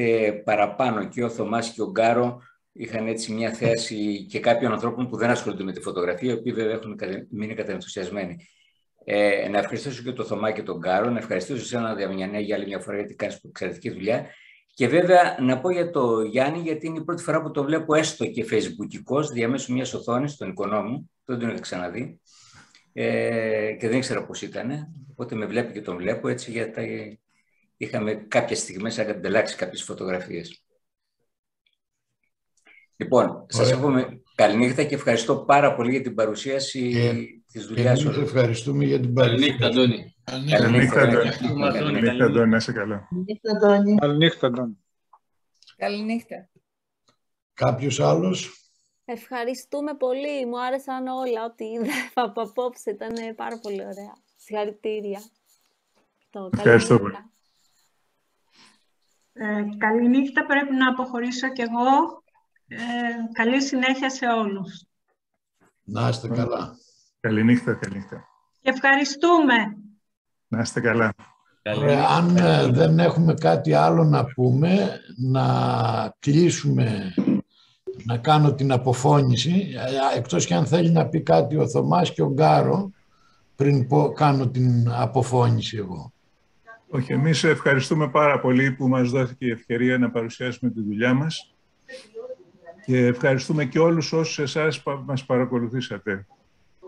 παραπάνω. Και ο Θωμάς και ο Γκάρο είχαν έτσι μια θέση και κάποιων ανθρώπων που δεν ασχολούνται με τη φωτογραφία, οι οποίοι βέβαια έχουν κατε- μείνει καταενθουσιασμένοι. Ε, να ευχαριστήσω και τον Θωμά και τον Γκάρο, να ευχαριστήσω εσένα Διαμιανέ για άλλη μια φορά γιατί κάνεις εξαιρετική δουλειά. Και βέβαια να πω για το Γιάννη, γιατί είναι η πρώτη φορά που το βλέπω έστω και facebookικός, διαμέσου μιας οθόνης, στον εικονό μου, δεν τον είχα ξαναδεί. Ε, και δεν ήξερα πώς ήταν, οπότε με βλέπει και τον βλέπω έτσι γιατί είχαμε κάποιες στιγμές ανταλλάξει κάποιες φωτογραφίες. Λοιπόν, σας Ωραία. εύχομαι καληνύχτα και ευχαριστώ πάρα πολύ για την παρουσίαση της Και δουλειάς εμείς σου. ευχαριστούμε για την παρουσία. Καληνύχτα, Αντώνη. Καληνύχτα, Αντώνη. Ευχαριστούμε, Αντώνη. Καληνύχτα, Αντώνη. Να είσαι καλά. Νύχτα, Αντώνη. Καληνύχτα, Αντώνη. Καληνύχτα. Κάποιος άλλος; Ευχαριστούμε πολύ. Μου άρεσαν όλα. Ό,τι είδα από απόψε ήταν πάρα πολύ ωραία. Συγχαρητήρια. Το Ευχαριστώ καληνύχτα. Ε, καληνύχτα, πρέπει να αποχωρήσω κι εγώ. Ε, καλή συνέχεια σε όλους. Να είστε καλά. Καληνύχτα, καληνύχτα. Και ευχαριστούμε. Να είστε καλά. Ωραία, αν ε, δεν έχουμε κάτι άλλο να πούμε, να κλείσουμε, να κάνω την αποφώνηση, ε, εκτός και αν θέλει να πει κάτι ο Θωμάς και ο Γκάρο, πριν πω, κάνω την αποφώνηση εγώ. Όχι, εμείς ευχαριστούμε πάρα πολύ που μας δόθηκε η ευκαιρία να παρουσιάσουμε τη δουλειά μας και ευχαριστούμε και όλους όσους εσάς που μας παρακολουθήσατε.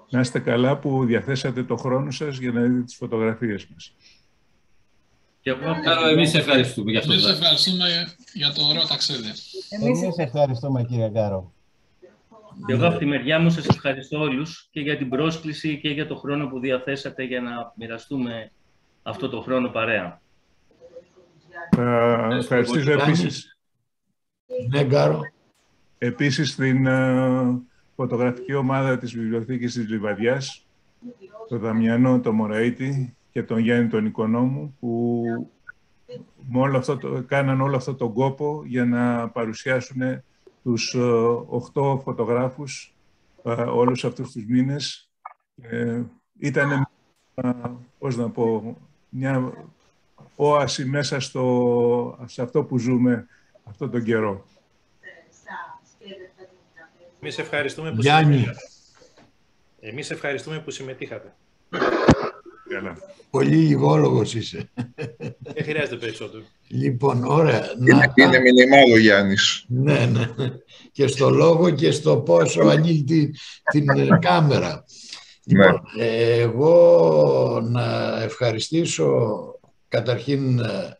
Να είστε καλά που διαθέσατε το χρόνο σας για να δείτε τις φωτογραφίες μας. Και εγώ Άρα, εμείς ευχαριστούμε για αυτό. Εμείς ευχαριστούμε για το ωραίο ταξίδι. Εμείς ευχαριστούμε κύριε Γκάρο. Και εγώ από τη μεριά μου σας ευχαριστώ όλους και για την πρόσκληση και για το χρόνο που διαθέσατε για να μοιραστούμε αυτό το χρόνο παρέα. Θα ευχαριστήσω Γιάννη. επίσης, Ναι, Γκάρο. επίσης την ε, φωτογραφική ομάδα της Βιβλιοθήκης της Λιβαδιάς, τον Δαμιανό, τον Μωραήτη και τον Γιάννη τον Οικονόμου, που με όλο αυτό το, κάναν όλο αυτό τον κόπο για να παρουσιάσουν τους ε, οχτώ φωτογράφους ε, όλους αυτούς τους μήνες. Ε, ήταν, ε, πώς να πω, μια όαση μέσα στο, σε αυτό που ζούμε αυτόν τον καιρό. Εμείς ευχαριστούμε που Γιάννη. συμμετείχατε. Εμείς ευχαριστούμε που συμμετείχατε. Καλά. Πολύ λιγόλογος είσαι. Δεν χρειάζεται περισσότερο. Λοιπόν, ωραία. Είναι, είναι μινιμάλ ο Γιάννης. Ναι, ναι. Και στο λόγο και στο πόσο ανοίγει τη- την ε, κάμερα. Λοιπόν, ε, εγώ να ευχαριστήσω καταρχήν ε,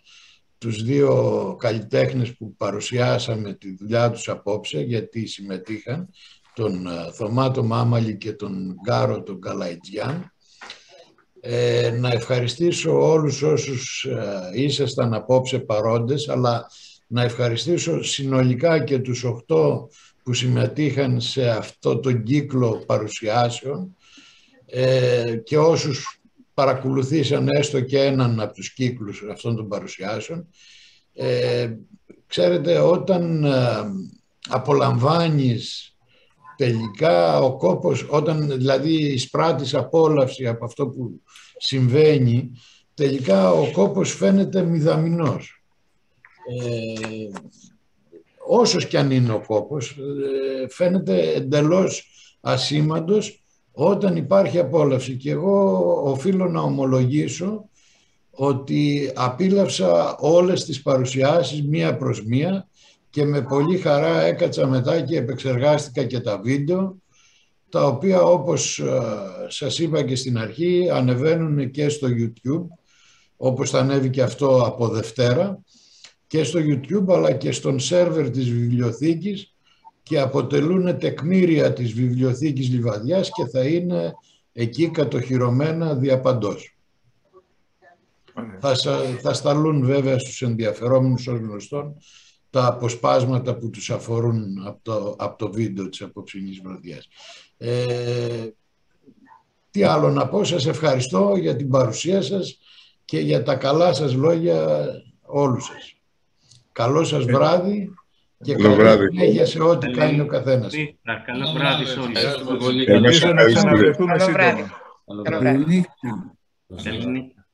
τους δύο καλλιτέχνες που παρουσιάσαμε τη δουλειά τους απόψε γιατί συμμετείχαν, τον ε, Θωμάτο Μάμαλη και τον Γκάρο τον Καλαϊτζιάν. Ε, να ευχαριστήσω όλους όσους ε, ήσασταν απόψε παρόντες, αλλά να ευχαριστήσω συνολικά και τους οχτώ που συμμετείχαν σε αυτό τον κύκλο παρουσιάσεων ε, και όσους παρακολουθήσαν έστω και έναν από τους κύκλους αυτών των παρουσιάσεων. Ε, ξέρετε, όταν ε, απολαμβάνεις τελικά ο κόπος, όταν δηλαδή εισπράττεις απόλαυση από αυτό που συμβαίνει, τελικά ο κόπος φαίνεται μηδαμινός. Ε, όσος κι αν είναι ο κόπος, ε, φαίνεται εντελώς ασήμαντος όταν υπάρχει απόλαυση. Και εγώ οφείλω να ομολογήσω ότι απίλαυσα όλες τις παρουσιάσεις μία προς μία και με πολύ χαρά έκατσα μετά και επεξεργάστηκα και τα βίντεο τα οποία όπως ε, σας είπα και στην αρχή ανεβαίνουν και στο YouTube όπως θα ανέβει και αυτό από Δευτέρα και στο YouTube αλλά και στον σερβερ της βιβλιοθήκης και αποτελούν τεκμήρια της βιβλιοθήκης Λιβαδιάς και θα είναι εκεί κατοχυρωμένα διαπαντός. Θα, θα σταλούν βέβαια στους ενδιαφερόμενους ως γνωστόν τα αποσπάσματα που τους αφορούν από το, από το βίντεο της απόψινής βραδιάς. Ε, τι άλλο να πω, σας ευχαριστώ για την παρουσία σας και για τα καλά σας λόγια όλους σας. Καλό σας Ε, βράδυ και Καλό καλή βράδυ. συνέχεια σε ό,τι κάνει ο καθένας. Καλό βράδυ σε όλους. Ελπίζω να ξαναβρεθούμε Καλό βράδυ. Καλό Καλό βράδυ. βράδυ. Καλή νύχτα.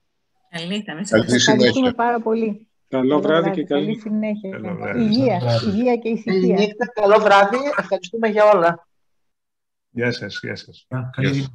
Καλή νύχτα. μην Καλή σας- Ευχαριστούμε πάρα πολύ. Καλό βράδυ και καλή καλή συνέχεια. Καλό βράδυ. Υγεία, Καλό βράδυ. υγεία και Καλή ησυχία. νύχτα, καλό βράδυ. Ευχαριστούμε για όλα. Γεια σας, γεια σας. Καλή